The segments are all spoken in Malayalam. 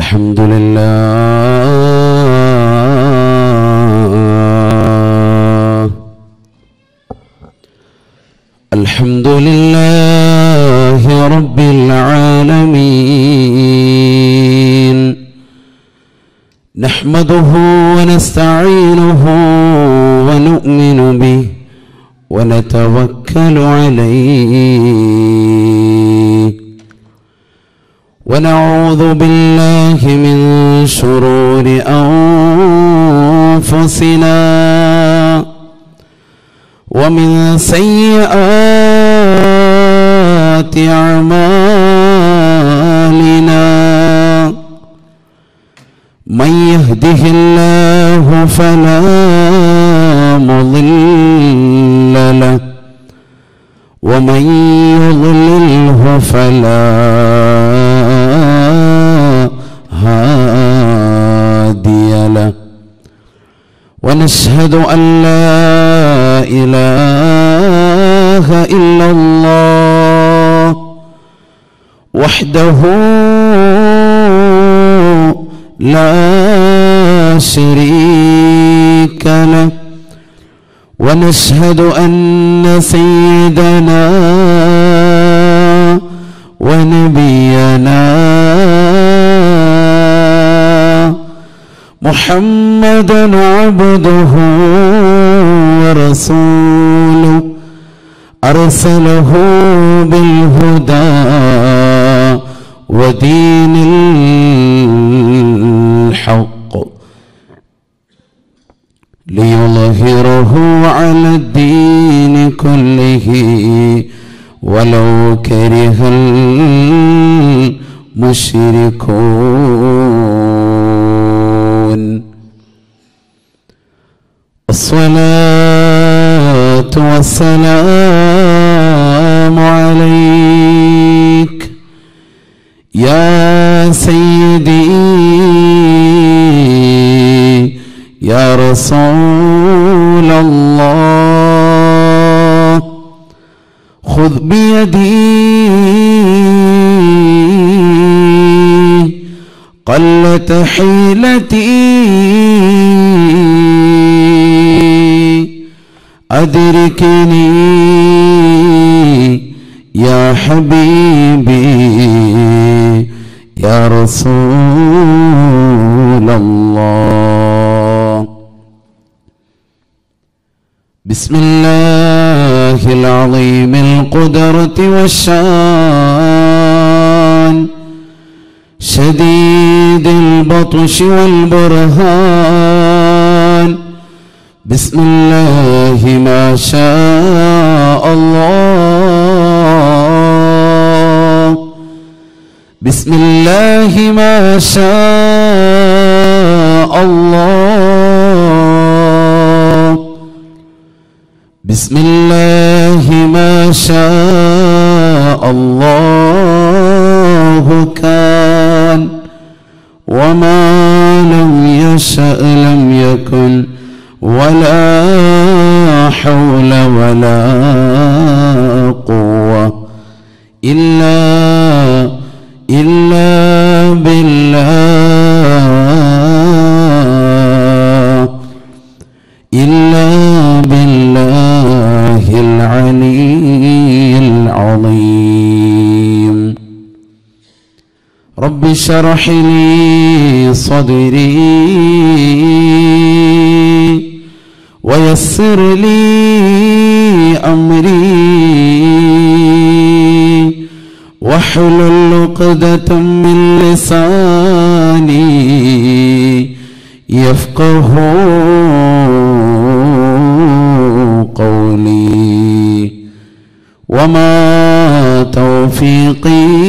الحمد لله. الحمد لله رب العالمين. نحمده ونستعينه ونؤمن به ونتوكل عليه. ونعوذ بالله من شرور أنفسنا ومن سيئات أعمالنا. من يهده الله فلا مضل له ومن يضلله فلا ونشهد أن لا إله إلا الله وحده لا شريك له ونشهد أن سيدنا ونبينا محمدا عبده ورسوله أرسله بالهدى ودين الحق ليظهره على الدين كله ولو كره المشركون. والسلام عليك. يا سيدي يا رسول الله خذ بيدي. قلت حيلتي. أدركني يا حبيبي يا رسول الله. بسم الله العظيم القدرة والشان. شديد البطش والبرهان. بسم الله ما شاء الله. بسم الله ما شاء الله. بسم الله ما شاء الله كان. وما لم يشأ لم يكن. ولا حول ولا قوة إلا إلا بالله إلا بالله العلي العظيم. رب اشرح لي صدري ويسر لي أمري. واحلل عقدة من لساني يفقه قولي. وما توفيقي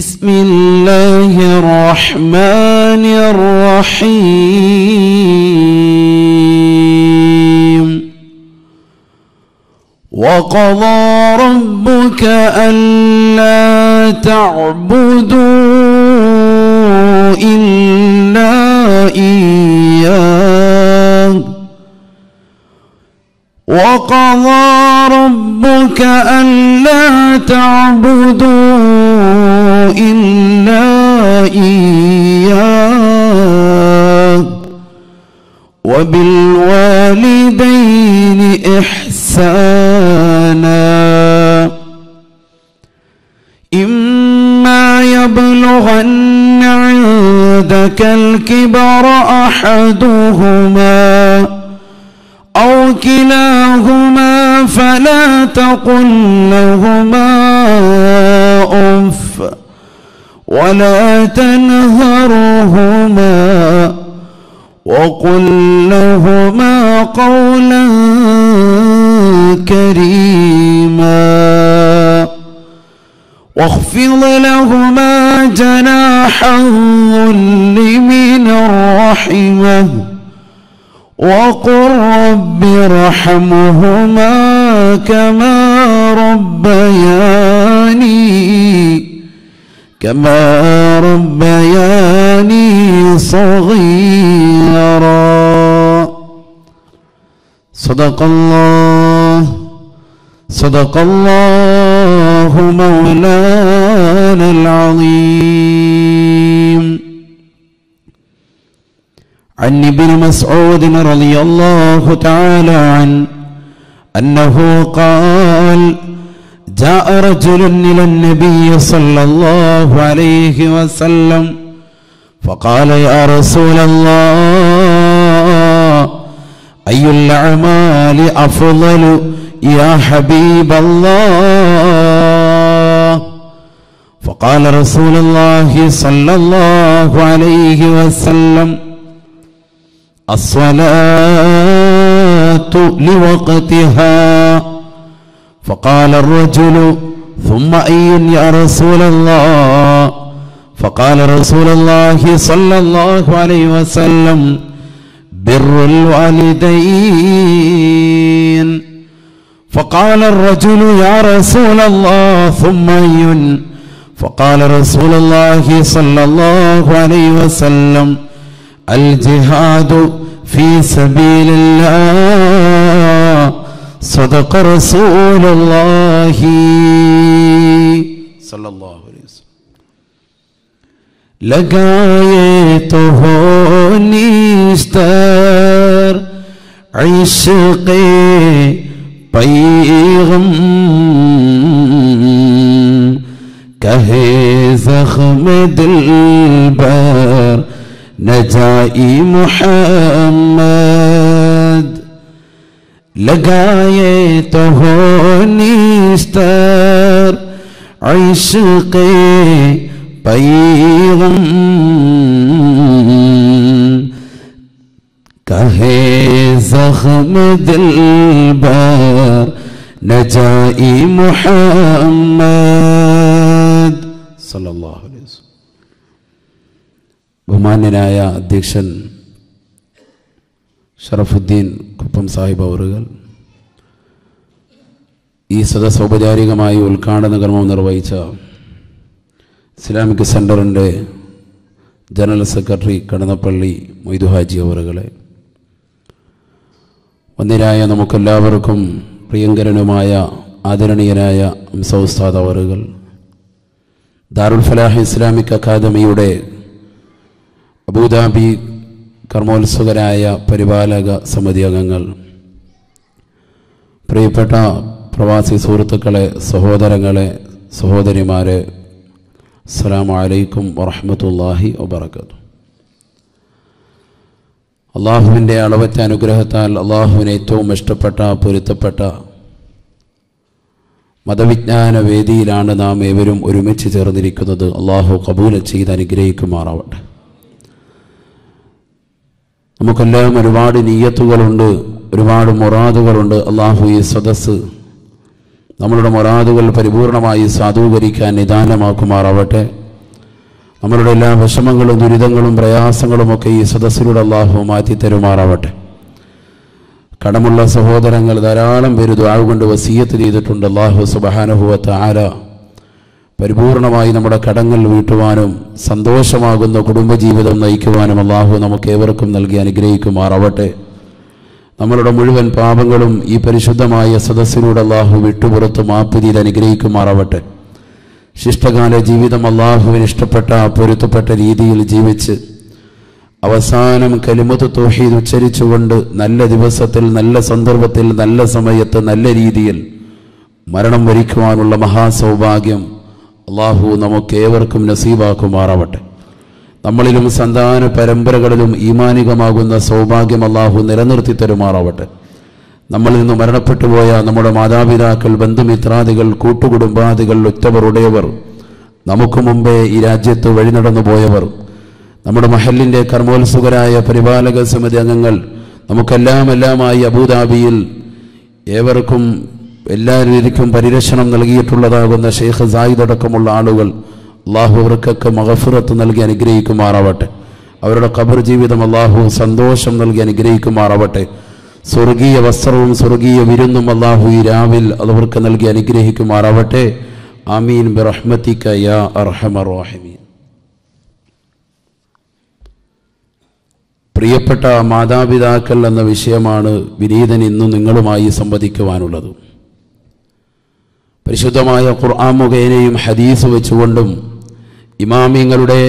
بسم الله الرحمن الرحيم. وقضى ربك ألا تعبدوا إلا إياه. وقضى ربك ألا تعبدوا إلا إياه. وبالوالدين إحسانا. إما يبلغن عندك الكبر أحدهما كلاهما فلا تقل لهما أف ولا تنهرهما وقل لهما قولا كريما واخفض لهما جناح الذل من الرحمة وقل رب ارحمهما كما ربياني كما ربياني صغيرا. صدق الله صدق الله مولانا العظيم. عن ابن مسعود رضي الله تعالى عنه أنه قال جاء رجل إلى النبي صلى الله عليه وسلم فقال يا رسول الله أي الأعمال أفضل يا حبيب الله؟ فقال رسول الله صلى الله عليه وسلم الصلاة لوقتها. فقال الرجل ثم أي يا رسول الله؟ فقال رسول الله صلى الله عليه وسلم بر الوالدين. فقال الرجل يا رسول الله ثم أي فقال رسول الله صلى الله عليه وسلم الجهاد في سبيل الله صدق رسول الله صلى الله عليه وسلم लगाए तो हो निस्तर इश्क पैगम कहे जख्म दिल نجائي محمد. لقايته نستر عشقي نیستر عشق زخم دل بار محمد. صلى الله عليه وسلم. ബഹുമാന്യനായ അധ്യക്ഷൻ ഷറഫുദ്ദീൻ കുപ്പം സാഹിബ് അവറുകൾ. ഈ സദസ് ഔപചാരികമായി ഉദ്ഘാടന കർമ്മം നിർവഹിച്ച ഇസ്ലാമിക് സെന്ററിന്റെ ജനറൽ സെക്രട്ടറി കടന്നപ്പള്ളി മൊയ്തു ഹാജി അവറുകളെ. വന്നിരായ നമുക്കെല്ലാവർക്കും പ്രിയങ്കരനുമായ ആദരണീയനായ ഉസ്താദ് അവറുകൾ. ദാറുൽ ഫലാഹ് ഇസ്ലാമിക് അക്കാദമിയുടെ അബൂദാബി കർമ്മോത്സുകരായ പരിപാലക സമിതി അംഗങ്ങൾ പ്രിയപ്പെട്ട പ്രവാസി സുഹൃത്തുക്കളെ സഹോദരങ്ങളെ സഹോദരിമാരെ അസ്സലാമു അലൈക്കും വറഹ്മത്തുള്ളാഹി വബറകാതുഹു. അള്ളാഹുവിന്റെ അളവറ്റ അനുഗ്രഹത്താൽ അള്ളാഹുവിന് ഏറ്റവും ഇഷ്ടപ്പെട്ട പൊരുത്തപ്പെട്ട മതവിജ്ഞാന വേദിയിലാണ് നാം ഏവരും ഒരുമിച്ച് ചേർന്നിരിക്കുന്നത്. അള്ളാഹു കബൂല ചെയ്ത് അനുഗ്രഹിക്കുമാറാവട്ടെ. നമുക്കെല്ലാം ഒരുപാട് നീയത്തുകളുണ്ട് ഒരുപാട് മൊറാദുകളുണ്ട്. അള്ളാഹു ഈ സദസ് നമ്മളുടെ മൊറാദുകൾ പരിപൂർണമായി സാധൂകരിക്കാൻ നിദാനമാക്കുമാറാവട്ടെ. നമ്മളുടെ എല്ലാ വിഷമങ്ങളും ദുരിതങ്ങളും പ്രയാസങ്ങളും ഒക്കെ ഈ സദസ്സിലൂടെ അള്ളാഹു മാറ്റി തരുമാറാവട്ടെ. കടമുള്ള സഹോദരങ്ങൾ ധാരാളം പേര് ദ്വാവ് കൊണ്ട് വസീയത്ത് ചെയ്തിട്ടുണ്ട്. അള്ളാഹു സുബഹാനുഭവത്ത് ആര പരിപൂർണമായി നമ്മുടെ കടങ്ങൾ വീട്ടുവാനും സന്തോഷമാകുന്ന കുടുംബജീവിതം നയിക്കുവാനും അള്ളാഹു നമുക്ക് ഏവർക്കും നൽകി അനുഗ്രഹിക്കുമാറാവട്ടെ. നമ്മളുടെ മുഴുവൻ പാപങ്ങളും ഈ പരിശുദ്ധമായ സദസ്സിലൂടെ അള്ളാഹു വിട്ടുപുറത്ത് മാപ്പ് ചെയ്ത് അനുഗ്രഹിക്കുമാറാവട്ടെ. ശിഷ്ടകാല ജീവിതം അള്ളാഹുവിന് ഇഷ്ടപ്പെട്ട പൊരുത്തപ്പെട്ട രീതിയിൽ ജീവിച്ച് അവസാനം കലിമത്ത് തോഹീദ് ഉച്ചരിച്ചുകൊണ്ട് നല്ല ദിവസത്തിൽ നല്ല സന്ദർഭത്തിൽ നല്ല സമയത്ത് നല്ല രീതിയിൽ മരണം വരിക്കുവാനുള്ള മഹാസൗഭാഗ്യം അള്ളാഹു നമുക്ക് ഏവർക്കും നസീബാക്കുമാറാവട്ടെ. നമ്മളിലും സന്താന പരമ്പരകളിലും ഈമാനികമാകുന്ന സൗഭാഗ്യം അള്ളാഹു നിലനിർത്തി തരുമാറാവട്ടെ. നമ്മളിൽ നിന്ന് മരണപ്പെട്ടു പോയ നമ്മുടെ മാതാപിതാക്കൾ ബന്ധുമിത്രാദികൾ കൂട്ടുകുടുംബാദികൾ ഉറ്റവർ ഉടയവർ നമുക്ക് മുമ്പേ ഈ രാജ്യത്ത് വഴി നടന്നു പോയവർ നമ്മുടെ മഹലിന്റെ കർമ്മോത്സുകരായ പരിപാലക സമിതി അംഗങ്ങൾ നമുക്കെല്ലാം എല്ലാമായി അബുദാബിയിൽ ഏവർക്കും എല്ലാവരിക്കും പരിരക്ഷണം നൽകിയിട്ടുള്ളതാകുന്ന ഷെയ്ഖ് സായിദ് അടക്കമുള്ള ആളുകൾ അള്ളാഹു അവർക്കൊക്കെ മഹഫുറത്ത് നൽകി അനുഗ്രഹിക്കുമാറാവട്ടെ. അവരുടെ കബർ ജീവിതം അള്ളാഹു സന്തോഷം നൽകി അനുഗ്രഹിക്കുമാറാവട്ടെ. സ്വർഗീയ വസ്ത്രവും സ്വർഗീയ വിരുന്നും അള്ളാഹു ഈ രാവിൽ അതവർക്ക് നൽകി അനുഗ്രഹിക്കുമാറാവട്ടെ. ആമീൻ ബിറഹ്മത്തിക യാ പ്രിയപ്പെട്ട മാതാപിതാക്കൾ എന്ന വിഷയമാണ് വിനീതൻ ഇന്ന് നിങ്ങളുമായി സംവദിക്കുവാനുള്ളത്. പരിശുദ്ധമായ ഖുർആൻ മുഖേനയും ഹദീസ് വെച്ചുകൊണ്ടും ഇമാമിങ്ങളുടെ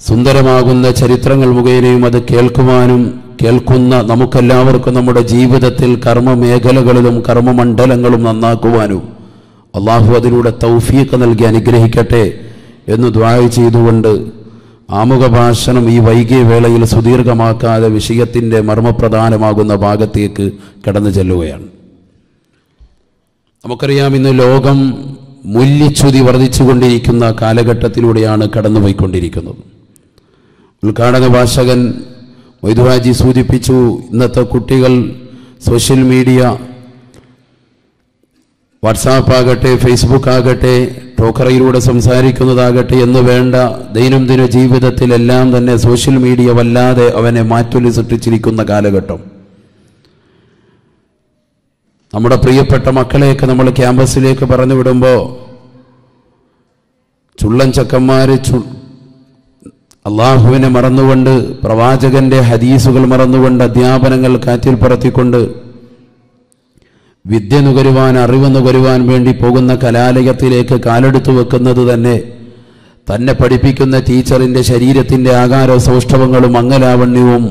സുന്ദരമാകുന്ന ചരിത്രങ്ങൾ മുഖേനയും അത് കേൾക്കുവാനും കേൾക്കുന്ന നമുക്കെല്ലാവർക്കും നമ്മുടെ ജീവിതത്തിൽ കർമ്മ മേഖലകളിലും കർമ്മമണ്ഡലങ്ങളും നന്നാക്കുവാനും അള്ളാഹു അതിലൂടെ തൗഫീഖ് നൽകി അനുഗ്രഹിക്കട്ടെ എന്ന് ദ്വായ ചെയ്തുകൊണ്ട് ആമുഖ ഭാഷണം ഈ വൈകിയ വേളയിൽ സുദീർഘമാക്കാതെ വിഷയത്തിന്റെ മർമ്മപ്രധാനമാകുന്ന ഭാഗത്തേക്ക് കടന്നു ചെല്ലുകയാണ്. നമുക്കറിയാം ഇന്ന് ലോകം മൂല്യച്യുതി വർദ്ധിച്ചുകൊണ്ടിരിക്കുന്ന കാലഘട്ടത്തിലൂടെയാണ് കടന്നുപോയിക്കൊണ്ടിരിക്കുന്നത്. ഉദ്ഘാടന ഭാഷകൻ മൊയ്തുഹാജി സൂചിപ്പിച്ചു ഇന്നത്തെ കുട്ടികൾ സോഷ്യൽ മീഡിയ വാട്സാപ്പ് ആകട്ടെ ഫേസ്ബുക്ക് ആകട്ടെ ടോക്കറയിലൂടെ സംസാരിക്കുന്നതാകട്ടെ എന്ന് വേണ്ട ദൈനംദിന ജീവിതത്തിലെല്ലാം തന്നെ സോഷ്യൽ മീഡിയ വല്ലാതെ അവനെ മാറ്റൊലി സൃഷ്ടിച്ചിരിക്കുന്ന കാലഘട്ടം. നമ്മുടെ പ്രിയപ്പെട്ട മക്കളെയൊക്കെ നമ്മൾ ക്യാമ്പസിലേക്ക് പറഞ്ഞു വിടുമ്പോൾ ചുള്ളൻ ചക്കന്മാർ ചു അള്ളാഹുവിനെ മറന്നുകൊണ്ട് പ്രവാചകന്റെ ഹദീസുകൾ മറന്നുകൊണ്ട് അധ്യാപനങ്ങൾ കാറ്റിൽ പറത്തിക്കൊണ്ട് വിദ്യ നുകരുവാൻ അറിവ് നുകരുവാൻ വേണ്ടി പോകുന്ന കലാലയത്തിലേക്ക് കാലെടുത്തു വെക്കുന്നത് തന്നെ തന്നെ പഠിപ്പിക്കുന്ന ടീച്ചറിന്റെ ശരീരത്തിന്റെ ആകാര സൗഷ്ഠവങ്ങളും മംഗലാവണ്യവും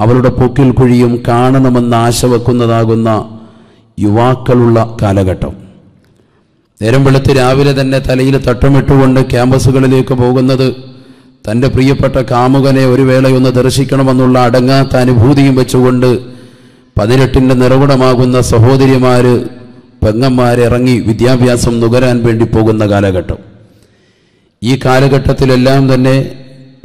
അവരുടെ പൊക്കിൽ കുഴിയും കാണണമെന്ന് ആശ വെക്കുന്നതാകുന്ന യുവാക്കളുള്ള കാലഘട്ടം. നേരം വെളുത്ത് രാവിലെ തന്നെ തലയിൽ തട്ടമിട്ടുകൊണ്ട് ക്യാമ്പസുകളിലേക്ക് പോകുന്നത് തന്റെ പ്രിയപ്പെട്ട കാമുകനെ ഒരു വേളയൊന്ന് ദർശിക്കണമെന്നുള്ള അടങ്ങാത്ത അനുഭൂതിയും വെച്ചുകൊണ്ട് പതിനെട്ടിന്റെ നിറകുടമാകുന്ന സഹോദരിമാര് പെങ്ങന്മാരിറങ്ങി വിദ്യാഭ്യാസം നുകരാൻ വേണ്ടി പോകുന്ന കാലഘട്ടം. ഈ കാലഘട്ടത്തിലെല്ലാം തന്നെ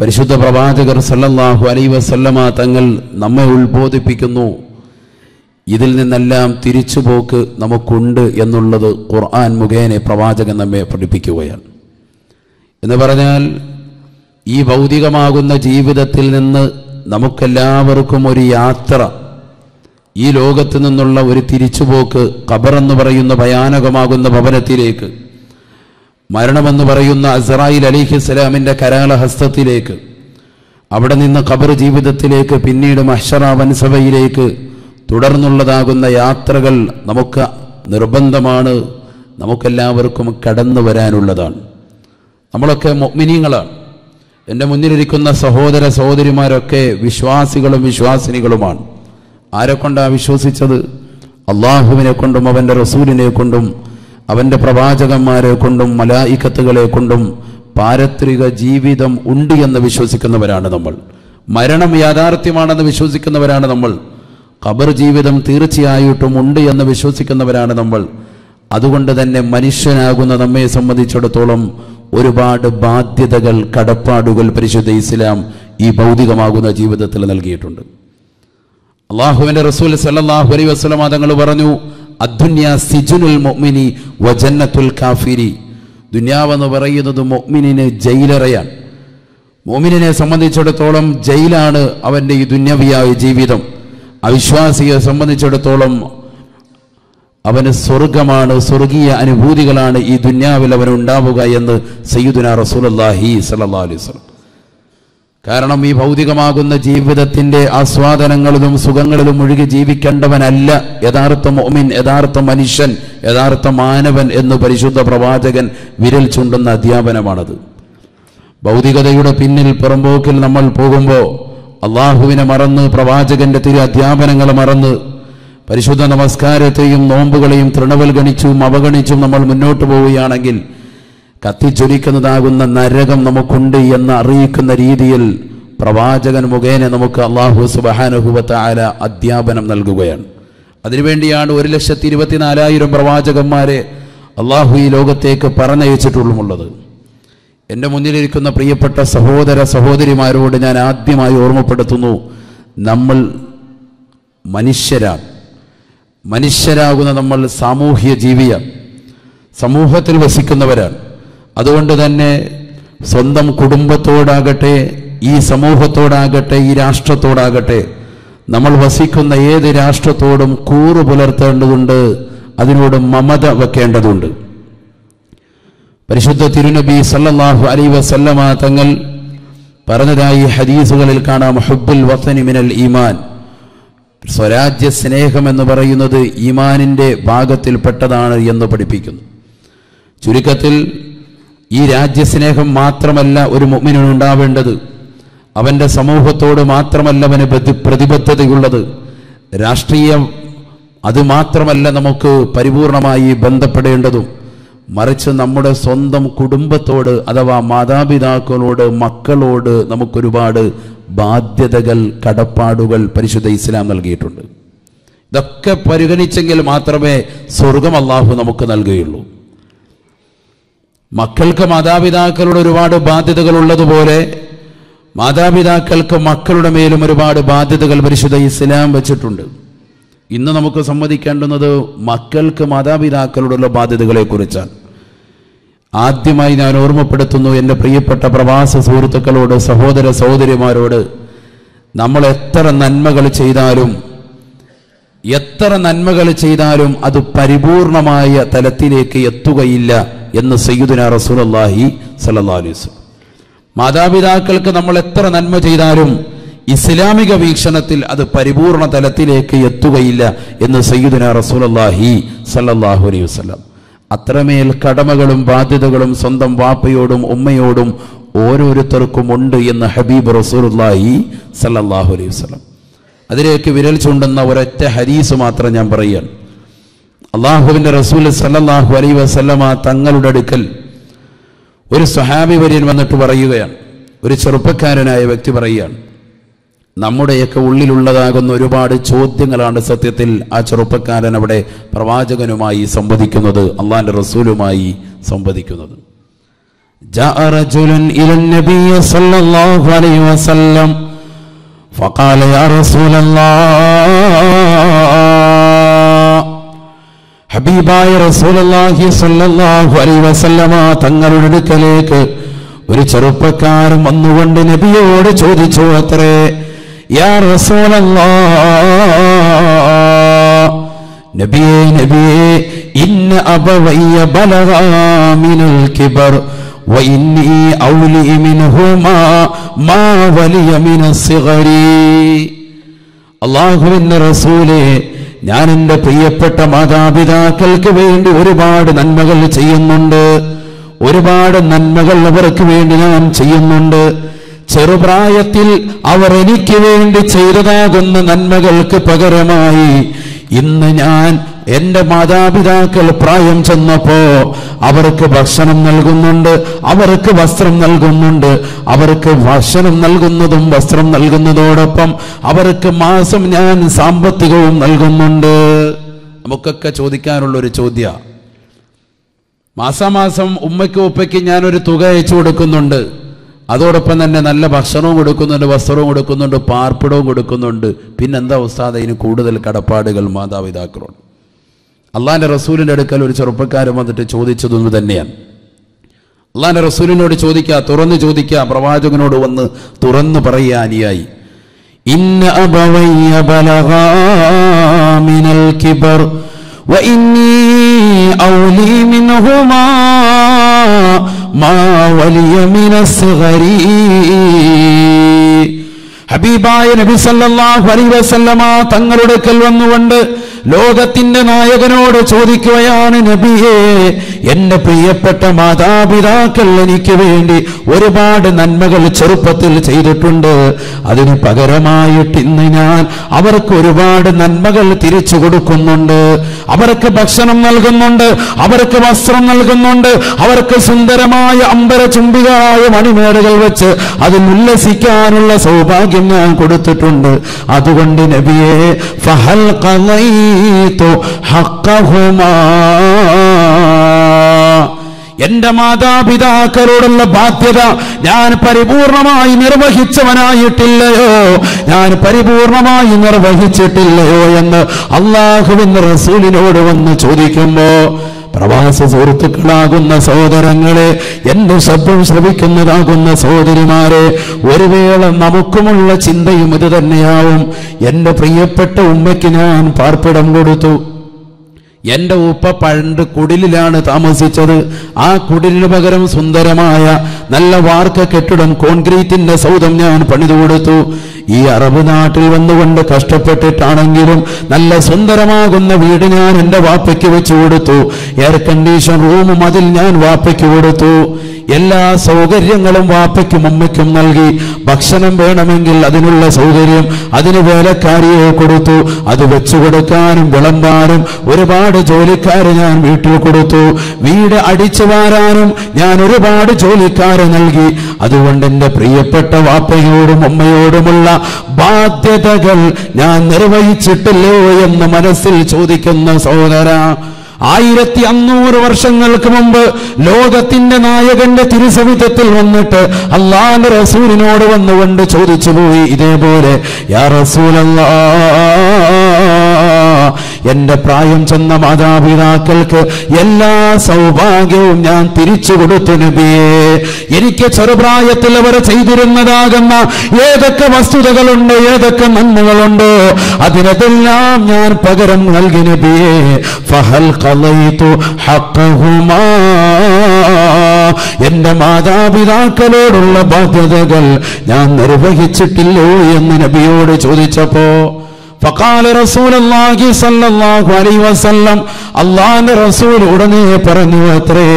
പരിശുദ്ധ പ്രവാചകർ സല്ലല്ലാഹു അലൈ വസല്ലമ തങ്ങൾ നമ്മെ ഉത്ബോധിപ്പിക്കുന്നു. ഇതിൽ നിന്നെല്ലാം തിരിച്ചുപോക്ക് നമുക്കുണ്ട് എന്നുള്ളത് ഖുർആൻ മുഖേന പ്രവാചകൻ നമ്മെ പഠിപ്പിക്കുകയാണ്. എന്ന് പറഞ്ഞാൽ ഈ ഭൗതികമാകുന്ന ജീവിതത്തിൽ നിന്ന് നമുക്കെല്ലാവർക്കും ഒരു യാത്ര ഈ ലോകത്ത് നിന്നുള്ള ഒരു തിരിച്ചുപോക്ക് ഖബറെന്ന് പറയുന്ന ഭയാനകമാകുന്ന ഭവനത്തിലേക്ക് മരണമെന്ന് പറയുന്ന അസറായിൽ അലിഹിസ്സലാമിന്റെ കരാളഹസ്തത്തിലേക്ക് അവിടെ നിന്ന് ഖബർ ജീവിതത്തിലേക്ക് പിന്നീട് മഹ്ഷറ വൻസഭയിലേക്ക് തുടർന്നുള്ളതാകുന്ന യാത്രകൾ നമുക്ക് നിർബന്ധമാണ്. നമുക്കെല്ലാവർക്കും കടന്നു വരാനുള്ളതാണ്. നമ്മളൊക്കെ മൊഗ്മിനിയങ്ങളാണ് എന്റെ മുന്നിലിരിക്കുന്ന സഹോദര സഹോദരിമാരൊക്കെ വിശ്വാസികളും വിശ്വാസിനികളുമാണ്. ആരെ കൊണ്ടാണ് വിശ്വസിച്ചത്? അള്ളാഹുവിനെ കൊണ്ടും അവന്റെ റസൂലിനെ കൊണ്ടും അവന്റെ പ്രവാചകന്മാരെ കൊണ്ടും മലായിക്കത്തുകളെ കൊണ്ടും പാരത്രിക ജീവിതം ഉണ്ട് എന്ന് വിശ്വസിക്കുന്നവരാണ് നമ്മൾ. മരണം യാഥാർത്ഥ്യമാണെന്ന് വിശ്വസിക്കുന്നവരാണ് നമ്മൾ. ഖബർ ജീവിതം തീർച്ചയായിട്ടും ഉണ്ട് എന്ന് വിശ്വസിക്കുന്നവരാണ് നമ്മൾ. അതുകൊണ്ട് തന്നെ മനുഷ്യനാകുന്ന നമ്മെ സംബന്ധിച്ചിടത്തോളം ഒരുപാട് ബാധ്യതകൾ കടപ്പാടുകൾ പരിശുദ്ധ ഇസ്ലാം ഈ ഭൗതികമാകുന്ന ജീവിതത്തിൽ നൽകിയിട്ടുണ്ട്. അള്ളാഹുവിന്റെ റസൂൽ സല്ലല്ലാഹു അലൈഹി വസല്ലം തങ്ങൾ പറഞ്ഞു അദ്ദുന്യ സിജുനുൽ മുഅ്മിനി വജന്നത്തുൽ കാഫിരി. ദുന്യാവെന്ന് പറയുന്നത് മൊമിനിന് ജയിലറയാണ്. മോമിനെ സംബന്ധിച്ചിടത്തോളം ജയിലാണ് അവന്റെ ഈ ദുന്യവിയായ ജീവിതം. അവിശ്വാസിയെ സംബന്ധിച്ചിടത്തോളം അവന് സ്വർഗമാണ് സ്വർഗീയ അനുഭൂതികളാണ് ഈ ദുന്യാവിൽ അവന് ഉണ്ടാവുക എന്ന് സയ്യിദുന റസൂലുള്ളാഹി സല്ലല്ലാഹു അലൈഹി വസല്ലം. കാരണം ഈ ഭൗതികമാകുന്ന ജീവിതത്തിന്റെ ആസ്വാദനങ്ങളിലും സുഖങ്ങളിലും ഒഴുകി ജീവിക്കേണ്ടവനല്ല. യഥാർത്ഥ മൊമിൻ യഥാർത്ഥ മനുഷ്യൻ യഥാർത്ഥ മാനവൻ എന്ന് പരിശുദ്ധ പ്രവാചകൻ വിരൽ ചുണ്ടുന്ന അധ്യാപനമാണത്. ഭൗതികതയുടെ പിന്നിൽ പുറമ്പോക്കിൽ നമ്മൾ പോകുമ്പോൾ അള്ളാഹുവിനെ മറന്ന് പ്രവാചകന്റെ തിരു അധ്യാപനങ്ങൾ മറന്ന് പരിശുദ്ധ നമസ്കാരത്തെയും നോമ്പുകളെയും തൃണവൽഗണിച്ചും അവഗണിച്ചും നമ്മൾ മുന്നോട്ട് പോവുകയാണെങ്കിൽ കത്തിച്ചൊലിക്കുന്നതാകുന്ന നരകം നമുക്കുണ്ട് എന്ന് അറിയിക്കുന്ന രീതിയിൽ പ്രവാചകൻ മുഖേന നമുക്ക് അള്ളാഹു സുബഹാനുഭവത്ത ആല അധ്യാപനം നൽകുകയാണ്. അതിനുവേണ്ടിയാണ് ഒരു ലക്ഷത്തി ഇരുപത്തിനാലായിരം പ്രവാചകന്മാരെ അള്ളാഹു ഈ ലോകത്തേക്ക് പറഞ്ഞയച്ചിട്ടുള്ളുമുള്ളത്. എന്റെ മുന്നിലിരിക്കുന്ന പ്രിയപ്പെട്ട സഹോദര സഹോദരിമാരോട് ഞാൻ ആദ്യമായി ഓർമ്മപ്പെടുത്തുന്നു. നമ്മൾ മനുഷ്യരാണ്. മനുഷ്യരാകുന്ന നമ്മൾ സാമൂഹ്യ ജീവിയാണ് സമൂഹത്തിൽ വസിക്കുന്നവരാണ്. അതുകൊണ്ട് തന്നെ സ്വന്തം കുടുംബത്തോടാകട്ടെ ഈ സമൂഹത്തോടാകട്ടെ ഈ രാഷ്ട്രത്തോടാകട്ടെ നമ്മൾ വസിക്കുന്ന ഏത് രാഷ്ട്രത്തോടും കൂറു പുലർത്തേണ്ടതുണ്ട്. അതിനോട് മമത വെക്കേണ്ടതുണ്ട്. പരിശുദ്ധ തിരുനബി സല്ലല്ലാഹു അലൈ വസല്ലമ തങ്ങൾ പറഞ്ഞതായി ഹദീസുകളിൽ കാണാം ഹുബുൽ വത്തനി മിനൽ ഈമാൻ. സ്വരാജ്യ സ്നേഹം എന്ന് പറയുന്നത് ഈമാനിന്റെ ഭാഗത്തിൽപ്പെട്ടതാണ് എന്ന് പഠിപ്പിക്കുന്നു. ചുരുക്കത്തിൽ ഈ രാജ്യസ്നേഹം മാത്രമല്ല ഒരു മുഗ്മിനുണ്ടാവേണ്ടത് അവന്റെ സമൂഹത്തോട് മാത്രമല്ല അവന് പ്രതി- പ്രതിബദ്ധതയുള്ളത്. രാഷ്ട്രീയം അതുമാത്രമല്ല നമുക്ക് പരിപൂർണമായി ബന്ധപ്പെടേണ്ടതും. മറിച്ച് നമ്മുടെ സ്വന്തം കുടുംബത്തോട് അഥവാ മാതാപിതാക്കളോട് മക്കളോട് നമുക്കൊരുപാട് ബാധ്യതകൾ കടപ്പാടുകൾ പരിശുദ്ധ ഇസ്ലാം നൽകിയിട്ടുണ്ട്. ഇതൊക്കെ പരിഗണിച്ചെങ്കിൽ മാത്രമേ സ്വർഗം അള്ളാഹു നമുക്ക് നൽകുകയുള്ളൂ. മക്കൾക്ക് മാതാപിതാക്കളോട് ഒരുപാട് ബാധ്യതകൾ ഉള്ളതുപോലെ മാതാപിതാക്കൾക്ക് മക്കളുടെ മേലും ഒരുപാട് ബാധ്യതകൾ പരിശുദ്ധ ഇസ്ലാം വെച്ചിട്ടുണ്ട്. ഇന്ന് നമുക്ക് സമ്മതിക്കേണ്ടുന്നത് മക്കൾക്ക് മാതാപിതാക്കളോടുള്ള ബാധ്യതകളെ കുറിച്ചാണ് ആദ്യമായി ഞാൻ ഓർമ്മപ്പെടുത്തുന്നു എന്റെ പ്രിയപ്പെട്ട പ്രവാസ സുഹൃത്തുക്കളോട് സഹോദര സഹോദരിമാരോട് നമ്മൾ എത്ര നന്മകൾ ചെയ്താലും എത്ര നന്മകൾ ചെയ്താലും അത് പരിപൂർണമായ തലത്തിലേക്ക് എത്തുകയില്ല എന്ന് സയ്യുദിന റസൂലുള്ളാഹി സലഹ്ലിസ് മാതാപിതാക്കൾക്ക് നമ്മൾ എത്ര നന്മ ചെയ്താലും ഇസ്ലാമിക വീക്ഷണത്തിൽ അത് പരിപൂർണ തലത്തിലേക്ക് എത്തുകയില്ല എന്ന് സയ്യുദിന റസൂലുള്ളാഹി സല്ലാഹു അലൈഹി വസല്ലം. അത്രമേൽ കടമകളും ബാധ്യതകളും സ്വന്തം വാപ്പയോടും ഉമ്മയോടും ഓരോരുത്തർക്കും ഉണ്ട് എന്ന് ഹബീബ് റസൂലുള്ളാഹി സല്ലാഹു അലൈഹി വസ്ലം അതിലേക്ക് വിരൽ ചൂണ്ടുന്ന ഒരൊറ്റ ഹരീസ് മാത്രം ഞാൻ പറയുകയാണ്. അള്ളാഹുവിന്റെ റസൂൽ സല്ലാഹു അലൈഹി വസല്ലമ തങ്ങളുടെ അടുക്കൽ ഒരു സ്വഹാബി വര്യൻ വന്നിട്ട് പറയുകയാണ്. ഒരു ചെറുപ്പക്കാരനായ വ്യക്തി പറയുകയാണ്. നമ്മുടെയൊക്കെ ഉള്ളിലുള്ളതാകുന്ന ഒരുപാട് ചോദ്യങ്ങളാണ് സത്യത്തിൽ ആ ചെറുപ്പക്കാരൻ അവിടെ പ്രവാചകനുമായി സംവദിക്കുന്നത് അള്ളാന്റെ റസൂലുമായി സംവദിക്കുന്നത് جاء رجل إلى النبي صلى الله عليه وسلم فقال يا رسول الله ഹബീബായ റസൂലുള്ളാഹി സ്വല്ലല്ലാഹു അലൈഹി വസല്ലമ തങ്ങളുടെ അടുക്കലേക്ക് ഒരു ചെറുപ്പക്കാരൻ വന്നുകൊണ്ട് നബിയോട് ചോദിച്ചു അത്രേ യാ റസൂലല്ലാഹ് നബിയേ നബിയേ ഇന്ന അബവയ്യ ബലഗാ മിനൽ കിബർ وإني أولي منهما ما ولي من الصغر അള്ളാഹുവിന്റെ റസൂലെ ഞാൻ എൻ്റെ പ്രിയപ്പെട്ട മാതാപിതാക്കൾക്ക് വേണ്ടി ഒരുപാട് നന്മകൾ ചെയ്യുന്നുണ്ട് ഒരുപാട് നന്മകൾ അവർക്ക് വേണ്ടി ഞാൻ ചെയ്യുന്നുണ്ട് ചെറുപ്രായത്തിൽ അവർ എനിക്ക് വേണ്ടി ചെയ്തതാകുന്ന നന്മകൾക്ക് പകരമായി ഇന്ന് ഞാൻ എന്റെ മാതാപിതാക്കൾ പ്രായം ചെന്നപ്പോ അവർക്ക് ഭക്ഷണം നൽകുന്നുണ്ട് അവർക്ക് വസ്ത്രം നൽകുന്നുണ്ട് അവർക്ക് ഭക്ഷണം നൽകുന്നതും വസ്ത്രം നൽകുന്നതോടൊപ്പം അവർക്ക് മാസം ഞാൻ സാമ്പത്തികവും നൽകുന്നുണ്ട്. നമുക്കൊക്കെ ചോദിക്കാനുള്ള ഒരു ചോദ്യ. മാസാമാസം ഉമ്മയ്ക്കും ഉപ്പയ്ക്കും ഞാനൊരു തുക അയച്ചു കൊടുക്കുന്നുണ്ട്. അതോടൊപ്പം തന്നെ നല്ല ഭക്ഷണവും കൊടുക്കുന്നുണ്ട് വസ്ത്രവും കൊടുക്കുന്നുണ്ട് പാർപ്പിടവും കൊടുക്കുന്നുണ്ട് പിന്നെന്താ ഉസ്താദ് അതിന് കൂടുതൽ കടപ്പാടുകൾ മാതാപിതാക്കളോട് അള്ളാന്റെ റസൂലിന്റെ അടുക്കൽ ഒരു ചെറുപ്പക്കാരൻ വന്നിട്ട് ചോദിച്ചതൊന്നു തന്നെയാണ് അള്ളാന്റെ റസൂലിനോട് ചോദിക്കുക തുറന്നു ചോദിക്കുക പ്രവാചകനോട് വന്ന് തുറന്നു പറയുക അനുയായി ഇന്ന അബവയ്യ ബലഗാ മിനൽ കിബർ وإني أولي منهما മാ വലിയ ഹബീബായ നബി സല്ലല്ലാഹു അലൈഹി വസല്ലമ തങ്ങളുടെ കൽ വന്നുകൊണ്ട് ലോകത്തിന്റെ നായകനോട് ചോദിക്കുകയാണ് നബിയേ എന്റെ പ്രിയപ്പെട്ട മാതാപിതാക്കൾ എനിക്ക് വേണ്ടി ഒരുപാട് നന്മകൾ ചെറുപ്പത്തിൽ ചെയ്തിട്ടുണ്ട്. അതിന് പകരമായിട്ട് ഇന്ന് ഞാൻ അവർക്ക് ഒരുപാട് നന്മകൾ തിരിച്ചു കൊടുക്കുന്നുണ്ട്. അവർക്ക് ഭക്ഷണം നൽകുന്നുണ്ട് അവർക്ക് വസ്ത്രം നൽകുന്നുണ്ട് അവർക്ക് സുന്ദരമായ അമ്പര ചുംബികളായ മണിമേടുകൾ വെച്ച് അതിൽ ഉല്ലസിക്കാനുള്ള സൗഭാഗ്യം ഞാൻ കൊടുത്തിട്ടുണ്ട്. അതുകൊണ്ട് നബിയെ ഫഹൽ ഖളൈതു ഹക്കഹുമാ. എന്റെ മാതാപിതാക്കളോടുള്ള ബാധ്യത ഞാൻ പരിപൂർണമായി നിർവഹിച്ചവനായിട്ടില്ലയോ? ഞാൻ പരിപൂർണമായി നിർവഹിച്ചിട്ടില്ലയോ എന്ന് അള്ളാഹുവിന്റെ റസൂലിനോട് വന്ന് ചോദിക്കുമ്പോ പ്രവാസ സുഹൃത്തുക്കളാകുന്ന സഹോദരങ്ങളെ എന്റെ ശബ്ദം ശ്രവിക്കുന്നതാകുന്ന സഹോദരിമാരെ ഒരു വേള നമുക്കുമുള്ള ചിന്തയും ഇത് തന്നെയാവും. എന്റെ പ്രിയപ്പെട്ട ഉമ്മയ്ക്ക് ഞാൻ പാർപ്പിടം കൊടുത്തു. എന്റെ ഉപ്പ പണ്ട് കുടിലിലാണ് താമസിച്ചത്. ആ കുടിലിന് പകരം സുന്ദരമായ നല്ല വാർക്ക കെട്ടിടം കോൺക്രീറ്റിന്റെ സൗദം ഞാൻ പണിതു കൊടുത്തു. ഈ അറബ് നാട്ടിൽ വന്നുകൊണ്ട് കഷ്ടപ്പെട്ടിട്ടാണെങ്കിലും നല്ല സുന്ദരമാകുന്ന വീട് ഞാൻ എന്റെ വാപ്പയ്ക്ക് വെച്ചു കൊടുത്തു. എയർ കണ്ടീഷൻ റൂമും അതിൽ ഞാൻ വാപ്പയ്ക്ക് കൊടുത്തു. എല്ലാ സൗകര്യങ്ങളും വാപ്പയ്ക്കും ഉമ്മയ്ക്കും നൽകി. ഭക്ഷണം വേണമെങ്കിൽ അതിനുള്ള സൗകര്യം അതിന് വേലക്കാരിയെ കൊടുത്തു. അത് വെച്ചു കൊടുക്കാനും വിളമ്പാനും ഒരുപാട് ജോലിക്കാരെ ഞാൻ വീട്ടിൽ കൊടുത്തു. വീട് അടിച്ചു വാരാനും ഞാൻ ഒരുപാട് ജോലിക്കാരെ നൽകി. അതുകൊണ്ട് എന്റെ പ്രിയപ്പെട്ട വാപ്പയോടും ഉമ്മയോടുമുള്ള ബാധ്യതകൾ ഞാൻ നിർവഹിച്ചിട്ടില്ലോ എന്ന് മനസ്സിൽ ചോദിക്കുന്ന സഹോദര ആയിരത്തി അഞ്ഞൂറ് വർഷങ്ങൾക്ക് മുമ്പ് ലോകത്തിന്റെ നായകന്റെ തിരുസവിധത്തിൽ വന്നിട്ട് അള്ളാന്റെ റസൂലിനോട് വന്നുകൊണ്ട് ചോദിച്ചു പോയി ഇതേപോലെ യാ റസൂലല്ലാ എന്റെ പ്രായം ചെന്ന മാതാപിതാക്കൾക്ക് എല്ലാ സൗഭാഗ്യവും ഞാൻ തിരിച്ചു കൊടുത്തു നബിയേ. എനിക്ക് ചെറുപ്രായത്തിൽ അവർ ചെയ്തിരുന്നതാകുന്ന ഏതൊക്കെ വസ്തുതകളുണ്ട് ഏതൊക്കെ നന്മകളുണ്ട് അതിനെല്ലാം ഞാൻ പകരം നൽകി നബിയേ. ഫഹൽ എന്റെ മാതാപിതാക്കളോടുള്ള ബാധ്യതകൾ ഞാൻ നിർവഹിച്ചിട്ടില്ലോ എന്ന് നബിയോട് ചോദിച്ചപ്പോ ഫക്കാല റസൂലി സല്ലാഹു അലൈ വസല്ലം അള്ളാന്റെ റസൂൽ ഉടനെ പറഞ്ഞു അത്രേ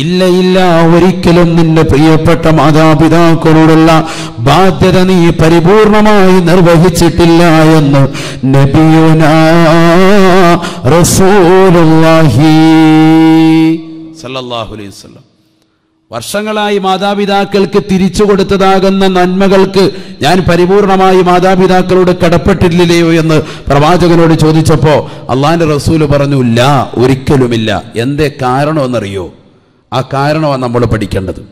ഇല്ല ഇല്ല ഒരിക്കലും നിന്റെ പ്രിയപ്പെട്ട മാതാപിതാക്കളോടുള്ള ബാധ്യത നീ പരിപൂർണമായി നിർവഹിച്ചിട്ടില്ല എന്ന് നബിയുനാഹി റസൂലുള്ളാഹി സല്ലല്ലാഹു അലൈഹി വസല്ലം. വർഷങ്ങളായി മാതാപിതാക്കൾക്ക് തിരിച്ചു കൊടുത്തതാകുന്ന നന്മകൾക്ക് ഞാൻ പരിപൂർണമായി മാതാപിതാക്കളോട് കടപ്പെട്ടില്ലയോ എന്ന് പ്രവാചകനോട് ചോദിച്ചപ്പോൾ അള്ളാന്റെ റസൂൽ പറഞ്ഞു ഇല്ല ഒരിക്കലുമില്ല. എന്തേ കാരണമെന്നറിയോ? ആ കാരണമാണ് നമ്മൾ പഠിക്കേണ്ടത്.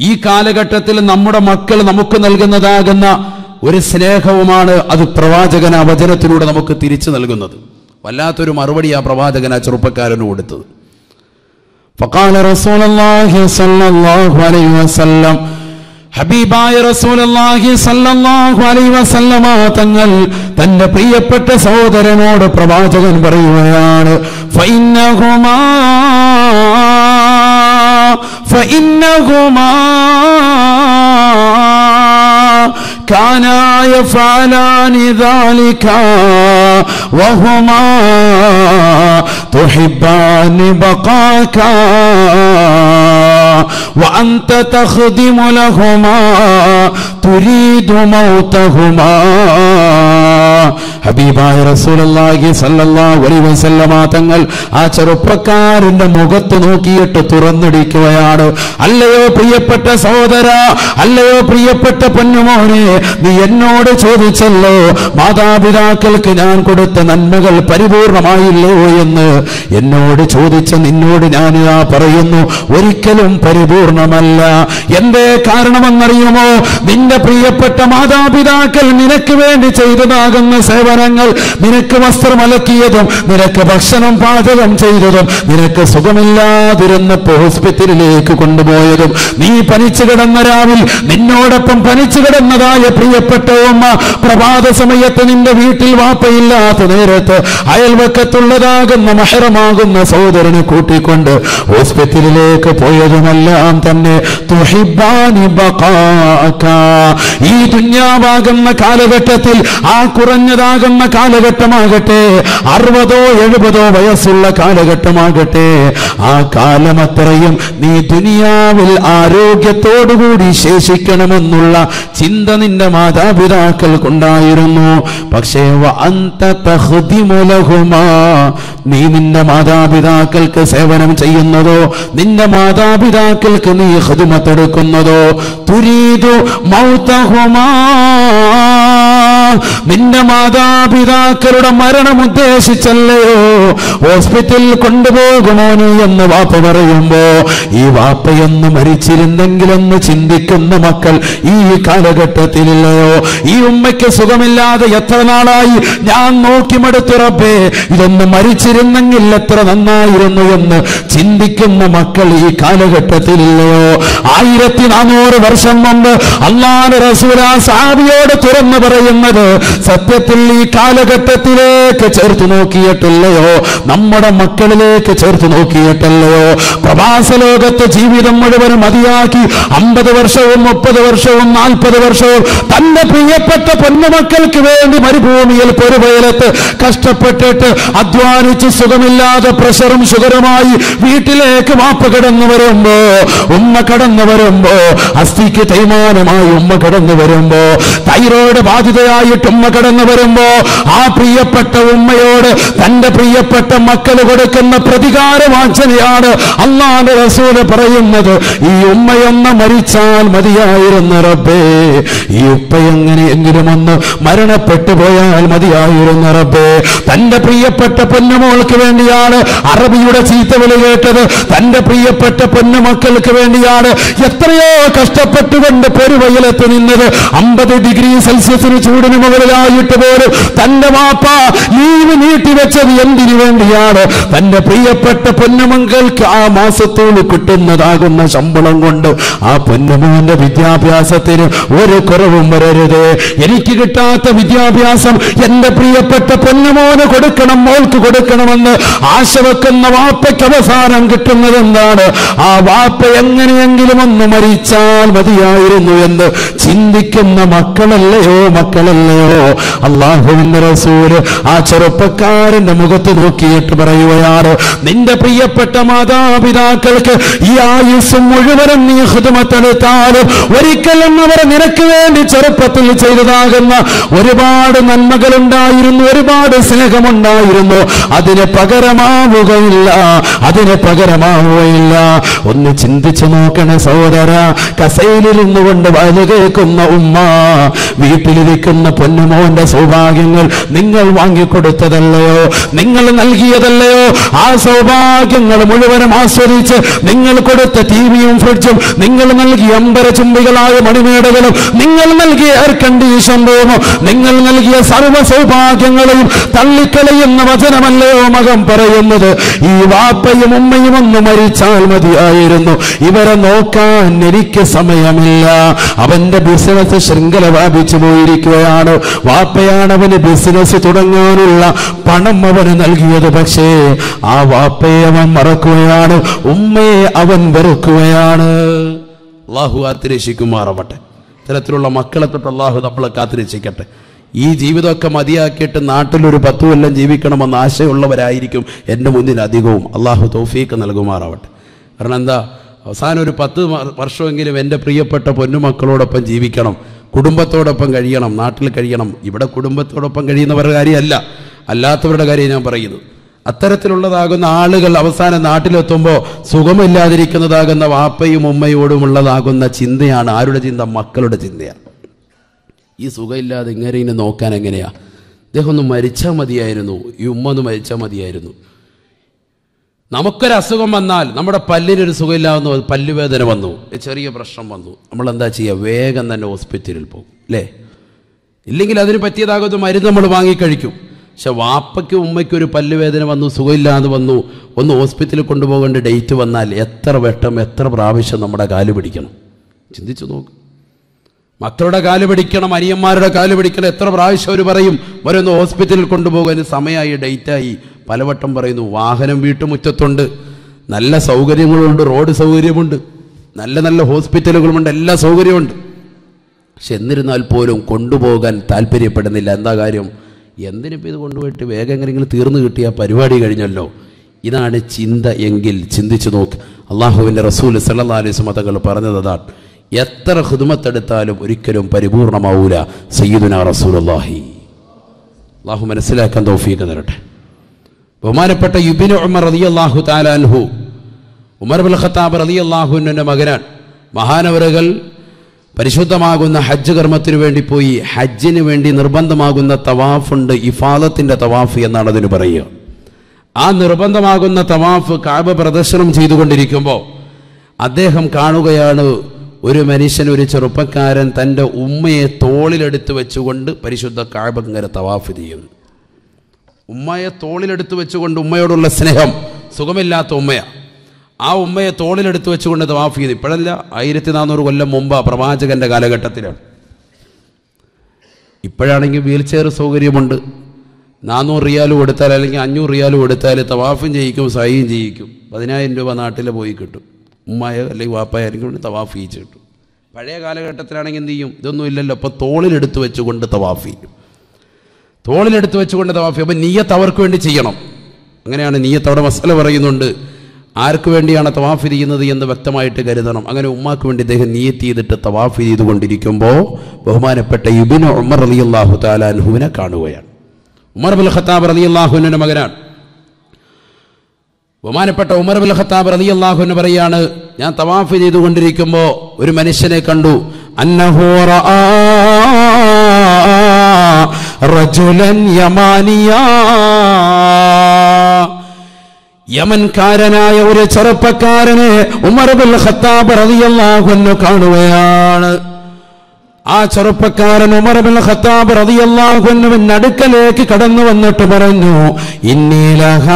ഈ കാലഘട്ടത്തിൽ നമ്മുടെ മക്കൾ നമുക്ക് നൽകുന്നതാകുന്ന ഒരു സ്നേഹവുമാണ് അത് പ്രവാചകൻ ആ വചനത്തിലൂടെ നമുക്ക് തിരിച്ചു നൽകുന്നത്. വല്ലാത്തൊരു മറുപടി ആ പ്രവാചകൻ ആ ചെറുപ്പക്കാരന് കൊടുത്തത്. فقال رسول الله صلى الله عليه وسلم ഹബീബായ റസൂലുള്ളാഹി സല്ലല്ലാഹു അലൈഹി വസല്ലമ തങ്ങൾ തന്റെ പ്രിയപ്പെട്ട സഹോദരനോട് പ്രവാചകൻ പറയുകയാണ് ഫഇന്നഹുമാ ഫഇന്നഹുമാ كانا يفعلان ذلك وهما تحبان بقاك وأنت تخدم لهما تريد موتهما ഹബീബായ സല്ലല്ലാഹു അലൈഹി വസല്ലമാ തങ്ങൾ ആ ചെറുപ്പക്കാരന്റെ മുഖത്ത് നോക്കിയിട്ട് തുറന്നിടിക്കുകയാണ്. അല്ലയോ പ്രിയപ്പെട്ട സഹോദര അല്ലയോ പ്രിയപ്പെട്ട പൊന്നുമോനെ നീ എന്നോട് ചോദിച്ചല്ലോ മാതാപിതാക്കൾക്ക് ഞാൻ കൊടുത്ത നന്മകൾ പരിപൂർണമായില്ലോ എന്ന്. എന്നോട് ചോദിച്ച നിന്നോട് ഞാൻ ആ പറയുന്നു ഒരിക്കലും പരിപൂർണമല്ല. എന്തേ കാരണമെന്നറിയുമോ? നിന്റെ പ്രിയപ്പെട്ട മാതാപിതാക്കൾ നിനക്ക് വേണ്ടി ചെയ്തതാകുന്ന ചെയ്യാവുന്ന സേവനങ്ങൾ നിനക്ക് വസ്ത്രം അലക്കിയതും നിനക്ക് ഭക്ഷണം പാചകം ചെയ്തതും നിനക്ക് സുഖമില്ലാതിരുന്നപ്പോ ഹോസ്പിറ്റലിലേക്ക് കൊണ്ടുപോയതും നീ പനിച്ചു കിടന്ന രാവിൽ നിന്നോടൊപ്പം പനിച്ചു കിടന്നതായ പ്രിയപ്പെട്ട ഉമ്മ പ്രഭാത സമയത്ത് നിന്റെ വീട്ടിൽ വാപ്പയില്ലാത്ത നേരത്ത് അയൽവക്കത്തുള്ളതാകുന്ന മഹരമാകുന്ന സഹോദരനെ കൂട്ടിക്കൊണ്ട് ഹോസ്പിറ്റലിലേക്ക് പോയതുമെല്ലാം തന്നെ. ഈ ദുന്യാവാകുന്ന കാലഘട്ടത്തിൽ ആ കുറഞ്ഞതാകുന്ന കാലഘട്ടമാകട്ടെ. അറുപതോ എഴുപതോ വയസ്സുള്ള കാലഘട്ടമാകട്ടെ. ആ കാലം അത്രയും നീ ദുനിയാവിൽ ആരോഗ്യത്തോടുകൂടി ശേഷിക്കണമെന്നുള്ള ചിന്ത നിന്റെ മാതാപിതാക്കൾക്കുണ്ടായിരുന്നു പക്ഷേ. നീ നിന്റെ മാതാപിതാക്കൾക്ക് സേവനം ചെയ്യുന്നതോ നിന്റെ മാതാപിതാക്കൾക്ക് നീ ഹിദ്മത്തെടുക്കുന്നതോ തുരീതു മൗതഹുമാ. നിന്റെ മാതാപിതാക്കളുടെ മരണം ഉദ്ദേശിച്ചല്ലയോ? ഹോസ്പിറ്റലിൽ കൊണ്ടുപോകുമോ നീ എന്ന് വാപ്പ പറയുമ്പോ ഈ വാപ്പയൊന്ന് മരിച്ചിരുന്നെങ്കിലെന്ന് ചിന്തിക്കുന്ന മക്കൾ ഈ കാലഘട്ടത്തിലില്ലയോ? ഈ ഉമ്മയ്ക്ക് സുഖമില്ലാതെ എത്ര നാളായി? ഞാൻ നോക്കി മടുത്തുറപ്പേ ഇതൊന്ന് മരിച്ചിരുന്നെങ്കിൽ എത്ര നന്നായിരുന്നു എന്ന് ചിന്തിക്കുന്ന മക്കൾ ഈ കാലഘട്ടത്തിലില്ലയോ? ആയിരത്തി നാനൂറ് വർഷം മുമ്പ് അള്ളാഹ് റസൂല സാബിയോട് തുറന്നു പറയുന്നത് സത്യത്തിൽ ഈ കാലഘട്ടത്തിലേക്ക് ചേർത്ത് നോക്കിയിട്ടില്ലയോ? നമ്മുടെ മക്കളിലേക്ക് ചേർത്ത് നോക്കിയിട്ടല്ലയോ? പ്രവാസ ലോകത്ത് ജീവിതം മുഴുവനും മതിയാക്കി അമ്പത് വർഷവും മുപ്പത് വർഷവും നാൽപ്പത് വർഷവും തന്റെ പ്രിയപ്പെട്ട പൊന്നുമക്കൾക്ക് വേണ്ടി മരുഭൂമിയിൽ പൊരുവയലത്ത് കഷ്ടപ്പെട്ടിട്ട് അധ്വാനിച്ച് സുഖമില്ലാതെ പ്രഷറും ഷുഗറുമായി വീട്ടിലേക്ക് മാപ്പ് കടന്നു വരുമ്പോ ഉമ്മ കടന്നു വരുമ്പോ അസ്ഥിക്ക് തേയ്മാനമായി ഉമ്മ കടന്നു വരുമ്പോ തൈറോയ്ഡ് ബാധിതയായിട്ട് ഉമ്മ കടന്നു വരുമ്പോ ആ പ്രിയപ്പെട്ട ഉമ്മയോട് തന്റെ പ്രിയപ്പെട്ട മക്കൾ കൊടുക്കുന്ന പ്രതികാര വാഞ്ചനയാണ് അള്ളാന്റെ റസൂൽ പറയുന്നത് ഈ ഉമ്മയൊന്ന് മരിച്ചാൽ മതിയായിരുന്നു റബ്ബേ ഈ ഉപ്പ എങ്ങനെയെങ്കിലും ഒന്ന് മരണപ്പെട്ടു പോയാൽ മതിയായിരുന്നു റബ്ബേ. തന്റെ പ്രിയപ്പെട്ട പൊന്നുമോൾക്ക് വേണ്ടിയാണ് അറബിയുടെ ചീത്തവിളി കേട്ടത്. തന്റെ പ്രിയപ്പെട്ട പൊന്നുമക്കൾക്ക് വേണ്ടിയാണ് എത്രയോ കഷ്ടപ്പെട്ടുകൊണ്ട് പെരുവയലത്ത് നിന്നത്. അമ്പത് ഡിഗ്രി സെൽഷ്യസിന് ചൂടിന് മുകളിലായിട്ട് പോലും തന്റെ വാപ്പ ലീവ് നീട്ടിവെച്ചത് എന്തിനു വേണ്ടിയാണ്? തന്റെ പ്രിയപ്പെട്ട പൊന്നമങ്കൾക്ക് ആ മാസത്തോട് കിട്ടുന്നതാകുന്ന ശമ്പളം കൊണ്ട് ആ പൊന്നമോന്റെ വിദ്യാഭ്യാസത്തിന് ഒരു കുറവും വരരുത്. എനിക്ക് കിട്ടാത്ത വിദ്യാഭ്യാസം എന്റെ പ്രിയപ്പെട്ട പൊന്നമോന് കൊടുക്കണം മോൾക്ക് കൊടുക്കണമെന്ന് ആശ വെക്കുന്ന വാപ്പയ്ക്ക് അവസാനം കിട്ടുന്നത് എന്താണ്? ആ വാപ്പ എങ്ങനെയെങ്കിലും ഒന്ന് മരിച്ചാൽ മതിയായിരുന്നു എന്ന് ചിന്തിക്കുന്ന മക്കളല്ലയോ മക്കളല്ലയോ അള്ളാഹുവിന്റെ റസൂൽ ആ ചെറുപ്പക്കാരന്റെ മുഖത്ത് നോക്കിയിട്ട് പറയുകയാണ് നിന്റെ പ്രിയപ്പെട്ട മാതാപിതാക്കൾക്ക് ഈ ആയുസ് മുഴുവനും നീ ഹൃദമത്തെടുത്താലും ഒരിക്കലും അവർ നിനക്ക് വേണ്ടി ചെറുപ്പത്തിൽ ചെയ്തതാകുന്ന ഒരുപാട് നന്മകളുണ്ടായിരുന്നു ഒരുപാട് സ്നേഹമുണ്ടായിരുന്നു. അതിന് പകരമാവുകയില്ല അതിന് പകരമാവുകയില്ല. ഒന്ന് ചിന്തിച്ചു നോക്കണേ സഹോദര കസയിലിരുന്നു കൊണ്ട് വലുകേക്കുന്ന ഉമ്മ വീട്ടിലിരിക്കുന്ന പൊന്നുമോന്റെ സൗഭാഗ്യങ്ങൾ നിങ്ങൾ വാങ്ങിക്കൊടുത്തതല്ലയോ? നിങ്ങൾ നൽകിയതല്ലയോ? ആ സൗഭാഗ്യങ്ങൾ മുഴുവനും ആസ്വദിച്ച് നിങ്ങൾ കൊടുത്ത ടിവിയും ഫ്രിഡ്ജും നിങ്ങൾ നൽകിയ അമ്പര ചുംബികളായ മണിമേടകളും നിങ്ങൾ നൽകിയ എയർ കണ്ടീഷൻ റൂമും നിങ്ങൾ നൽകിയ സർവ സൗഭാഗ്യങ്ങളെയും തള്ളിക്കളയുന്ന വചനമല്ലയോ മകം പറയുന്നത്? ഈ വാപ്പയും ഉമ്മയും ഒന്ന് മരിച്ചാൽ മതിയായിരുന്നു. ഇവരെ നോക്കാൻ എനിക്ക് സമയമില്ല. അവന്റെ ബിസിനസ് ശൃംഖല വ്യാപിച്ചു പോയിരിക്കുകയാണ്. വാപ്പയാണ് അവന് ബിസിനസ് തുടങ്ങാനുള്ള പണം അവന് നൽകിയത്. പക്ഷേ ആ വാപ്പയെ അവൻ മറക്കുകയാണ്. ഉമ്മയെ അവൻ വെറുക്കുകയാണ്. അള്ളാഹു കാത്തിരക്ഷിക്കുമാറാവട്ടെ ഇത്തരത്തിലുള്ള മക്കളെ തൊട്ട് അള്ളാഹു നമ്മളെ കാത്തിരക്ഷിക്കട്ടെ. ഈ ജീവിതമൊക്കെ മതിയാക്കിയിട്ട് നാട്ടിലൊരു പത്തു കൊല്ലം ജീവിക്കണമെന്ന് ആശയമുള്ളവരായിരിക്കും എന്റെ മുന്നിൽ അധികവും. അള്ളാഹു തോഫീക്ക് നൽകുമാറാവട്ടെ. കാരണം എന്താ? അവസാനം ഒരു പത്ത് വർഷമെങ്കിലും എന്റെ പ്രിയപ്പെട്ട പൊന്നുമക്കളോടൊപ്പം ജീവിക്കണം. കുടുംബത്തോടൊപ്പം കഴിയണം നാട്ടിൽ കഴിയണം. ഇവിടെ കുടുംബത്തോടൊപ്പം കഴിയുന്നവരുടെ കാര്യമല്ല. അല്ലാത്തവരുടെ കാര്യം ഞാൻ പറയുന്നത് അത്തരത്തിലുള്ളതാകുന്ന ആളുകൾ അവസാനം നാട്ടിലെത്തുമ്പോൾ സുഖമില്ലാതിരിക്കുന്നതാകുന്ന വാപ്പയും ഉമ്മയോടുമുള്ളതാകുന്ന ചിന്തയാണ് ആരുടെ ചിന്ത? മക്കളുടെ ചിന്തയാണ്. ഈ സുഖമില്ലാതെ ഇങ്ങനെ ഇങ്ങനെ നോക്കാൻ എങ്ങനെയാ? അദ്ദേഹം ഒന്ന് മരിച്ചാൽ മതിയായിരുന്നു. ഈ ഉമ്മ ഒന്ന് മരിച്ചാൽ മതിയായിരുന്നു. നമുക്കൊരു അസുഖം വന്നാൽ നമ്മുടെ പല്ലിനൊരു സുഖമില്ലാവുന്ന പല്ലുവേദന വന്നു. ചെറിയ പ്രശ്നം വന്നു. നമ്മൾ എന്താ ചെയ്യുക വേഗം തന്നെ ഹോസ്പിറ്റലിൽ പോകും. അല്ലേ ഇല്ലെങ്കിൽ അതിന് പറ്റിയതാകുന്ന മരുന്ന് നമ്മൾ വാങ്ങിക്കഴിക്കും പക്ഷെ വാപ്പയ്ക്കും ഉമ്മയ്ക്കും ഒരു പല്ലുവേദന വന്നു സുഖമില്ലാതെ വന്നു. ഒന്ന് ഹോസ്പിറ്റലിൽ കൊണ്ടുപോകേണ്ട ഡേറ്റ് വന്നാൽ എത്ര വട്ടം എത്ര പ്രാവശ്യം നമ്മുടെ കാൽ പിടിക്കണം? ചിന്തിച്ചു നോക്ക്. മക്കളുടെ കാൽ പിടിക്കണം അനിയന്മാരുടെ കാൽ പിടിക്കണം എത്ര പ്രാവശ്യം അവർ പറയും അവരൊന്ന് ഹോസ്പിറ്റലിൽ കൊണ്ടുപോകാൻ സമയമായി ഡേറ്റായി. പലവട്ടം പറയുന്നു വാഹനം വീട്ടുമുറ്റത്തുണ്ട് നല്ല സൗകര്യങ്ങളുണ്ട് റോഡ് സൗകര്യമുണ്ട്. നല്ല നല്ല ഹോസ്പിറ്റലുകളുമുണ്ട് എല്ലാ സൗകര്യമുണ്ട്. പക്ഷെ എന്നിരുന്നാൽ പോലും കൊണ്ടുപോകാൻ താല്പര്യപ്പെടുന്നില്ല. എന്താ കാര്യം? എന്തിനിപ്പോൾ ഇത് കൊണ്ടുപോയിട്ട് വേഗം എങ്ങനെയെങ്കിലും തീർന്നു കിട്ടിയ പരിപാടി കഴിഞ്ഞല്ലോ. ഇതാണ് ചിന്ത എങ്കിൽ ചിന്തിച്ചു നോക്ക്. അള്ളാഹുവിന്റെ റസൂൽ സല്ലാ അലൈസ് പറഞ്ഞത് അതാണ്. എത്ര ഹുദുമത്തെടുത്താലും ഒരിക്കലും പരിപൂർണമാവൂല. സയ്യിദുന റസൂൽ അള്ളാഹി മനസ്സിലാക്കാൻ തോഫീക്ക് തരട്ടെ. ബഹുമാനപ്പെട്ട യുബിന് ഉമർ റതി അള്ളാഹു താലാൻഹു ഉമർ ബുൽ ഖത്താബ് റതി അള്ളാഹുവിന്റെ മകനാണ്. മഹാനവറുകൾ പരിശുദ്ധമാകുന്ന ഹജ്ജ് കർമ്മത്തിനു വേണ്ടി പോയി ഹജ്ജിന് വേണ്ടി നിർബന്ധമാകുന്ന തവാഫുണ്ട് ഇഫാദത്തിന്റെ തവാഫ് എന്നാണ് അതിന് പറയുക. ആ നിർബന്ധമാകുന്ന തവാഫ് കാബ പ്രദർശനം ചെയ്തുകൊണ്ടിരിക്കുമ്പോൾ അദ്ദേഹം കാണുകയാണ് ഒരു മനുഷ്യൻ ഒരു ചെറുപ്പക്കാരൻ തന്റെ ഉമ്മയെ തോളിലെടുത്ത് വെച്ചുകൊണ്ട് പരിശുദ്ധ കാബ തവാഫ് ചെയ്യുന്നു ഉമ്മയെ തോളിലെടുത്ത് വെച്ചുകൊണ്ട് ഉമ്മയോടുള്ള സ്നേഹം സുഖമില്ലാത്ത ഉമ്മയാണ് ആ ഉമ്മയെ തോളിലെടുത്ത് വെച്ചുകൊണ്ട് തവാഫ് ചെയ്തു ഇപ്പോഴല്ല ആയിരത്തി നാനൂറ് കൊല്ലം മുമ്പ് പ്രവാചകന്റെ കാലഘട്ടത്തിലാണ്. ഇപ്പോഴാണെങ്കിൽ വീൽ ചെയർ സൗകര്യമുണ്ട്. നാനൂറ് റിയാലും കൊടുത്താൽ അല്ലെങ്കിൽ അഞ്ഞൂറ് റിയാലും കൊടുത്താൽ തവാഫും ചെയ്യിക്കും സഹിയും ചെയ്യിക്കും. പതിനായിരം രൂപ നാട്ടിൽ പോയി കിട്ടും. ഉമ്മായ അല്ലെങ്കിൽ വാപ്പായായിരിക്കും കൊണ്ട് തവാഫ് ചെയ്യിച്ച് കിട്ടും. പഴയ കാലഘട്ടത്തിലാണെങ്കിൽ എന്ത് ചെയ്യും? ഇതൊന്നും ഇല്ലല്ലോ. അപ്പോൾ തോളിലെടുത്ത് വെച്ചുകൊണ്ട് തവാഫ് ചെയ്യും. തോളിലെടുത്ത് വെച്ചുകൊണ്ട് തവാഫ് അപ്പം നീയത്ത് അവർക്ക് വേണ്ടി ചെയ്യണം. അങ്ങനെയാണ് നീയത്ത് അവിടെ മസല പറയുന്നുണ്ട്. ആർക്ക് വേണ്ടിയാണ് തവാഫ് ചെയ്യുന്നത് എന്ന് വ്യക്തമായിട്ട് കരുതണം. അങ്ങനെ ഉമ്മാക്ക് വേണ്ടി ഇദ്ദേഹം നീയത്ത് ചെയ്തിട്ട് തവാഫ് ചെയ്തുകൊണ്ടിരിക്കുമ്പോൾ ബഹുമാനപ്പെട്ട യുബിൻ ഉമർ അലി അള്ളാഹു താലാൻഹുവിനെ കാണുകയാണ്. ഉമർ ബുൽ ഖത്താബ് അലി അള്ളാഹുവിന്റെ മകനാണ്. ബഹുമാനപ്പെട്ട ഉമർ ബുൽ ഖത്താബ് റലി അള്ളാഹുവിന് പറയാണ് ഞാൻ തവാഫ് ചെയ്തുകൊണ്ടിരിക്കുമ്പോൾ ഒരു മനുഷ്യനെ കണ്ടു. അന്നഹോറ റജുലൻ യമാനിയ. യമൻകാരനായ ഒരു ചെറുപ്പക്കാരനെ ഉമർബുൽ ഖത്താബ് റളിയല്ലാഹു അൻഹു കാണുകയാണ്. ആ ചെറുപ്പക്കാരൻ ഉമർബുൽ ഖത്താബ് റളിയല്ലാഹു അൻഹുവിന്റെ അടുക്കലേക്ക് കടന്നു വന്നിട്ട് പറഞ്ഞു ഇന്നീലഹ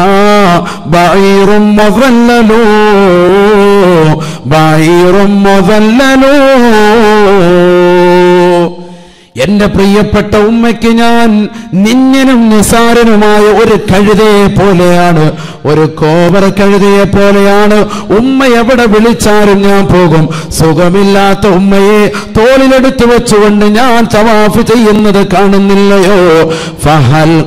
എന്റെ പ്രിയപ്പെട്ട ഉമ്മയ്ക്ക് ഞാൻ നിന്നിനും നിസാരനുമായ ഒരു കഴുതയെ പോലെയാണ്. ഒരു കോവർ കഴുതയെ പോലെയാണ്. ഉമ്മ എവിടെ വിളിച്ചാലും ഞാൻ പോകും. സുഖമില്ലാത്ത ഉമ്മയെ തോളിലെടുത്തു വെച്ചുകൊണ്ട് ഞാൻ തവാഫ് ചെയ്യുന്നത് കാണുന്നില്ലയോ? ഫഹൽ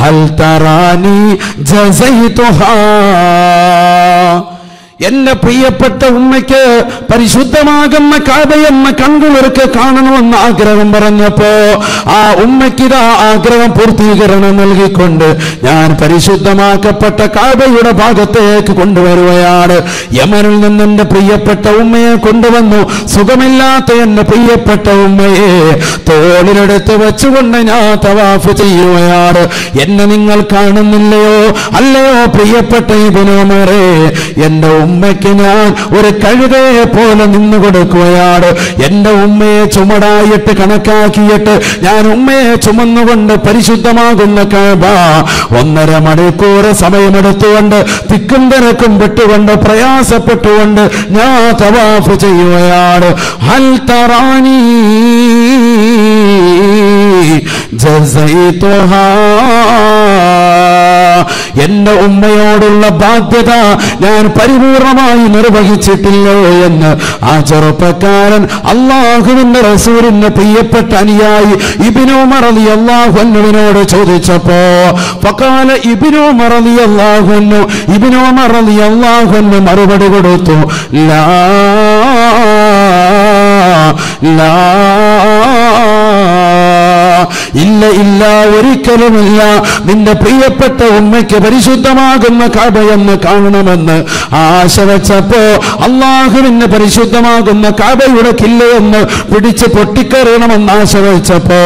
ഹൽ തറാനി ജസൈതുഹാ. എന്റെ പ്രിയപ്പെട്ട ഉമ്മയ്ക്ക് പരിശുദ്ധമാകുന്ന കാബയെന്ന കൺകുളിർക്ക് കാണണമെന്ന് ആഗ്രഹം പറഞ്ഞപ്പോ ആ ഉമ്മയ്ക്കിതാ ആഗ്രഹം പൂർത്തീകരണം നൽകിക്കൊണ്ട് ഞാൻ പരിശുദ്ധമാക്കപ്പെട്ട കഥയുടെ ഭാഗത്തേക്ക് കൊണ്ടുവരുകയാണ്. യമനിൽ നിന്ന് എന്റെ പ്രിയപ്പെട്ട ഉമ്മയെ കൊണ്ടുവന്നു. സുഖമില്ലാത്ത എന്റെ പ്രിയപ്പെട്ട ഉമ്മയെ തോളിലെടുത്ത് വെച്ചുകൊണ്ട് ഞാൻ തവാഫ് ചെയ്യുകയാണ്. എന്നെ നിങ്ങൾ കാണുന്നില്ലയോ? അല്ലയോ പ്രിയപ്പെട്ട ഇബിനോമറേ എന്റെ ഉമ്മയ്ക്ക് ഞാൻ ഒരു കഴുതയെ പോലെ നിന്നു കൊടുക്കുകയാണ്. എന്റെ ഉമ്മയെ ചുമടായിട്ട് കണക്കാക്കിയിട്ട് ഞാൻ ഉമ്മയെ ചുമന്നുകൊണ്ട് പരിശുദ്ധമാകുന്ന കഴബ ഒന്നര മണിക്കൂർ സമയമെടുത്തുകൊണ്ട് തിക്കും തിരക്കും പെട്ടുകൊണ്ട് പ്രയാസപ്പെട്ടുകൊണ്ട് ഞാൻ തവാഫ് ചെയ്യുകയാണ്. ഹൽ തറാനി ജസൈതുഹാ എന്റെ ഉമ്മയോടുള്ള ബാധ്യത ഞാൻ പരിപൂർണമായി നിർവഹിച്ചിട്ടില്ലോ എന്ന് ആ ചെറുപ്പക്കാരൻ അള്ളാഹുവിന്റെ റസൂലിന്റെ പ്രിയപ്പെട്ട അനുയായി ഇബിനോ മറലി അള്ളാഹുവിനോട് ചോദിച്ചപ്പോ പക്കാല ഇബിനോ മറലി അള്ളാഹുന്നു ഇബിനോ മറലി അള്ളാഹുന്നു മറുപടി കൊടുത്തു ലാ ലാ ഇല്ല ഇല്ല ഒരിക്കലുമില്ല. നിന്റെ പ്രിയപ്പെട്ട ഉമ്മയ്ക്ക് പരിശുദ്ധമാകുന്ന കഥയെന്ന് കാണണമെന്ന് ആശ വെച്ചപ്പോ അള്ളാഹുവിന് പരിശുദ്ധമാകുന്ന കഥയുടെ കില്ലയെന്ന് പിടിച്ച് പൊട്ടിക്കറിയണമെന്ന് ആശ വെച്ചപ്പോ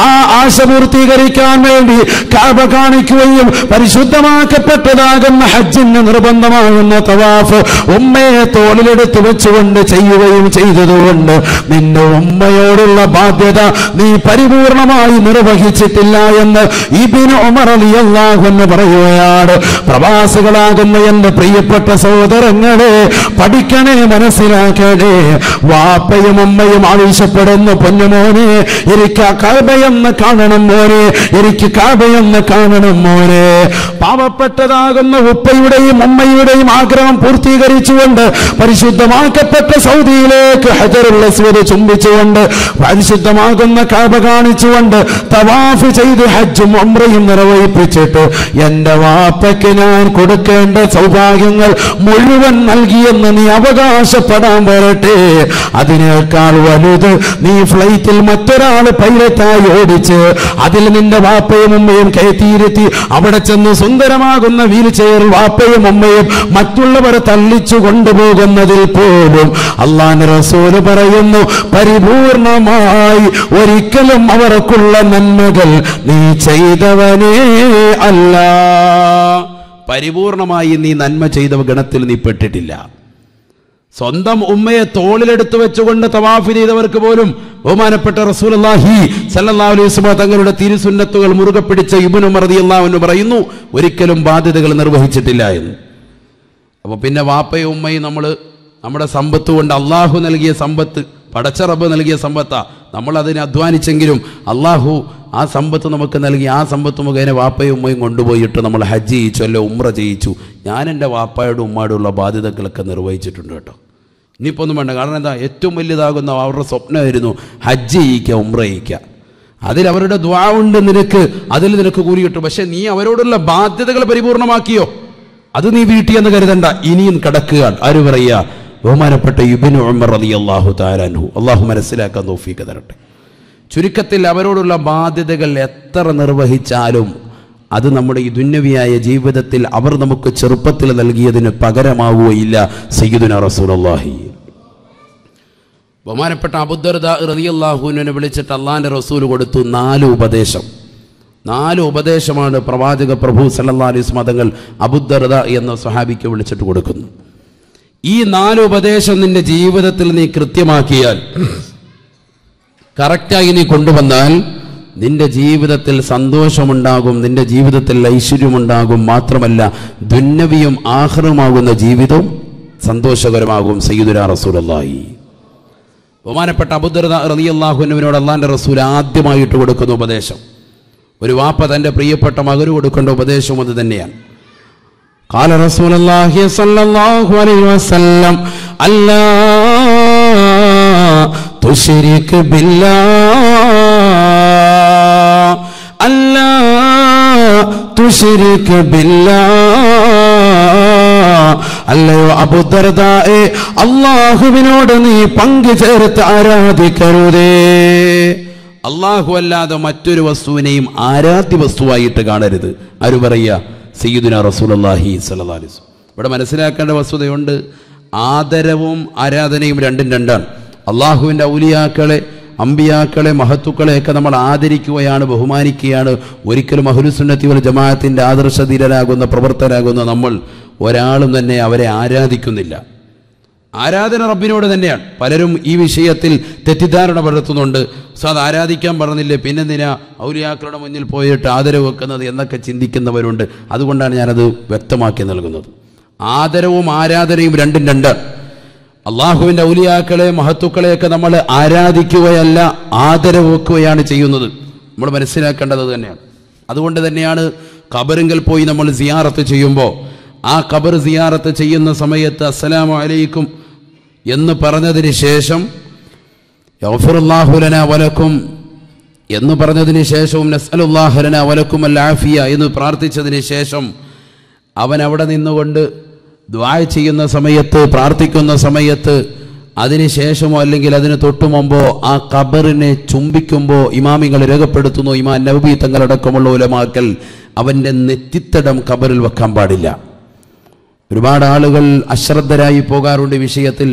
ആ ആശ പൂർത്തീകരിക്കാൻ വേണ്ടി കാബ കാണിക്കുകയും പരിശുദ്ധമാക്കപ്പെട്ടതാകുന്ന ഹജ്ജിന് നിർബന്ധമാകുന്ന തവാഫ് ഉമ്മയെ തോളിലെടുത്ത് വെച്ചുകൊണ്ട് ചെയ്യുകയും ചെയ്തതുകൊണ്ട് നിന്റെ ഉമ്മയോടുള്ള ബാധ്യത നീ പരിപൂർണമായി നിർവഹിച്ചിട്ടില്ല എന്ന് ഇബിന് ഉമർ എന്ന് പറയുകയാണ്. പ്രവാസികളാകുന്ന എന്റെ പ്രിയപ്പെട്ട സഹോദരങ്ങളെ പഠിക്കണേ മനസ്സിലാക്കണേ. വാപ്പയും അമ്മയും ആവശ്യപ്പെടുന്നു പൊന്നുമോനെ എനിക്ക് ആ കാബയെന്ന് കാണണം മോനെ എനിക്ക് കാബയെന്ന് കാണണം മോനെ. പാവപ്പെട്ടതാകുന്ന ഉപ്പയുടെയും അമ്മയുടെയും ആഗ്രഹം പൂർത്തീകരിച്ചുകൊണ്ട് പരിശുദ്ധമാക്കപ്പെട്ട സൗദിയിലേക്ക് ഹജറുള്ള ചുംബിച്ചുകൊണ്ട് പരിശുദ്ധമാകുന്ന കാബ കാണിച്ചുകൊണ്ട് തവാഫ് ചെയ്ത് ഹജ്ജും ഉംറയും നിറവേപ്പിച്ചിട്ട് എന്റെ വാപ്പയ്ക്ക് ഞാൻ കൊടുക്കേണ്ട സൗഭാഗ്യങ്ങൾ മുഴുവൻ നൽകിയെന്ന് നീ അവകാശപ്പെടാൻ വരട്ടെ. അതിനേക്കാൾ വലുത് നീ ഫ്ലൈറ്റിൽ മറ്റൊരാൾ പൈലറ്റായി ഓടിച്ച് അതിൽ നിന്റെ വാപ്പയും ഉമ്മയും കയറ്റിയിരുത്തി അവിടെ ചെന്ന് സുന്ദരമാകുന്ന വീൽ ചെയറിൽ വാപ്പയും ഉമ്മയും മറ്റുള്ളവരെ തള്ളിച്ചു കൊണ്ടുപോകുന്നതിൽ പോലും അള്ളാൻ റസൂൽ പറയുന്നു പരിപൂർണമായി ഒരിക്കലും അവർക്കുള്ള നന്മകൾ നീ ചെയ്തവനേ അല്ല. പരിപൂർണമായി നീ നന്മ ചെയ്ത ഗണത്തിൽ നീ പെട്ടിട്ടില്ല. സ്വന്തം ഉമ്മയെ തോളിലെടുത്ത് വെച്ചുകൊണ്ട് തവാഫ് ചെയ്തവർക്ക് പോലും ബഹുമാനപ്പെട്ട സല്ലല്ലാഹു അലൈഹി വസല്ലം തങ്ങളുടെ തിരുസുന്നത്തുകൾ മുറുകെ പിടിച്ച ഇബ്നു ഉമർ റളിയല്ലാഹു അൻഹു പറയുന്നു ഒരിക്കലും ബാധ്യതകൾ നിർവഹിച്ചിട്ടില്ല എന്ന്. അപ്പോൾ പിന്നെ വാപ്പയും ഉമ്മയും നമ്മൾ നമ്മുടെ സമ്പത്ത് കൊണ്ട് അള്ളാഹു നൽകിയ സമ്പത്ത് പടച്ച റബ്ബ് നൽകിയ സമ്പത്താണ് നമ്മൾ അതിനെ അധ്വാനിച്ചെങ്കിലും അള്ളാഹു ആ സമ്പത്ത് നമുക്ക് നൽകി ആ സമ്പത്ത് മുഖേന വാപ്പയും ഉമ്മയും കൊണ്ടുപോയിട്ട് നമ്മൾ ഹജ്ജ് ചെയ്യിച്ചു അല്ലെ ഉമ്ര ചെയ്യിച്ചു. ഞാൻ എന്റെ വാപ്പായോടും ഉമ്മയോടും ഉള്ള ബാധ്യതകളൊക്കെ നിർവഹിച്ചിട്ടുണ്ട് കേട്ടോ. ഇനിയിപ്പോൾ ഒന്നും വേണ്ട. കാരണം എന്താ? ഏറ്റവും വലിയതാകുന്ന അവരുടെ സ്വപ്നമായിരുന്നു ഹജ്ജ് ചെയ്യിക്കുക ഉമ്ര ചെയ്യിക്കുക. അതിൽ അവരുടെ ദ്വാവുണ്ട് നിനക്ക് അതിൽ നിനക്ക് കൂലി കിട്ടും പക്ഷെ നീ അവരോടുള്ള ബാധ്യതകൾ പരിപൂർണമാക്കിയോ? അത് നീ വീട്ടിയെന്ന് കരുതണ്ട. ഇനിയും കിടക്കുക ആര് പറയുക? ബഹുമാനപ്പെട്ട യുബിൻ ഉമർ അലി അള്ളാഹു താരാൻഹു അള്ളാഹു മനസ്സിലാക്കാൻ തോഫീക്ക് തരട്ടെ. ചുരുക്കത്തിൽ അവരോടുള്ള ബാധ്യതകൾ എത്ര നിർവഹിച്ചാലും അത് നമ്മുടെ ഈ ദുന്നവിയായ ജീവിതത്തിൽ അവർ നമുക്ക് ചെറുപ്പത്തിൽ നൽകിയതിന് പകരമാവുകയില്ല സയ്യിദുന റസൂലുള്ളാഹി. ബഹുമാനപ്പെട്ട റളിയല്ലാഹുവിനെ വിളിച്ചിട്ട് അള്ളാഹിന്റെ റസൂൽ കൊടുത്തു നാല് ഉപദേശം. നാല് ഉപദേശമാണ് പ്രവാചക പ്രഭു സല്ലാ അലൈഹി വസല്ലം അബുദ്ദർദ എന്ന സ്വഹാബിക്ക് വിളിച്ചിട്ട് കൊടുക്കുന്നു ഈ നാല് ഉപദേശം നിന്റെ ജീവിതത്തിൽ നീ കൃത്യമാക്കിയാൽ കറക്റ്റായി നീ കൊണ്ടുവന്നാൽ നിന്റെ ജീവിതത്തിൽ സന്തോഷമുണ്ടാകും നിന്റെ ജീവിതത്തിൽ ഐശ്വര്യമുണ്ടാകും മാത്രമല്ല ദുന്നവിയും ആഹ്റുമാകുന്ന ജീവിതവും സന്തോഷകരമാകും സയ്യിദുന റസൂലായി ബഹുമാനപ്പെട്ട അബുദർ റളിയല്ലാഹുവിനോട് അള്ളാന്റെ റസൂൽ ആദ്യമായിട്ട് കൊടുക്കുന്ന ഉപദേശം. ഒരു വാപ്പ തന്റെ പ്രിയപ്പെട്ട മകന് കൊടുക്കേണ്ട ഉപദേശം അത് തന്നെയാണ്. قال رسول الله صلى الله عليه وسلم ألا تشرك بالله ألا تشرك بالله അല്ലയോ അബുദർദായെ അള്ളാഹുവിനോട് നീ പങ്കു ചേർത്ത് ആരാധിക്കരുതേ അള്ളാഹു അല്ലാതെ മറ്റൊരു വസ്തുവിനെയും ആരാധ്യ വസ്തുവായിട്ട് കാണരുത് ആര് പറയുക സയ്യിദുന റസൂലല്ലാഹി സലഹ്ലിസ് ഇവിടെ മനസ്സിലാക്കേണ്ട വസ്തുതയുണ്ട്. ആദരവും ആരാധനയും രണ്ടും രണ്ടാണ്. അള്ളാഹുവിന്റെ ഔലിയാക്കളെ അമ്പിയാക്കളെ മഹത്തുക്കളെയൊക്കെ നമ്മൾ ആദരിക്കുകയാണ് ബഹുമാനിക്കുകയാണ്. ഒരിക്കലും അഹുലുസുന്നത്തി ഒരു ജമാഅത്തിന്റെ ആദർശധീരരാകുന്ന പ്രവർത്തകരാകുന്ന നമ്മൾ ഒരാളും തന്നെ അവരെ ആരാധിക്കുന്നില്ല. ആരാധന റബ്ബിനോട് തന്നെയാണ്. പലരും ഈ വിഷയത്തിൽ തെറ്റിദ്ധാരണ പടർത്തുന്നുണ്ട് സോ അത് ആരാധിക്കാൻ പറഞ്ഞില്ലേ? പിന്നെന്തിനാ ഔലിയാക്കളുടെ മുന്നിൽ പോയിട്ട് ആദരവ് വെക്കുന്നത് എന്നൊക്കെ ചിന്തിക്കുന്നവരുണ്ട്. അതുകൊണ്ടാണ് ഞാനത് വ്യക്തമാക്കി നൽകുന്നത്. ആദരവും ആരാധനയും രണ്ടും രണ്ട്. അള്ളാഹുവിന്റെ ഔലിയാക്കളെ മഹത്തുക്കളെയൊക്കെ നമ്മൾ ആരാധിക്കുകയല്ല ആദരവ് വെക്കുകയാണ് ചെയ്യുന്നത്. നമ്മൾ മനസ്സിലാക്കേണ്ടത് തന്നെയാണ്. അതുകൊണ്ട് തന്നെയാണ് കബറിങ്കൽ പോയി നമ്മൾ സിയാറത്ത് ചെയ്യുമ്പോൾ ആ കബർ സിയാറത്ത് ചെയ്യുന്ന സമയത്ത് അസ്സലാമു അലൈക്കും എന്ന് പറഞ്ഞതിന് ശേഷം യൗഫുറുല്ലാഹുലന വലക്കും എന്ന് പറഞ്ഞതിന് ശേഷവും നസ്അലുല്ലാഹുലന വലക്കും അല്ലാഫിയ എന്ന് പ്രാർത്ഥിച്ചതിന് ശേഷം അവൻ അവിടെ നിന്നുകൊണ്ട് ദ്വായ ചെയ്യുന്ന സമയത്ത് പ്രാർത്ഥിക്കുന്ന സമയത്ത് അതിനുശേഷമോ അല്ലെങ്കിൽ അതിന് തൊട്ടു മുമ്പോ ആ ഖബറിനെ ചുംബിക്കുമ്പോൾ ഇമാമിങ്ങൾ രേഖപ്പെടുത്തുന്നു. ഇമാം നബി തങ്ങളടക്കമുള്ള ഉലമാക്കൽ അവന്റെ നെറ്റിത്തടം ഖബറിൽ വെക്കാൻ പാടില്ല. ഒരുപാട് ആളുകൾ അശ്രദ്ധരായി പോകാറുണ്ട് വിഷയത്തിൽ.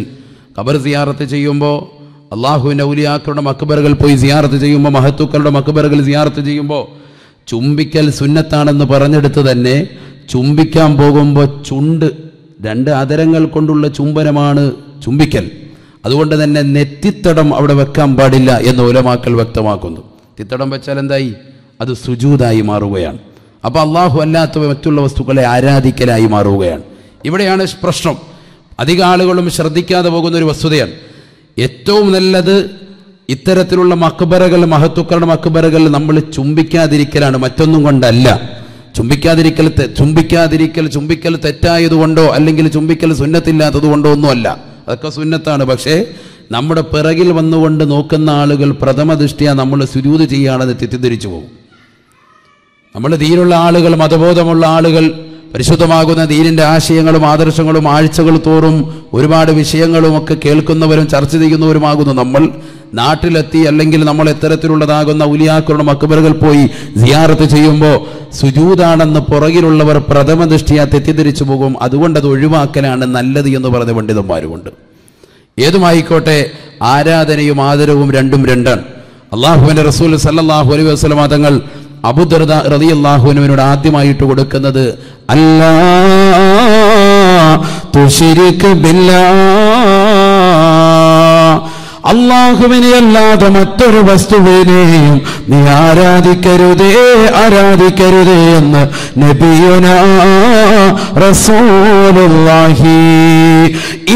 ഖബർ സിയാറത്ത് ചെയ്യുമ്പോൾ അള്ളാഹുവിന്റെ ഔലിയാക്കളുടെ മക്ബറുകൾ പോയി സിയാറത്ത് ചെയ്യുമ്പോൾ മഹത്തുക്കളുടെ മക്ബറുകൾ സിയാറത്ത് ചെയ്യുമ്പോൾ ചുംബിക്കൽ സുന്നത്താണെന്ന് പറഞ്ഞെടുത്ത് തന്നെ ചുംബിക്കാൻ പോകുമ്പോൾ ചുണ്ട് രണ്ട് അതരങ്ങൾ കൊണ്ടുള്ള ചുംബനമാണ് ചുംബിക്കൽ. അതുകൊണ്ട് തന്നെ നെറ്റിത്തടം അവിടെ വെക്കാൻ പാടില്ല എന്ന് ഉലമാക്കൽ വ്യക്തമാക്കുന്നു. തിത്തടം വെച്ചാൽ എന്തായി? അത് സുജൂതായി മാറുകയാണ്. അപ്പോൾ അള്ളാഹു അല്ലാത്ത മറ്റുള്ള വസ്തുക്കളെ ആരാധിക്കലായി മാറുകയാണ്. ഇവിടെയാണ് പ്രശ്നം. അധിക ആളുകളും ശ്രദ്ധിക്കാതെ പോകുന്ന ഒരു വസ്തുതയാണ്. ഏറ്റവും നല്ലത് ഇത്തരത്തിലുള്ള മക്ബറകൾ മഹത്തുക്കളുടെ മക്ബറകൾ നമ്മൾ ചുംബിക്കാതിരിക്കലാണ്. മറ്റൊന്നും കൊണ്ടല്ല. ചുംബിക്കാതിരിക്കൽ ചുംബിക്കാതിരിക്കൽ ചുംബിക്കൽ തെറ്റായതുകൊണ്ടോ അല്ലെങ്കിൽ ചുംബിക്കൽ സുന്നത്തില്ലാത്തത് കൊണ്ടോ ഒന്നുമല്ല. അതൊക്കെ സുന്നത്താണ്. പക്ഷേ നമ്മുടെ പിറകിൽ വന്നുകൊണ്ട് നോക്കുന്ന ആളുകൾ പ്രഥമ ദൃഷ്ടിയ നമ്മൾ സുരൂത് ചെയ്യുകയാണെന്ന് തെറ്റിദ്ധരിച്ചു പോകും. നമ്മൾ ദീനുള്ള ആളുകൾ മതബോധമുള്ള ആളുകൾ പരിശുദ്ധമാകുന്ന ദീനിന്റെ ആശയങ്ങളും ആദർശങ്ങളും ആഴ്ചകൾ തോറും ഒരുപാട് വിഷയങ്ങളും ഒക്കെ കേൾക്കുന്നവരും ചർച്ച ചെയ്യുന്നവരുമാകുന്നു നമ്മൾ. നാട്ടിലെത്തി അല്ലെങ്കിൽ നമ്മൾ എത്തരത്തിലുള്ളതാകുന്ന ഉലിയാക്കളുടെ അക്ബറുകൾ പോയി സിയാറത്ത് ചെയ്യുമ്പോൾ സുജൂതാണെന്ന് പുറകിലുള്ളവർ പ്രഥമ ദൃഷ്ടിയാ തെറ്റിദ്ധരിച്ചു പോകും. അതുകൊണ്ട് അത് ഒഴിവാക്കലാണ് നല്ലത് എന്ന് പറഞ്ഞ പണ്ഡിതന്മാരുമുണ്ട്. ഏതുമായിക്കോട്ടെ ആരാധനയും ആദരവും രണ്ടും രണ്ടാണ്. അള്ളാഹുവിന്റെ റസൂൽ സല്ലാഹു അലൈഹി വസല്ലമ തങ്ങൾ അബുദർദ റതിയല്ലാഹുവിനോട് ആദ്യമായിട്ട് കൊടുക്കുന്നത് അല്ലാ അള്ളാഹുവിനെ അല്ലാതെ മറ്റൊരു വസ്തുവിനെയും നീ ആരാധിക്കരുതേ ആരാധിക്കരുതേ എന്ന് നബിയുന റസൂലുള്ളാഹി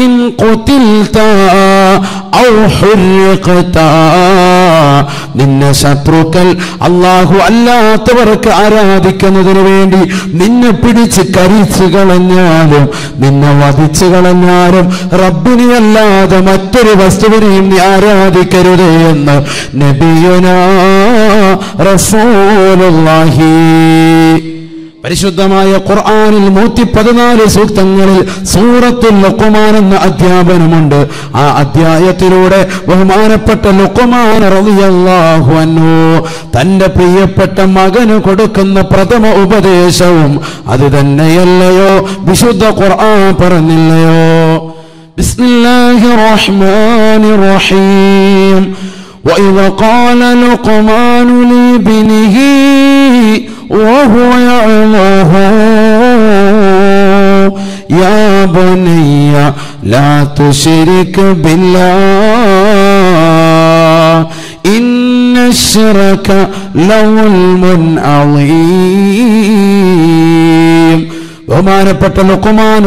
ഇൻ ഖുതിൽത ഔ നിന്നെ ശത്രുക്കൾ അള്ളാഹു അല്ലാത്തവർക്ക് ആരാധിക്കുന്നതിന് വേണ്ടി നിന്നെ പിടിച്ച് കരിച്ചു കളഞ്ഞാലും നിന്നെ വധിച്ചു കളഞ്ഞാലും റബ്ബിനെ അല്ലാതെ മറ്റൊരു വസ്തുവിനെയും നീ ആരാധിക്കരുത് എന്ന് നബിയുനാ റസൂലുള്ളാഹി. പരിശുദ്ധമായ ഖുർആനിൽ നൂറ്റി പതിനാല് സൂക്തങ്ങളിൽ സൂറത്തുൽ ലുഖ്മാൻ എന്ന അധ്യാപനമുണ്ട് ആ അധ്യായത്തിലൂടെ ബഹുമാനപ്പെട്ട ലുഖ്മാൻ റളിയല്ലാഹു അൻഹു തന്റെ പ്രിയപ്പെട്ട മകന് കൊടുക്കുന്ന പ്രഥമ ഉപദേശവും അത് തന്നെയല്ലയോ വിശുദ്ധ ഖുർആൻ പറഞ്ഞില്ലയോ ബിസ്മില്ലാഹിർ റഹ്മാനിർ റഹീം وإذ قال لقمان لابنه وهو يعظه يا بني لا تشرك بالله. إن الشرك لظلم عظيم. ബഹുമാനപ്പെട്ട ലുക്കുമാൻ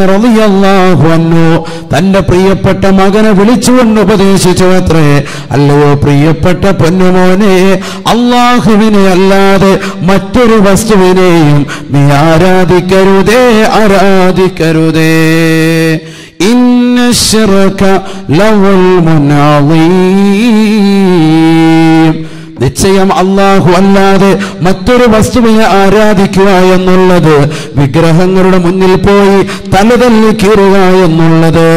തന്റെ പ്രിയപ്പെട്ട മകനെ വിളിച്ചുകൊണ്ട് ഉപദേശിച്ചു അത്രേ അല്ലയോ പ്രിയപ്പെട്ട പൊന്നുമോനെ അള്ളാഹുവിനെ അല്ലാതെ മറ്റൊരു വസ്തുവിനെയും നീ ആരാധിക്കരുതേ ആരാധിക്കരുതേ. ഇന്ന ലവൽ മുനാവീ നിശ്ചയം അള്ളാഹു അല്ലാതെ മറ്റൊരു വസ്തുവിനെ ആരാധിക്കുക എന്നുള്ളത് വിഗ്രഹങ്ങളുടെ മുന്നിൽ പോയി തലതല്ലി കീറുക എന്നുള്ളത്.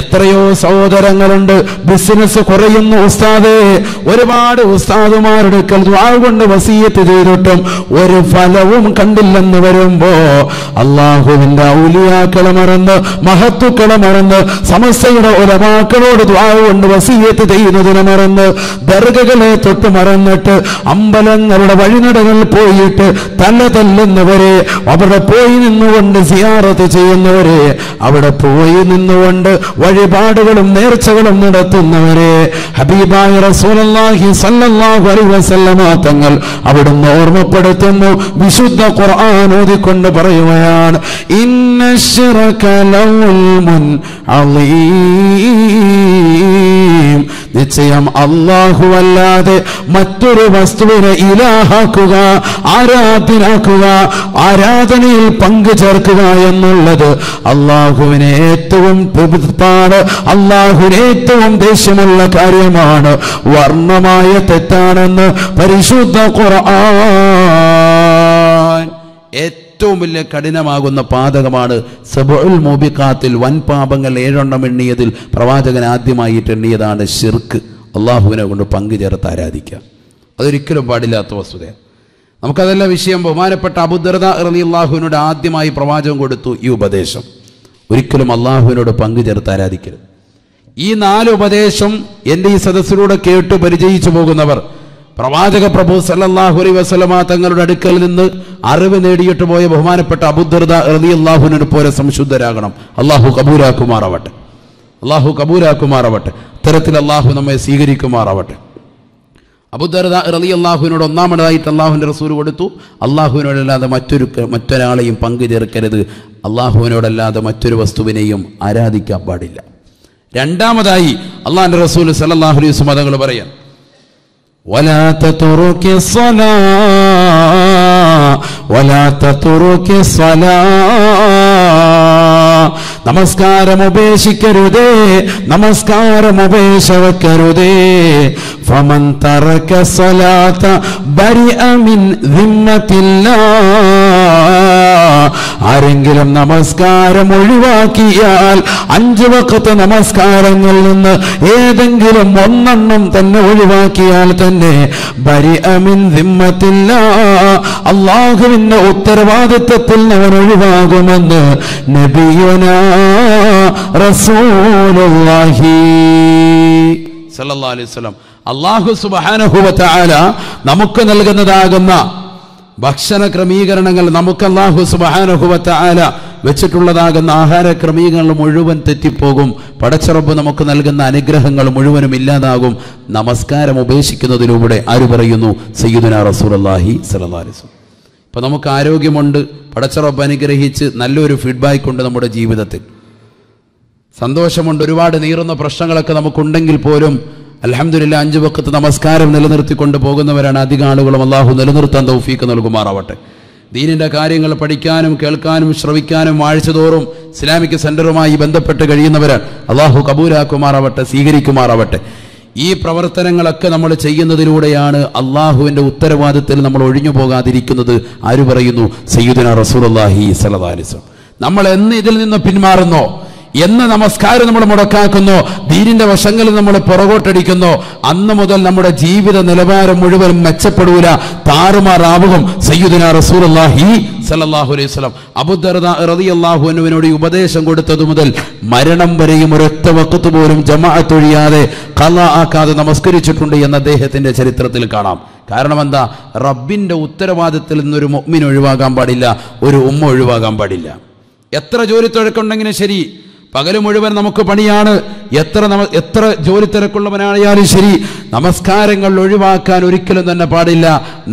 എത്രയോ സഹോദരങ്ങളുണ്ട്. ബിസിനസ് കുറയുന്നു ഉസ്താദേ. ഒരുപാട് ഉസ്താദുമാരുടെ കൊണ്ട് വസീയത്ത് ചെയ്തിട്ടും ഒരു ഫലവും കണ്ടില്ലെന്ന് വരുമ്പോ അള്ളാഹുവിന്റെ ഔലിയാക്കളെ മറന്ന് മഹത്തുക്കളെ മറന്ന് സമസ്തയുടെ ഒരമാക്കളോട് ദ്വാ കൊണ്ട് വസീയത്ത് ചെയ്യുന്നതിനെ മറന്ന് ദർഗകളെ തൊട്ട് മറന്നിട്ട് അമ്പലങ്ങളുടെ വഴിനടകളിൽ പോയിട്ട് തല തല്ലുന്നവരെ അവിടെ പോയി നിന്നുകൊണ്ട് സിയാറത്ത് ചെയ്യുന്നവരെ അവിടെ പോയി നിന്നുകൊണ്ട് വഴിപാടുകളും നേർച്ചകളും നടത്തുന്നവരെ ഹബീബായ റസൂലുള്ളാഹി സല്ലാഹു വസല്ലമ തങ്ങൾ അവിടുന്ന് ഓർമ്മപ്പെടുത്തുന്നു. വിശുദ്ധ ഖുർആൻ ഓതിക്കൊണ്ട് പറയുകയാണ് ഇന്ന മുൻ ലൗൽമുൻ അളീം നിശ്ചയം അള്ളാഹു അല്ലാതെ മറ്റൊരു വസ്തുവിനെ ഇലാഹാക്കുക ആരാധനാക്കുക ആരാധനയിൽ പങ്കു ചേർക്കുക എന്നുള്ളത് അള്ളാഹുവിനെ ഏറ്റവും പ്രഭുത്താണ് അള്ളാഹുവിന് ഏറ്റവും ദേഷ്യമുള്ള കാര്യമാണ്. വർണമായ തെറ്റാണെന്ന് പരിശുദ്ധ ഖുർആൻ ഏറ്റവും വലിയ കഠിനമാകുന്ന പാതകമാണ് സബുൽ മോബിക്കാത്തിൽ വൻ പാപങ്ങൾ ഏഴെണ്ണം എണ്ണിയതിൽ പ്രവാചകൻ ആദ്യമായിട്ട് എണ്ണിയതാണ് ഷിർക്ക് അള്ളാഹുവിനെ കൊണ്ട് പങ്കുചേർത്ത് ആരാധിക്കുക. അതൊരിക്കലും പാടില്ലാത്ത വസ്തുതയാണ് നമുക്കതല്ല വിഷയം ബഹുമാനപ്പെട്ട അബുദർദ ഇറലി അള്ളാഹുവിനോട് ആദ്യമായി പ്രവാചകം കൊടുത്തു ഈ ഉപദേശം. ഒരിക്കലും അള്ളാഹുവിനോട് പങ്കുചേർത്ത് ആരാധിക്കരുത്. ഈ നാല് ഉപദേശം എന്റെ ഈ സദസ്സിലൂടെ കേട്ട് പരിചയിച്ചു പോകുന്നവർ പ്രവാചക പ്രഭു സല്ലാഹുലി അലൈഹി വസല്ലമ തങ്ങളുടെ അടുക്കൽ നിന്ന് അറിവ് നേടിയിട്ട് പോയ ബഹുമാനപ്പെട്ട അബുദർദ റതി അള്ളാഹുവിനെ പോലെ സംശുദ്ധരാകണം. അള്ളാഹു കബൂരാക്കുമാറാവട്ടെ. അള്ളാഹു കബൂരാക്കുമാറാവട്ടെ. ഇത്തരത്തിൽ അള്ളാഹു നമ്മെ സ്വീകരിക്കുമാറാവട്ടെ. അബുദർദ റതി അള്ളാഹുവിനോട് ഒന്നാമതായിട്ട് അള്ളാഹുവിന്റെ റസൂൽ കൊടുത്തു. അള്ളാഹുവിനോടല്ലാതെ മറ്റൊരു മറ്റൊരാളെയും പങ്കു ചേർക്കരുത് അള്ളാഹുവിനോടല്ലാതെ മറ്റൊരു വസ്തുവിനെയും ആരാധിക്കാൻ പാടില്ല. രണ്ടാമതായി അള്ളാഹിന്റെ റസൂൽ സല്ലല്ലാഹു സുമതങ്ങൾ പറയാം ولا تترك الصلاة ولا تترك الصلاة നമസ്കാരം ഉപേക്ഷിക്കരുതേ നമസ്കാരം ഉപേക്ഷ വെക്കരുതേ ഫമൻ തറക സ്വലാത്ത ബരിഅ മിൻ ദിമ്മത്തില്ലാ ആരെങ്കിലും നമസ്കാരം ഒഴിവാക്കിയാൽ അഞ്ചു വക്കത്ത് നമസ്കാരങ്ങളിൽ നിന്ന് ഏതെങ്കിലും ഒന്നെണ്ണം തന്നെ ഒഴിവാക്കിയാൽ തന്നെ അമിൻ അള്ളാഹുവിന്റെ ഉത്തരവാദിത്വത്തിൽ അവൻ ഒഴിവാകുമെന്ന് നബിയുന റസൂലുള്ളാഹി അലൈഹി വസല്ലം. അള്ളാഹു സുബ്ഹാനഹു വ തആല നമുക്ക് നൽകുന്നതാകുന്ന ഭക്ഷണ ക്രമീകരണങ്ങൾ നമുക്ക് അള്ളാഹു സുബാനുഭവത്ത ആല വെച്ചിട്ടുള്ളതാകുന്ന ആഹാര ക്രമീകരണങ്ങൾ മുഴുവൻ തെറ്റിപ്പോകും. പടച്ചറപ്പ് നമുക്ക് നൽകുന്ന അനുഗ്രഹങ്ങൾ മുഴുവനും ഇല്ലാതാകും. നമസ്കാരം ഉപേക്ഷിക്കുന്നതിലൂടെ ആര് പറയുന്നു സയ്യിദുന റസൂലല്ലാഹി സലഹ്ലിസ് ഇപ്പം നമുക്ക് ആരോഗ്യമുണ്ട്. പടച്ചറപ്പ് അനുഗ്രഹിച്ച് നല്ലൊരു ഫീഡ്ബാക്ക് ഉണ്ട് നമ്മുടെ ജീവിതത്തിൽ. സന്തോഷമുണ്ട്. ഒരുപാട് നീറുന്ന പ്രശ്നങ്ങളൊക്കെ നമുക്കുണ്ടെങ്കിൽ പോലും അലഹമില്ല അഞ്ച് വക്കത്ത് നമസ്കാരം നിലനിർത്തിക്കൊണ്ട് പോകുന്നവരാണ് അധിക ആളുകളും. അള്ളാഹു നിലനിർത്താൻ തൗഫീക്ക് നൽകുമാറാവട്ടെ. ദീനിന്റെ കാര്യങ്ങൾ പഠിക്കാനും കേൾക്കാനും ശ്രവിക്കാനും ആഴ്ചതോറും ഇസ്ലാമിക് സെന്ററുമായി ബന്ധപ്പെട്ട് കഴിയുന്നവരാണ് അള്ളാഹു കബൂലാക്കുമാറാവട്ടെ സ്വീകരിക്കുമാറാവട്ടെ. ഈ പ്രവർത്തനങ്ങളൊക്കെ നമ്മൾ ചെയ്യുന്നതിലൂടെയാണ് അള്ളാഹുവിന്റെ ഉത്തരവാദിത്തത്തിൽ നമ്മൾ ഒഴിഞ്ഞു പോകാതിരിക്കുന്നത് ആര് പറയുന്നു? സയ്യുദന റസൂൽ അള്ളാഹി സലദാലിസം നമ്മൾ എന്ന് ഇതിൽ നിന്ന് പിന്മാറുന്നോ? എന്ന് നമസ്കാരം നമ്മൾ മുടക്കാക്കുന്നു. ദീനിന്റെ വശങ്ങളിൽ നമ്മൾ പുറകോട്ടടിക്കുന്നു. അന്ന് മുതൽ നമ്മുടെ ജീവിത നിലവാരം മുഴുവൻ മെച്ചപ്പെടൂല. താറുമാറാവുകയും സയ്യുദിന റസൂലുള്ളാഹി സല്ലല്ലാഹു അലൈഹി വസല്ലം. അബൂദർദ റളിയല്ലാഹു അൻഹുവിനോട് ഉപദേശം കൊടുത്തതു മുതൽ മരണം വരെയും ഒരൊറ്റ വക്കത്ത് പോലും ജമാഅത്ത് കല ആക്കാതെ നമസ്കരിച്ചിട്ടുണ്ട് എന്ന അദ്ദേഹത്തിന്റെ ചരിത്രത്തിൽ കാണാം. കാരണം എന്താ? റബ്ബിന്റെ ഉത്തരവാദിത്തത്തിൽ നിന്നൊരു മുഅ്മിൻ ഒഴിവാകാൻ പാടില്ല ഒരു ഉമ്മ ഒഴിവാകാൻ പാടില്ല. എത്ര ജോലി തുഴക്കുണ്ടെങ്കിലും ശരി. പകൽ മുഴുവൻ നമുക്ക് പണിയാണ്. എത്ര നമ എത്ര ജോലി തിരക്കുള്ളവനായാലും ശരി നമസ്കാരങ്ങൾ ഒഴിവാക്കാൻ ഒരിക്കലും തന്നെ പാടില്ല.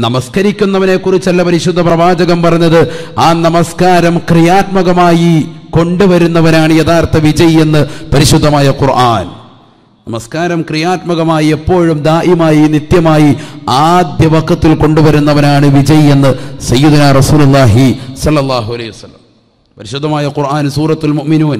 നമസ്കരിക്കുന്നവനെ കുറിച്ചല്ല പരിശുദ്ധ പ്രവാചകം പറഞ്ഞത്. ആ നമസ്കാരം ക്രിയാത്മകമായി കൊണ്ടുവരുന്നവനാണ് യഥാർത്ഥ വിജയി എന്ന് പരിശുദ്ധമായ ഖുർആൻ. നമസ്കാരം ക്രിയാത്മകമായി എപ്പോഴും ദായിമായി നിത്യമായി ആദ്യ വക്കത്തിൽ കൊണ്ടുവരുന്നവനാണ് വിജയ് എന്ന് സയ്യിദുന റസൂലുള്ളാഹി സല്ലല്ലാഹു അലൈഹി വസല്ലം. പരിശുദ്ധമായ ഖുർആൻ സൂറത്തുൽ മുഅ്മിനൂൻ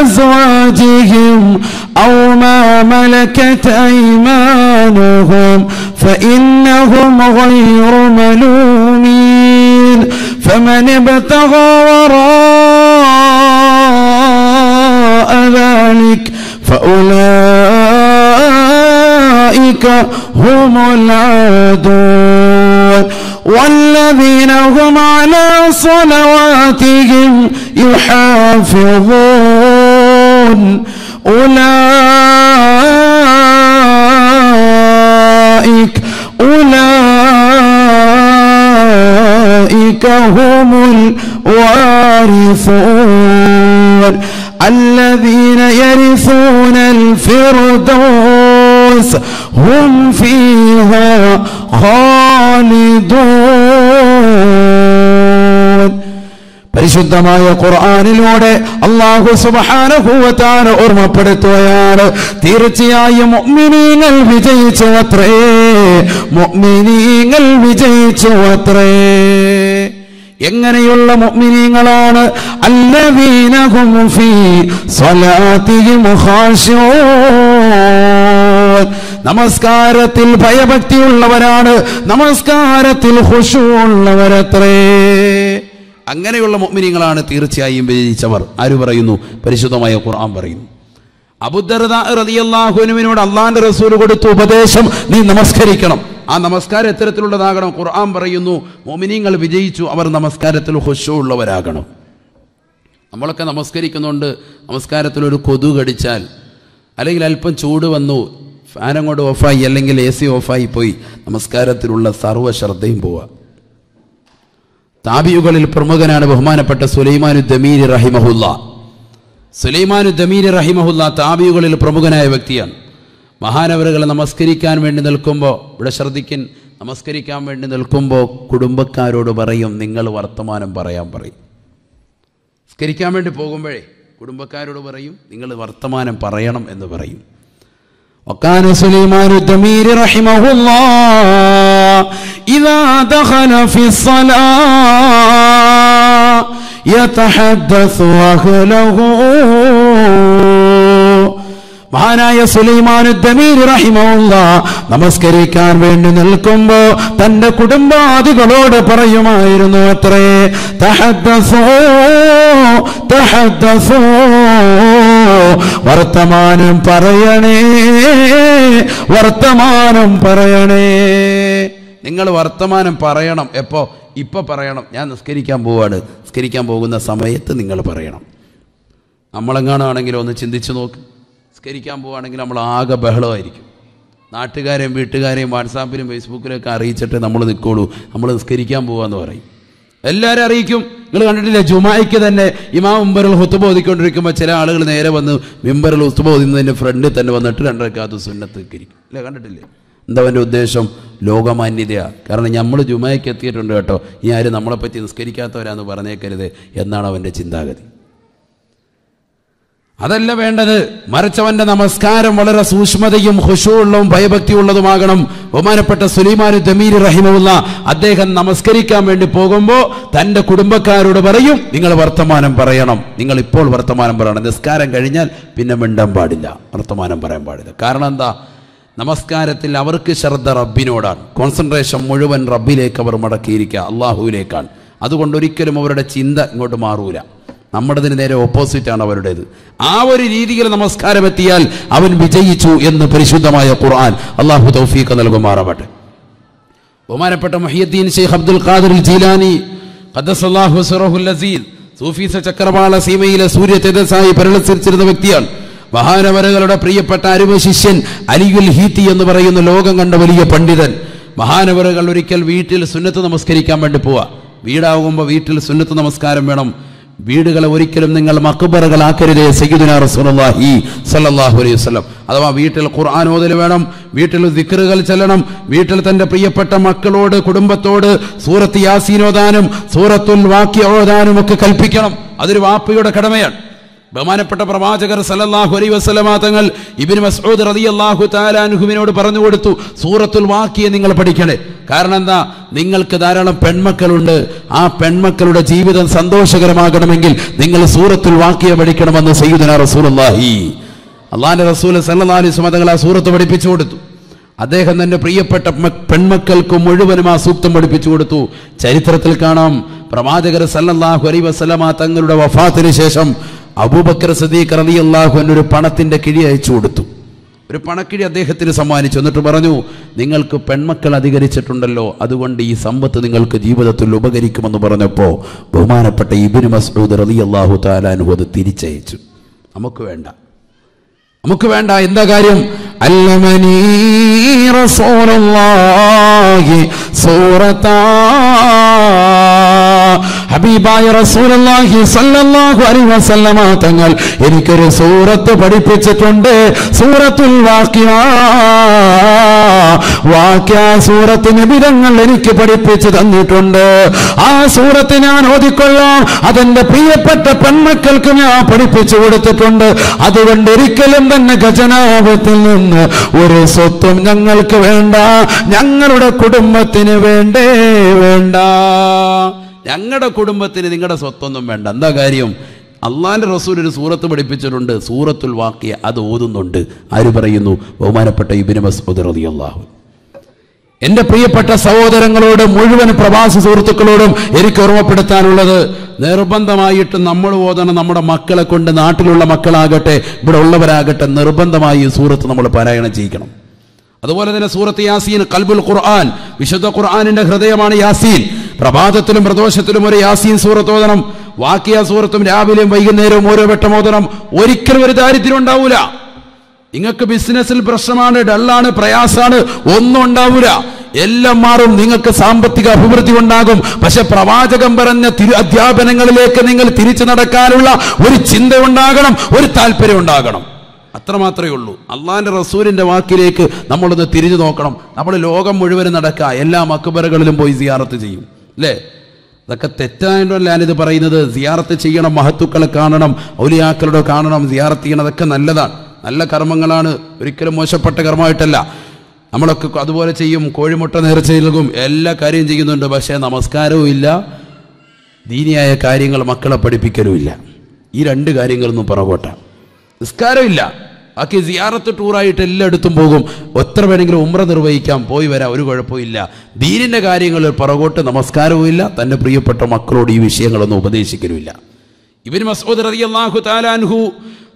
أزواجهم أو ما ملكت أيمانهم فإنهم غير ملومين فمن ابتغى وراء ذلك فأولئك هم العادون والذين هم على صلواتهم يحافظون. أولئك أولئك هم الوارثون. الذين يرثون الفردوس هم فيها പരിശുദ്ധമായ ഖുർആാനിലൂടെ അള്ളാഹു സുബ്ഹാനഹുവതാല ഓർമ്മപ്പെടുത്തുകയാണ്. തീർച്ചയായും വിജയിച്ചു അത്രേ മുഅ്മിനീങ്ങൾ വിജയിച്ചു അത്രേ എങ്ങനെയുള്ള മുഅ്മിനീങ്ങളാണ്? അല്ലവീനഹും ഫീ ഖാശിഊൻ നമസ്കാരത്തിൽ ഭയഭക്തി ഭയഭക്തിയുള്ളവരാണ്. നമസ്കാരത്തിൽ ഖുശൂഉള്ളവരത്രേ അങ്ങനെയുള്ള മൊമിനിങ്ങളാണ് തീർച്ചയായും വിജയിച്ചവർ. ആര് പറയുന്നു? പരിശുദ്ധമായ ഖുർആൻ പറയുന്നു. അബുദർദ അള്ളാന്റെ റസൂൽ കൊടുത്ത ഉപദേശം നീ നമസ്കരിക്കണം. ആ നമസ്കാരം എത്തരത്തിലുള്ളതാകണം. ഖുർആൻ പറയുന്നു മോമിനിങ്ങൾ വിജയിച്ചു അവർ നമസ്കാരത്തിൽ ഹുഷു ഉള്ളവരാകണം നമ്മളൊക്കെ നമസ്കരിക്കുന്നുണ്ട് നമസ്കാരത്തിൽ ഒരു കൊതു കടിച്ചാൽ അല്ലെങ്കിൽ അല്പം ചൂട് വന്നു ഫാൻ അങ്ങോട്ട് ഓഫായി അല്ലെങ്കിൽ എ സി ഓഫായി പോയി നമസ്കാരത്തിലുള്ള സർവ ശ്രദ്ധയും പോവുക. താബിയുകളിൽ പ്രമുഖനാണ് ബഹുമാനപ്പെട്ട സുലൈമാനു ദമീരി റഹിമഹുല്ല. സുലൈമാനു ദമീരി റഹിമഹുല്ല താബിയുകളിൽ പ്രമുഖനായ വ്യക്തിയാണ്. മഹാനവറുകളെ നമസ്കരിക്കാൻ വേണ്ടി നിൽക്കുമ്പോൾ ഇവിടെ ശ്രദ്ധിക്കൻ നമസ്കരിക്കാൻ വേണ്ടി നിൽക്കുമ്പോൾ കുടുംബക്കാരോട് പറയും നിങ്ങൾ വർത്തമാനം പറയാൻ പറയും. നമസ്കരിക്കാൻ വേണ്ടി പോകുമ്പോഴേ കുടുംബക്കാരോട് പറയും നിങ്ങൾ വർത്തമാനം പറയണം എന്ന് പറയും. وكان سليمان الدميري رحمه الله إذا دخل في الصلاة يتحدث أهله മഹാനായ സുലൈമാൻ ദമീർ റഹിമഹുല്ല നമസ്കരിക്കാൻ വേണ്ടി നിൽക്കുമ്പോ തന്റെ കുടുംബാദികളോട് പറയുമായിരുന്നു അത്രേ തഹദ്ദസോ തഹദ്ദസോ വർത്തമാനം പറയണേ വർത്തമാനം പറയണേ. നിങ്ങൾ വർത്തമാനം പറയണം. എപ്പോ? ഇപ്പൊ പറയണം. ഞാൻ നിസ്കരിക്കാൻ പോവാണ്. നിസ്കരിക്കാൻ പോകുന്ന സമയത്ത് നിങ്ങൾ പറയണം. നമ്മളെങ്ങാണാണെങ്കിലും ഒന്ന് ചിന്തിച്ചു നോക്ക്. നിസ്കരിക്കാൻ പോവുകയാണെങ്കിൽ നമ്മൾ ആകെ ബഹളമായിരിക്കും. നാട്ടുകാരെയും വീട്ടുകാരെയും വാട്സാപ്പിലും ഫേസ്ബുക്കിലൊക്കെ അറിയിച്ചിട്ട് നമ്മൾ നിൽക്കുള്ളൂ. നമ്മൾ നിസ്കരിക്കാൻ പോവാന്ന് പറയും. എല്ലാവരും അറിയിക്കും. നിങ്ങൾ കണ്ടിട്ടില്ലേ? ജുമായിക്ക് തന്നെ ഇമാം മുമ്പറിൽ ഹുത്തുബ ഓതിക്കൊണ്ടിരിക്കുമ്പോൾ ചില ആളുകൾ നേരെ വന്ന് മിമ്പറിൽ ഹുത്തുബ ഓതുന്നതിന്റെ ഫ്രണ്ടിൽ തന്നെ വന്നിട്ട് രണ്ടരക്കാത്ത സുന്നത്ത് ഇരിക്കും. അല്ലേ കണ്ടിട്ടില്ലേ? എന്താ അവന്റെ ഉദ്ദേശം? ലോകമാന്യതയാണ് കാരണം നമ്മൾ ജുമായിക്ക് എത്തിയിട്ടുണ്ട് കേട്ടോ. ഇനി ആരും നമ്മളെപ്പറ്റി നിസ്കരിക്കാത്തവരാന്ന് പറഞ്ഞേക്കരുത് എന്നാണ് അവന്റെ ചിന്താഗതി. അതല്ല വേണ്ടത്. മറിച്ചവന്റെ നമസ്കാരം വളരെ സൂക്ഷ്മതയും ഹുഷുള്ളതും ഭയഭക്തിയുള്ളതുമാകണം. ബഹുമാനപ്പെട്ട സുലൈമാൻ ദമീർ റഹിമുള്ള അദ്ദേഹം നമസ്കരിക്കാൻ വേണ്ടി പോകുമ്പോൾ തന്റെ കുടുംബക്കാരോട് പറയും നിങ്ങൾ വർത്തമാനം പറയണം. നിങ്ങൾ ഇപ്പോൾ വർത്തമാനം പറയണം. നിസ്കാരം കഴിഞ്ഞാൽ പിന്നെ മിണ്ടാൻ പാടില്ല. വർത്തമാനം പറയാൻ പാടില്ല. കാരണം എന്താ? നമസ്കാരത്തിൽ അവർക്ക് ശ്രദ്ധ റബ്ബിനോടാണ്. കോൺസെൻട്രേഷൻ മുഴുവൻ റബ്ബിലേക്ക് അവർ മടക്കിയിരിക്കുക അള്ളാഹുവിലേക്കാണ് അതുകൊണ്ട് ഒരിക്കലും അവരുടെ ചിന്ത ഇങ്ങോട്ട് മാറൂല. നമ്മുടേതിന് നേരെ ഓപ്പോസിറ്റാണ് അവരുടേത്. ആ ഒരു രീതിയിൽ നമസ്കാരം എത്തിയാൽ അവൻ വിജയിച്ചു എന്ന് പരിശുദ്ധമായ ഖുർആൻ അള്ളാഹു തൗഫീഖ് നൽകുമാറാവട്ടെ. ബഹുമാനപ്പെട്ട മുഹിയുദ്ദീൻ ഷെയ്ഖ് അബ്ദുൽ ഖാദിർ ജീലാനി അസീദ് സൂഫീസ ചക്രവാള സീമയിലെ സൂര്യ തേജസ്സായി പരിണസരിച്ചിരുന്ന വ്യക്തിയാണ്. മഹാനവരകളുടെ പ്രിയപ്പെട്ട അരുമ ശിഷ്യൻ അലിയുൽ ഹീത്തി എന്ന് പറയുന്ന ലോകം കണ്ട വലിയ പണ്ഡിതൻ. മഹാനവരകൾ ഒരിക്കൽ വീട്ടിൽ സുന്നത്ത് നമസ്കരിക്കാൻ വേണ്ടി പോവാ. വീടാകുമ്പോൾ വീട്ടിൽ സുന്നത്ത് നമസ്കാരം വേണം. വീടുകളെ ഒരിക്കലും നിങ്ങൾ മക്ബറുകളാക്കരുതേ സയ്യിദുന റസൂലുള്ളാഹി അലൈഹി വസല്ലം. അഥവാ വീട്ടിൽ ഖുർആൻ ഓതൽ വേണം വീട്ടിൽ ദിക്റുകൾ ചെല്ലണം വീട്ടിൽ തന്റെ പ്രിയപ്പെട്ട മക്കളോട് കുടുംബത്തോട് സൂറത്ത് യാസീൻ ഓതാനും സൂറത്തുൽ വാക്യ ഓതാനും ഒക്കെ കൽപ്പിക്കണം. അതൊരു വാപ്പയുടെ കടമയാണ്. ബഹുമാനപ്പെട്ട പ്രവാചകർ സലല്ലാഹു അലൈ വസല്ലമ തങ്ങൾ ഇബ്നു മസ്ഊദ് റളിയല്ലാഹു തആല അൻഹുവിനോട് പറഞ്ഞു കൊടുത്തു സൂറത്തുൽ വാക്കിയെ നിങ്ങൾ പഠിക്കണേ. കാരണം എന്താ? നിങ്ങൾക്ക് ധാരാളം പെൺമക്കളുണ്ട്. ആ പെൺമക്കളുടെ ജീവിതം സന്തോഷകരമാകണമെങ്കിൽ നിങ്ങൾ സൂറത്തുൽ വാക്കിയെ പഠിക്കണമെന്ന് സയ്യിദന റസൂലുള്ളാഹി. അള്ളാഹിന്റെ റസൂൽ സല്ലല്ലാഹു അലൈഹി വസല്ലമ തങ്ങൾ ആ സൂറത്ത് പഠിപ്പിച്ചു കൊടുത്തു. അദ്ദേഹം തന്റെ പ്രിയപ്പെട്ട പെൺമക്കൾക്ക് മുഴുവനും ആ സൂക്തം പഠിപ്പിച്ചു കൊടുത്തു. ചരിത്രത്തിൽ കാണാം പ്രവാചകർ സല്ലല്ലാഹു അലൈഹി വസല്ലമ തങ്ങളുടെ വഫാത്തിന് ശേഷം അബൂബക്കർ സദീഖ് റലി അള്ളാഹു എന്നൊരു പണത്തിന്റെ കിഴി അയച്ചു കൊടുത്തു. ഒരു പണക്കിഴി അദ്ദേഹത്തിന് സമ്മാനിച്ചു. എന്നിട്ട് പറഞ്ഞു നിങ്ങൾക്ക് പെൺമക്കൾ അധികരിച്ചിട്ടുണ്ടല്ലോ അതുകൊണ്ട് ഈ സമ്പത്ത് നിങ്ങൾക്ക് ജീവിതത്തിൽ ഉപകരിക്കുമെന്ന് പറഞ്ഞപ്പോൾ ബഹുമാനപ്പെട്ട ഇബിന് മസ്ഊദ് റലി അള്ളാഹു താലാനു അത് തിരിച്ചയച്ചു. നമുക്ക് വേണ്ട. നമുക്ക് വേണ്ട. എന്താ കാര്യം? അല്ലമനീ റസൂലുള്ളാഹി സൂറത്താ ഹബീബായ റസൂലുള്ളാഹി സല്ലല്ലാഹു അലൈഹി വസല്ലമ തങ്ങൾ എനിക്കൊരു സൂറത്ത് പഠിപ്പിച്ചിട്ടുണ്ട്. സൂറത്തുൽ വാഖിയ. വാക്യ സൂറത്തിന് വിധങ്ങൾ എനിക്ക് പഠിപ്പിച്ചു തന്നിട്ടുണ്ട്. ആ സൂറത്ത് ഞാൻ ഓതിക്കൊള്ളാം. അതെന്റെ പ്രിയപ്പെട്ട പെൺമക്കൾക്ക് ഞാൻ പഠിപ്പിച്ചു കൊടുത്തിട്ടുണ്ട്. അതുകൊണ്ട് ഒരിക്കലും തന്നെ ഖജനാപത്തിൽ നിന്ന് ഒരു സ്വത്തും ഞങ്ങൾക്ക് വേണ്ട. ഞങ്ങളുടെ കുടുംബത്തിന് വേണ്ടേ വേണ്ട. ഞങ്ങളുടെ കുടുംബത്തിന് നിങ്ങളുടെ സ്വത്തൊന്നും വേണ്ട. എന്താ കാര്യം? അള്ളാന്റെ റസൂൽ ഒരു സൂറത്ത് പഠിപ്പിച്ചിട്ടുണ്ട്. സൂറത്തുൽ വാക്കിയ അത് ഓതുന്നുണ്ട്. ആര് പറയുന്നു? ബഹുമാനപ്പെട്ട ഇബിന് മസ്ബുദ് റളിയല്ലാഹു എന്റെ പ്രിയപ്പെട്ട സഹോദരങ്ങളോടും മുഴുവൻ പ്രവാസി സുഹൃത്തുക്കളോടും എനിക്ക് ഓർമ്മപ്പെടുത്താനുള്ളത് നിർബന്ധമായിട്ട് നമ്മൾ ഓതണം നമ്മുടെ മക്കളെ കൊണ്ട് നാട്ടിലുള്ള മക്കളാകട്ടെ ഇവിടെ ഉള്ളവരാകട്ടെ നിർബന്ധമായി സൂറത്ത് നമ്മൾ പാരായണം ചെയ്യിക്കണം. അതുപോലെ തന്നെ സൂറത്ത് യാസീൻ കൽബുൽ ഖുർആൻ വിശുദ്ധ ഖുർആാനിന്റെ ഹൃദയമാണ് യാസീൻ. പ്രഭാതത്തിലും പ്രദോഷത്തിലും ഒരു യാസീൻ സൂറത്ത് ഓതണം. വാക്കിയ സൂറത്തും രാവിലെയും വൈകുന്നേരവും ഓരോ വട്ടം ഓതണം. ഒരിക്കലും ഒരു ദാരിദ്ര്യം ഉണ്ടാവൂല. നിങ്ങൾക്ക് ബിസിനസ്സിൽ പ്രശ്നമാണ് ഡള്ളാണ് പ്രയാസാണ് ഒന്നും ഉണ്ടാവൂല. എല്ലാം മാറും നിങ്ങൾക്ക് സാമ്പത്തിക അഭിവൃദ്ധി ഉണ്ടാകും. പക്ഷെ പ്രവാചകം പറഞ്ഞ തിരു അധ്യാപനങ്ങളിലേക്ക് നിങ്ങൾ തിരിച്ചു നടക്കാനുള്ള ഒരു ചിന്ത ഉണ്ടാകണം ഒരു താല്പര്യം ഉണ്ടാകണം. അത്ര മാത്രമേ ഉള്ളൂ. അള്ളാന്റെ റസൂലിന്റെ വാക്കിലേക്ക് നമ്മളൊന്ന് തിരിഞ്ഞു നോക്കണം. നമ്മൾ ലോകം മുഴുവനും നടക്കുക. എല്ലാ അക്ബറുകളിലും പോയി സിയാറത്ത് ചെയ്യും. അല്ലേ അതൊക്കെ തെറ്റായതുകൊണ്ടല്ല ഞാനിത് പറയുന്നത്? സിയാറത്ത് ചെയ്യണം മഹത്തുക്കളെ കാണണം ഔലിയാക്കളുടെ കാണണം സിയാറത്ത് ചെയ്യണം അതൊക്കെ നല്ലതാണ്. നല്ല കർമ്മങ്ങളാണ് ഒരിക്കലും മോശപ്പെട്ട കർമ്മമായിട്ടല്ല. നമ്മളൊക്കെ അതുപോലെ ചെയ്യും കോഴിമുട്ട നേർച്ച നൽകും എല്ലാ കാര്യവും ചെയ്യുന്നുണ്ട് പക്ഷേ നമസ്കാരവും ഇല്ല ദീനിയായ കാര്യങ്ങൾ മക്കളെ പഠിപ്പിക്കലുമില്ല. ഈ രണ്ട് കാര്യങ്ങളൊന്നും പുറകോട്ട. നിസ്കാരമില്ല ബാക്കി സിയാറത്ത് ടൂറായിട്ട് എല്ലായിടത്തും പോകും. എത്ര വേണമെങ്കിലും ഉമ്ര നിർവഹിക്കാം പോയി വരാം ഒരു കുഴപ്പമില്ല ദീനിന്റെ കാര്യങ്ങളിൽ പുറകോട്ട് നമസ്കാരവും ഇല്ല തന്റെ പ്രിയപ്പെട്ട മക്കളോട് ഈ വിഷയങ്ങളൊന്നും ഉപദേശിക്കലുമില്ല. ഇബിൻ മസൂദ് റളിയല്ലാഹു താലാൻഹു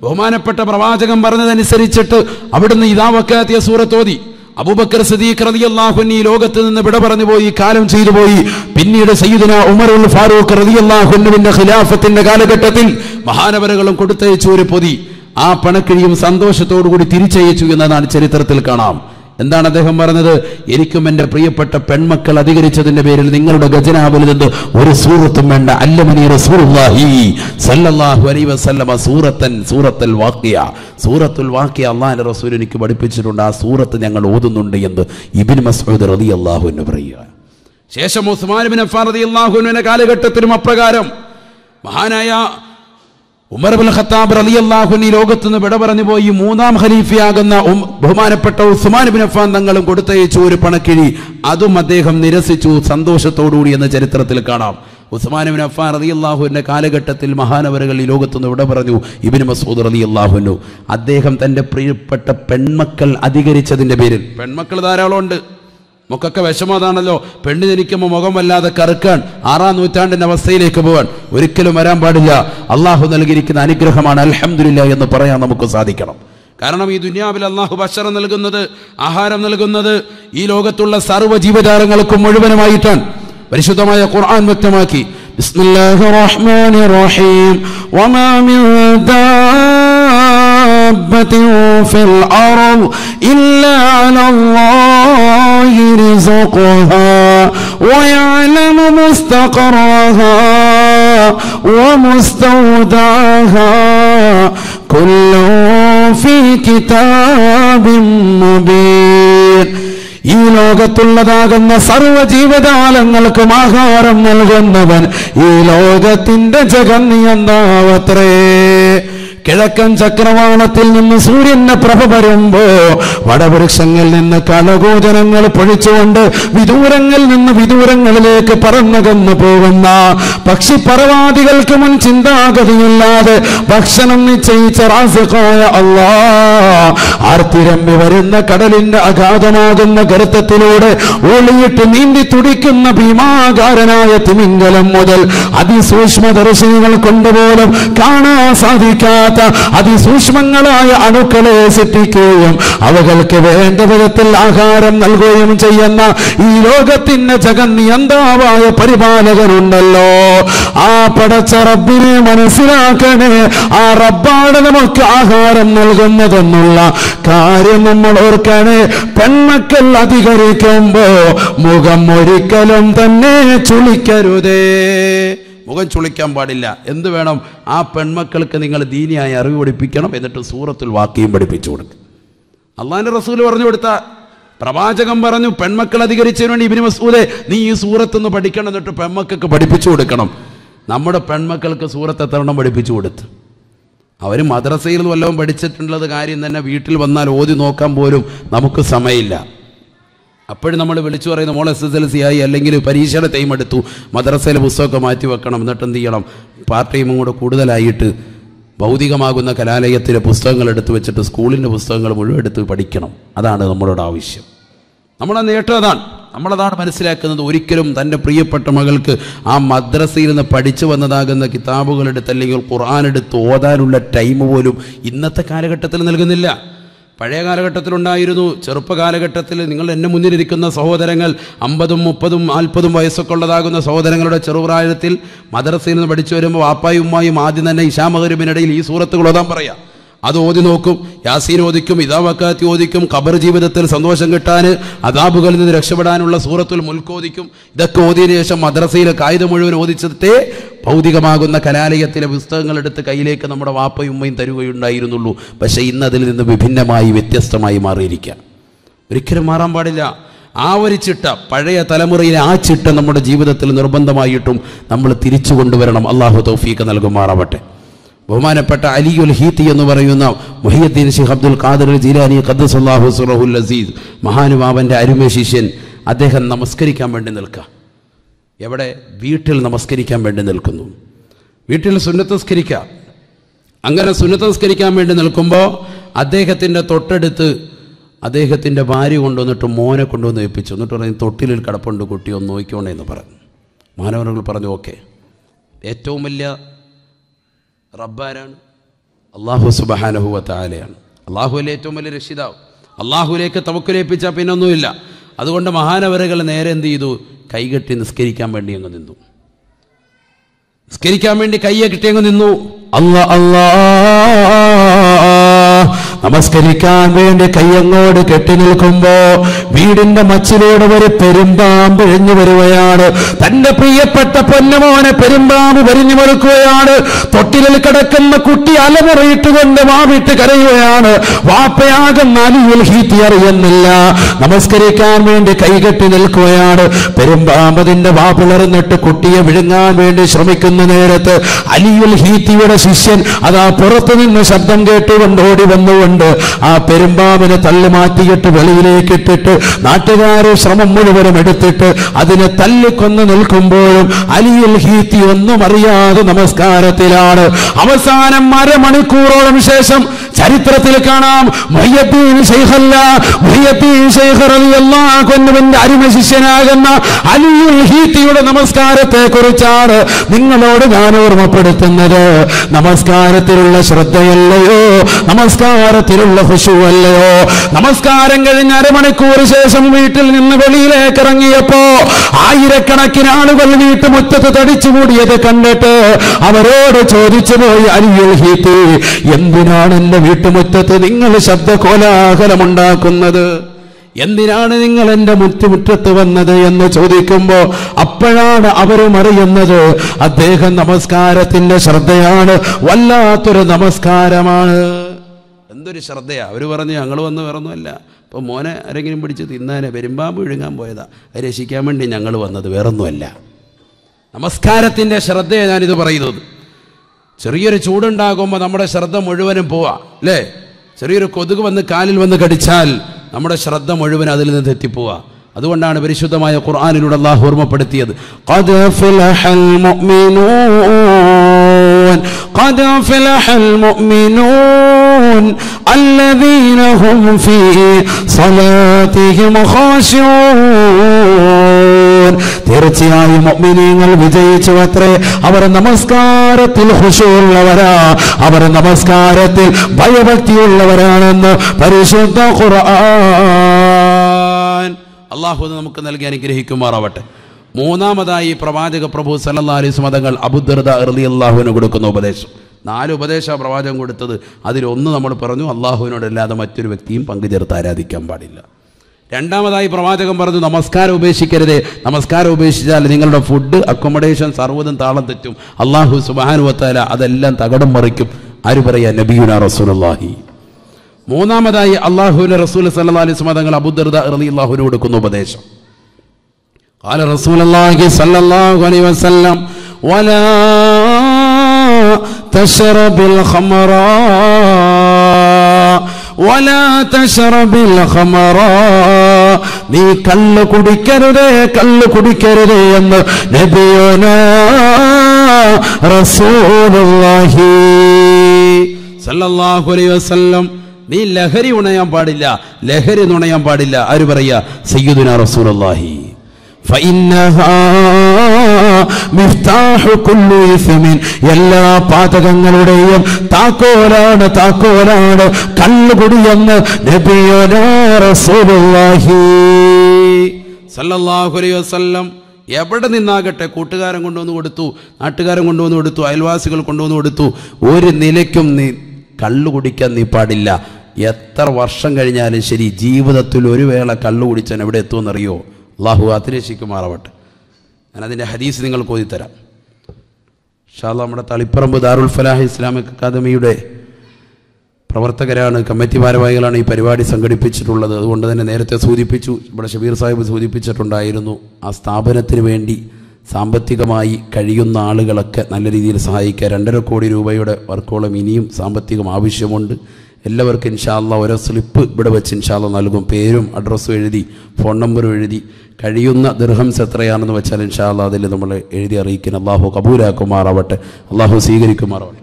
ബഹുമാനപ്പെട്ട പ്രവാചകൻ പറഞ്ഞതനുസരിച്ചിട്ട് അവിടുന്ന് ഇതാ വക്കാത്തിയ സൂറത്തോതി അബൂബക്കർ സദീഖ് റളിയല്ലാഹു അൻഹു ഈ ലോകത്ത് നിന്ന് വിട പറഞ്ഞു പോയി കാലം ചെയ്തു പോയി. പിന്നീട് സയ്യിദുന ഉമറുൽ ഫാറൂഖ് റളിയല്ലാഹു അൻഹുവിന്റെ ഖിലാഫത്തിന്റെ കാലഘട്ടത്തിൽ മഹാനവരകളും കൊടുത്തയച്ചു ഒരു പൊതി. ആ പണക്കിഴിയും സന്തോഷത്തോടു കൂടി തിരിച്ചയച്ചു എന്നതാണ് ചരിത്രത്തിൽ കാണാം. എന്താണ് അദ്ദേഹം പറഞ്ഞത്? എനിക്കും എന്റെ പ്രിയപ്പെട്ട പെൺമക്കൾ അധികരിച്ചതിന്റെ പേരിൽ നിങ്ങളുടെ ഖജനാവിൽ നിന്ന് ഒരു സൂറത്തും വേണ്ട. അല്ലമനി അലൈഹി വസല്ലമ സൂറത്തൻ സൂറത്തുൽ വാഖിയ. അള്ളാഹിന്റെ റസൂൽ എനിക്ക് പഠിപ്പിച്ചിട്ടുണ്ട്. ആ സൂറത്ത് ഞങ്ങൾ ഓതുന്നുണ്ട് എന്ന് ഇബിൻ മസൂദ് റതി അള്ളാഹു എന്ന് പറയുക. ശേഷം ഉസ്മാൻ ബിൻ അഫ്ഫാൻ റളിയല്ലാഹു അൻഹുവിന്റെ കാലഘട്ടത്തിലും അപ്രകാരം മഹാനായ ഉമർ ബിൻ ഖത്താബ് റളിയല്ലാഹു അൻഹു ലോകത്തുനിന്ന് ലോകത്ത് വിട പറഞ്ഞു പോയി. മൂന്നാം ഖലീഫയാകുന്ന ബഹുമാനപ്പെട്ട ഉസ്മാൻ ബിൻ അഫ്ഫാൻ തങ്ങളും കൊടുത്തയച്ചു ഒരു പണക്കിഴി. അതും അദ്ദേഹം നിരസിച്ചു. സന്തോഷത്തോടുകൂടി എന്ന ചരിത്രത്തിൽ കാണാം. ഉസ്മാൻ ബിൻ അഫ്ഫാൻ അള്ളാഹുവിന്റെ കാലഘട്ടത്തിൽ മഹാനവരകൾ ഈ ലോകത്തുനിന്ന് വിട പറഞ്ഞു ഇബ്നു മസൂദ് റളിയല്ലാഹുനു അദ്ദേഹം തന്റെ പ്രിയപ്പെട്ട പെൺമക്കൾ അധികരിച്ചതിന്റെ പേരിൽ. പെൺമക്കൾ ധാരാളം നമുക്കൊക്കെ വിഷമതാണല്ലോ. പെണ്ണ് ജനിക്കുമ്പോൾ മുഖം വല്ലാതെ കറുക്കാൻ ആറാം നൂറ്റാണ്ടിന്റെ അവസ്ഥയിലേക്ക് പോകാൻ ഒരിക്കലും വരാൻ പാടില്ല. അള്ളാഹു നൽകിയിരിക്കുന്ന അനുഗ്രഹമാണ് അലഹമില്ല എന്ന് പറയാൻ നമുക്ക് സാധിക്കണം. കാരണം ഈ ദുനിയാവിൽ അള്ളാഹു ഭക്ഷണം നൽകുന്നത് ആഹാരം നൽകുന്നത് ഈ ലോകത്തുള്ള സർവ ജീവജാലങ്ങൾക്കും മുഴുവനുമായിട്ടാണ്. പരിശുദ്ധമായ ഖുർആൻ വ്യക്തമാക്കി. ബിസ്മില്ലാഹിർ റഹ്മാനിർ റഹീം. വമാ മിൻ دابة في الأرض إلا على الله رزقها ويعلم مستقرها ومستودعها كل في كتاب مبين ഈ ലോകത്തുള്ളതാകുന്ന സർവ്വ ജീവജാലങ്ങൾക്കും ആഹാരം നൽകുന്നവൻ ഈ ലോകത്തിന്റെ ജഗന്നിയന്താവത്രേ കിഴക്കൻ ചക്രവാളത്തിൽ നിന്ന് സൂര്യന്റെ പ്രഭ വരുമ്പോ വടവൃക്ഷങ്ങളിൽ നിന്ന് കളഗോചരങ്ങൾ പൊഴിച്ചുകൊണ്ട് വിദൂരങ്ങളിൽ നിന്ന് വിദൂരങ്ങളിലേക്ക് പറന്നകന്നു പോകുന്ന പക്ഷിപ്പറവാദികൾക്ക് മുൻ ചിന്താഗതിയില്ലാതെ ഭക്ഷണം നിശ്ചയിച്ച റാസിഖായ അള്ളാ ആർത്തിരമ്പി വരുന്ന കടലിന്റെ അഗാധമാകുന്ന ഗർത്തത്തിലൂടെ ഒളിയിട്ട് നീന്തി തുടിക്കുന്ന ഭീമാകാരനായ തിമിംഗലം മുതൽ അതിസൂക്ഷ്മദർശിനികൾ കൊണ്ടുപോലും കാണാൻ സാധിക്കാത്ത അതിസൂക്ഷ്മങ്ങളായ അണുക്കളെ സൃഷ്ടിക്കുകയും അവകൾക്ക് വേണ്ട വിധത്തിൽ ആഹാരം നൽകുകയും ചെയ്യുന്ന ഈ ലോകത്തിന്റെ ജഗന്നിയന്താവായ പരിപാലകനുണ്ടല്ലോ. ആ പടച്ച റബ്ബിനെ മനസ്സിലാക്കണേ ആ റബ്ബാണ് നമുക്ക് ആഹാരം നൽകുന്നതെന്നുള്ള കാര്യം നമ്മൾ ഓർക്കണേ. പെൺമക്കൾ അധികരിക്കുമ്പോ മുഖം ഒരിക്കലും തന്നെ ചുളിക്കരുതേ. മുഖം ചുളിക്കാൻ പാടില്ല. എന്ത് വേണം? ആ പെൺമക്കൾക്ക് നിങ്ങൾ ദീനിയായി അറിവ് പഠിപ്പിക്കണം എന്നിട്ട് സൂറത്തിൽ വാക്കിയും പഠിപ്പിച്ചു കൊടുക്കും. അള്ളാഹിന്റെ റസൂൽ പറഞ്ഞു കൊടുത്ത പ്രവാചകൻ പറഞ്ഞു പെൺമക്കൾ അധികരിച്ചതിന് വേണ്ടി ഇബിന് മസൂദെ നീ ഈ സൂറത്തുനിന്ന് പഠിക്കണം എന്നിട്ട് പെൺമക്കൾക്ക് പഠിപ്പിച്ചു കൊടുക്കണം. നമ്മുടെ പെൺമക്കൾക്ക് സൂറത്ത് എത്രണ്ണം പഠിപ്പിച്ചു കൊടുത്ത്? അവർ മദ്രസയിൽ വല്ലതും പഠിച്ചിട്ടുള്ളത് കാര്യം തന്നെ വീട്ടിൽ വന്നാൽ ഓതി നോക്കാൻ പോലും നമുക്ക് സമയമില്ല. അപ്പോഴും നമ്മൾ വിളിച്ചു പറയുന്ന മോൾ എസ് എസ് എൽ സി ആയി അല്ലെങ്കിൽ പരീക്ഷയുടെ ടൈം എടുത്തു. മദ്രസയിലെ പുസ്തകമൊക്കെ മാറ്റി വെക്കണം. എന്നിട്ട് എന്ത് ചെയ്യണം? പാർട്ട് ടൈമും കൂടെ കൂടുതലായിട്ട് ഭൗതികമാകുന്ന കലാലയത്തിലെ പുസ്തകങ്ങൾ എടുത്തു വെച്ചിട്ട് സ്കൂളിന്റെ പുസ്തകങ്ങൾ മുഴുവൻ എടുത്ത് പഠിക്കണം. അതാണ് നമ്മളോട് ആവശ്യം. നമ്മളെ നേട്ടം അതാണ്. നമ്മളതാണ് മനസ്സിലാക്കുന്നത് ഒരിക്കലും തന്റെ പ്രിയപ്പെട്ട മകൾക്ക് ആ മദ്രസയിൽ നിന്ന് പഠിച്ചു വന്നതാകുന്ന കിതാബുകളെടുത്ത് അല്ലെങ്കിൽ ഖുർആൻ എടുത്ത് ഓതാനുള്ള ടൈം പോലും ഇന്നത്തെ കാലഘട്ടത്തിൽ നൽകുന്നില്ല. പഴയ കാലഘട്ടത്തിലുണ്ടായിരുന്നു. ചെറുപ്പകാലഘട്ടത്തിൽ നിങ്ങൾ എന്റെ മുന്നിലിരിക്കുന്ന സഹോദരങ്ങൾ അമ്പതും മുപ്പതും നാൽപ്പതും വയസ്സൊക്കെ ഉള്ളതാകുന്ന സഹോദരങ്ങളുടെ ചെറുപ്രായത്തിൽ മദ്രസയിൽ നിന്ന് പഠിച്ചു വരുമ്പോൾ വാപ്പായും ഉമ്മായും ആദ്യം തന്നെ ഇഷാമകരുമിനിടയിൽ ഈ സൂറത്തുകൾ ഓതാൻ പറയാം. അത് ഓതി നോക്കും. യാസീൻ ഓദിക്കും ഇതാവക്കാത്തി ഓദിക്കും ഖബർ ജീവിതത്തിൽ സന്തോഷം കിട്ടാൻ അതാബുകളിൽ നിന്ന് രക്ഷപ്പെടാനുള്ള സൂറത്തുൽ മുൽക്കോദിക്കും ഇതൊക്കെ ഓതിയതിനു ശേഷം മദ്രസയിലെ കായുധം മുഴുവൻ ഓദിച്ചിട്ടേ ഭൗതികമാകുന്ന കലാലയത്തിലെ പുസ്തകങ്ങൾ എടുത്ത് കയ്യിലേക്ക് നമ്മുടെ വാപ്പയും ഉമ്മയും തരുകയുണ്ടായിരുന്നുള്ളൂ. പക്ഷേ ഇന്ന് അതിൽ നിന്ന് വിഭിന്നമായി വ്യത്യസ്തമായി മാറിയിരിക്കുക ഒരിക്കലും മാറാൻ പാടില്ല. ആ ഒരു ചിട്ട പഴയ തലമുറയിലെ ആ ചിട്ട നമ്മുടെ ജീവിതത്തിൽ നിർബന്ധമായിട്ടും നമ്മൾ തിരിച്ചു കൊണ്ടുവരണം. അള്ളാഹു തൗഫീഖ് നൽകുമാറാവട്ടെ. ബഹുമാനപ്പെട്ട അലിയുൽ ഹീത്തി എന്ന് പറയുന്ന മുഹിയദ്ദീൻ ഷെയ്ഖ് അബ്ദുൽ ഖാദർ ജീലാനി ഖദ്ദസല്ലാഹു സുറഹുൽ അസീസ് മഹാനുഭാവന്റെ അരുമ ശിഷ്യൻ അദ്ദേഹം നമസ്കരിക്കാൻ വേണ്ടി നിൽക്കുക. എവിടെ? വീട്ടിൽ നമസ്കരിക്കാൻ വേണ്ടി നിൽക്കുന്നു. വീട്ടിൽ സുന്നത്തസ്കരിക്കുക അങ്ങനെ സുന്നത്തസ്കരിക്കാൻ വേണ്ടി നിൽക്കുമ്പോൾ അദ്ദേഹത്തിന്റെ തൊട്ടടുത്ത് അദ്ദേഹത്തിന്റെ ഭാര്യ കൊണ്ടുവന്നിട്ട് മോനെ കൊണ്ടുവന്ന് ഏൽപ്പിച്ചു. എന്നിട്ട് പറയും തൊട്ടിലിൽ കിടപ്പുണ്ട് കുട്ടി ഒന്ന് നോക്കിക്കോണേ എന്ന് പറഞ്ഞു. മാനവനകൾ പറഞ്ഞു ഓക്കെ. ഏറ്റവും വലിയ റബ്ബാരാണ്. അള്ളാഹു സുബഹാനഹുവത്താലയാണ് അള്ളാഹുവിലെ ഏറ്റവും വലിയ രക്ഷിതാവ്. അള്ളാഹുലേക്ക് തവക്കുലേപ്പിച്ചാൽ പിന്നെ ഒന്നുമില്ല അതുകൊണ്ട് മഹാനവരകൾ നേരെ എന്ത് ചെയ്തു? കൈകെട്ടി നിസ്കരിക്കാൻ വേണ്ടി അങ്ങ് നിന്നു. നിസ്കരിക്കാൻ വേണ്ടി കൈയെ കിട്ടി അങ്ങ് നിന്നു. അല്ലാ അല്ലാ. നമസ്കരിക്കാൻ വേണ്ടി കയ്യങ്ങോട് കെട്ടി നിൽക്കുമ്പോ വീടിന്റെ മച്ചിലൂടെ ഒരു പെരുമ്പാമ്പ് എഴിഞ്ഞു വരുകയാണ്. തന്റെ പ്രിയപ്പെട്ട പൊന്നമോനെ പെരുമ്പാമ്പ് വരിഞ്ഞു വെറുക്കുകയാണ് തൊട്ടിലിൽ കിടക്കുന്ന കുട്ടി അലമുറയിട്ടുകൊണ്ട് വാവിട്ട് കരയുകയാണ്. വാപ്പയാകുന്ന അനുവിൽ ഹീറ്റി അറിയുന്നില്ല നമസ്കരിക്കാൻ വേണ്ടി കൈകെട്ടി നിൽക്കുകയാണ്. പെരുമ്പാമ്പതിന്റെ വാ പിളർന്നിട്ട് കുട്ടിയെ വിഴുങ്ങാൻ വേണ്ടി ശ്രമിക്കുന്ന നേരത്ത് അലിയുൽ ഹീത്തിയുടെ ശിഷ്യൻ അതാ പുറത്തു നിന്ന് ശബ്ദം കേട്ടുകൊണ്ട് ഓടി വന്നുകൊണ്ട് ആ പെരുമ്പാവിനെ തള്ളി മാറ്റിയിട്ട് വെളിയിലേക്ക് ഇട്ടിട്ട് നാട്ടുകാരെ ശ്രമം മുഴുവനും എടുത്തിട്ട് അതിനെ തല്ലിക്കൊന്ന് നിൽക്കുമ്പോഴും അലിയിൽ ഹീത്തി ഒന്നും അറിയാതെ നമസ്കാരത്തിലാണ്. അവസാനം അരമണിക്കൂറോളം ശേഷം ചരിത്രത്തിൽ കാണാം. അരുമ ശിഷ്യനാകുന്ന അലിയുൽ ഹീത്തിയുടെ നമസ്കാരത്തെ കുറിച്ചാണ് നിങ്ങളോട് ഞാൻ ഓർമ്മപ്പെടുത്തുന്നത്. നമസ്കാരത്തിലുള്ള ശ്രദ്ധയല്ലയോ? നമസ്കാരത്തിലുള്ള ഹുഷുവല്ലയോ നമസ്കാരം കഴിഞ്ഞ അരമണിക്കൂർ ശേഷം വീട്ടിൽ നിന്ന് വെളിയിലേക്ക് ഇറങ്ങിയപ്പോ ആയിരക്കണക്കിന് ആളുകൾ വീട്ടുമുറ്റത്ത് തടിച്ചുകൂടിയത് കണ്ടിട്ട് അവരോട് ചോദിച്ചു പോയി അലിയുൽ ഹീത്തി എന്തിനാണ് എന്റെ വീട്ടുമുറ്റത്ത് നിങ്ങൾ ശബ്ദ കോലാഹലമുണ്ടാക്കുന്നത് എന്തിനാണ് നിങ്ങൾ എന്റെ മുറ്റുമുറ്റത്ത് വന്നത്? എന്ന് ചോദിക്കുമ്പോൾ അപ്പോഴാണ് അവരും അറിയുന്നത് അദ്ദേഹം നമസ്കാരത്തിന്റെ ശ്രദ്ധയാണ് വല്ലാത്തൊരു നമസ്കാരമാണ്. എന്തൊരു ശ്രദ്ധയാണ് അവർ പറഞ്ഞു ഞങ്ങൾ വന്ന് വേറൊന്നുമല്ല. ഇപ്പോൾ മോനെ ആരെങ്കിലും പിടിച്ച് തിന്നാനെ പെരുമ്പാമ്പ് വിഴുങ്ങാൻ പോയതാ. രക്ഷിക്കാൻ വേണ്ടി ഞങ്ങൾ വന്നത് വേറൊന്നുമല്ല. നമസ്കാരത്തിന്റെ ശ്രദ്ധയാണ് ഞാനിത് പറയുന്നത്. ചെറിയൊരു ചൂടുണ്ടാകുമ്പോൾ നമ്മുടെ ശ്രദ്ധ മുഴുവനും പോവാ അല്ലേ? ചെറിയൊരു കൊതുക് വന്ന് കാലിൽ വന്ന് കടിച്ചാൽ നമ്മുടെ ശ്രദ്ധ മുഴുവൻ അതിൽ നിന്ന് തെറ്റിപ്പോവാ. അതുകൊണ്ടാണ് പരിശുദ്ധമായ ഖുർആാനിലൂടെ അള്ളാഹു ഓർമ്മപ്പെടുത്തിയത്. قد أفلح المؤمنون قد أفلح المؤمنون الذين هم في صلاتهم خاشعون തീർച്ചയായും മുഅ്മിനീങ്ങൾ വിജയിച്ചു അത്രേ അവർ നമസ്കാരത്തിൽ ഹുഷുള്ളവരാ അവർ നമസ്കാരത്തിൽ ഭയഭക്തിയുള്ളവരാണെന്ന് പരിശുദ്ധ ഖുർആൻ അള്ളാഹു അത് നമുക്ക് നൽകി അനുഗ്രഹിക്കുമാറാവട്ടെ മൂന്നാമതായി പ്രവാചക പ്രഭു സല്ലല്ലാഹു അലൈഹി മതങ്ങൾ അബുദർദ അർലി അള്ളാഹുവിന് കൊടുക്കുന്ന ഉപദേശം. നാല് ഉപദേശ പ്രവാചകം കൊടുത്തത്. അതിലൊന്ന് നമ്മൾ പറഞ്ഞു അള്ളാഹുവിനോടല്ലാതെ മറ്റൊരു വ്യക്തിയും പങ്കുചേർത്ത് ആരാധിക്കാൻ പാടില്ല. രണ്ടാമതായി പ്രവാചകം പറഞ്ഞു നമസ്കാരം ഉപേക്ഷിക്കരുതേ. നമസ്കാരം ഉപേക്ഷിച്ചാൽ നിങ്ങളുടെ ഫുഡ് അക്കോമഡേഷൻ സർവതും താളം തെറ്റും. അള്ളാഹു സുബാനുവത്താല അതെല്ലാം തകടം മറിക്കും. ആര് പറയാ? നബിയുന റസൂലുള്ളാഹി. മൂന്നാമതായി അള്ളാഹുവിന്റെ റസൂൽ സല്ലാ അലൈഹി സ്വലം തങ്ങൾ അബുദർദ അറലി അള്ളാഹുവിന് കൊടുക്കുന്ന ഉപദേശം. قال رسول الله صلى الله عليه وسلم ولا تشرب الخمر ولا تشرب الخمر നീ കള്ള് കുടിക്കരുതേ കള്ള് കുടിക്കരുതേ എന്ന് നബിയോന റസൂലുള്ളാഹി സല്ലല്ലാഹു അലൈഹി വസല്ലം നീ ലഹരി ഉണയാൻ പാടില്ല ലഹരി നുണയാൻ പാടില്ല ആര് പറയാ സയ്യിദുന റസൂലുള്ളാഹി എല്ലാ പാതകങ്ങളുടെയും താക്കോലാണ് താക്കോലാണ്. കള്ളുകുടിയെന്ന് വസല്ലം എവിടെ നിന്നാകട്ടെ കൂട്ടുകാരൻ കൊണ്ടുവന്ന് കൊടുത്തു നാട്ടുകാരൻ കൊണ്ടുവന്ന് കൊടുത്തു അയൽവാസികൾ കൊണ്ടുവന്ന് കൊടുത്തു. ഒരു നിലയ്ക്കും നീ കള്ളു കുടിക്കാൻ നീ പാടില്ല. എത്ര വർഷം കഴിഞ്ഞാലും ശരി ജീവിതത്തിൽ ഒരു വേള കള്ളു കുടിച്ചാൻ എവിടെ എത്തുമെന്നറിയോ? അള്ളാഹു ഞാൻ ഞാനതിന്റെ ഹദീസ് നിങ്ങൾക്ക് ഓതിത്തരാം. ഷാല നമ്മുടെ തളിപ്പറമ്പ് ദാറുൽ ഫലാഹ് ഇസ്ലാമിക് അക്കാദമിയുടെ പ്രവർത്തകരാണ് കമ്മിറ്റി ഭാരവാഹികളാണ് ഈ പരിപാടി സംഘടിപ്പിച്ചിട്ടുള്ളത്. അതുകൊണ്ട് തന്നെ നേരത്തെ സൂചിപ്പിച്ചു ഇവിടെ ഷബീർ സാഹിബ് സൂചിപ്പിച്ചിട്ടുണ്ടായിരുന്നു ആ സ്ഥാപനത്തിന് വേണ്ടി സാമ്പത്തികമായി കഴിയുന്ന ആളുകളൊക്കെ നല്ല രീതിയിൽ സഹായിക്കുക. രണ്ടര കോടി രൂപയുടെ വർക്കോളം ഇനിയും സാമ്പത്തികം ആവശ്യമുണ്ട്. എല്ലാവർക്കും ഇൻഷാല്ല ഓരോ സ്ലിപ്പ് ഇവിടെ വെച്ച് ഇൻഷാല്ല നൽകും. പേരും അഡ്രസ്സും എഴുതി ഫോൺ നമ്പറും എഴുതി. കഴിയുന്ന ദർഹംസ് എത്രയാണെന്ന് വെച്ചാൽ ഇൻഷാല്ല അതിൽ നമ്മൾ എഴുതി അറിയിക്കുന്ന അള്ളാഹു കബൂലാക്കുമാറാവട്ടെ. അള്ളാഹു സ്വീകരിക്കുമാറാവട്ടെ.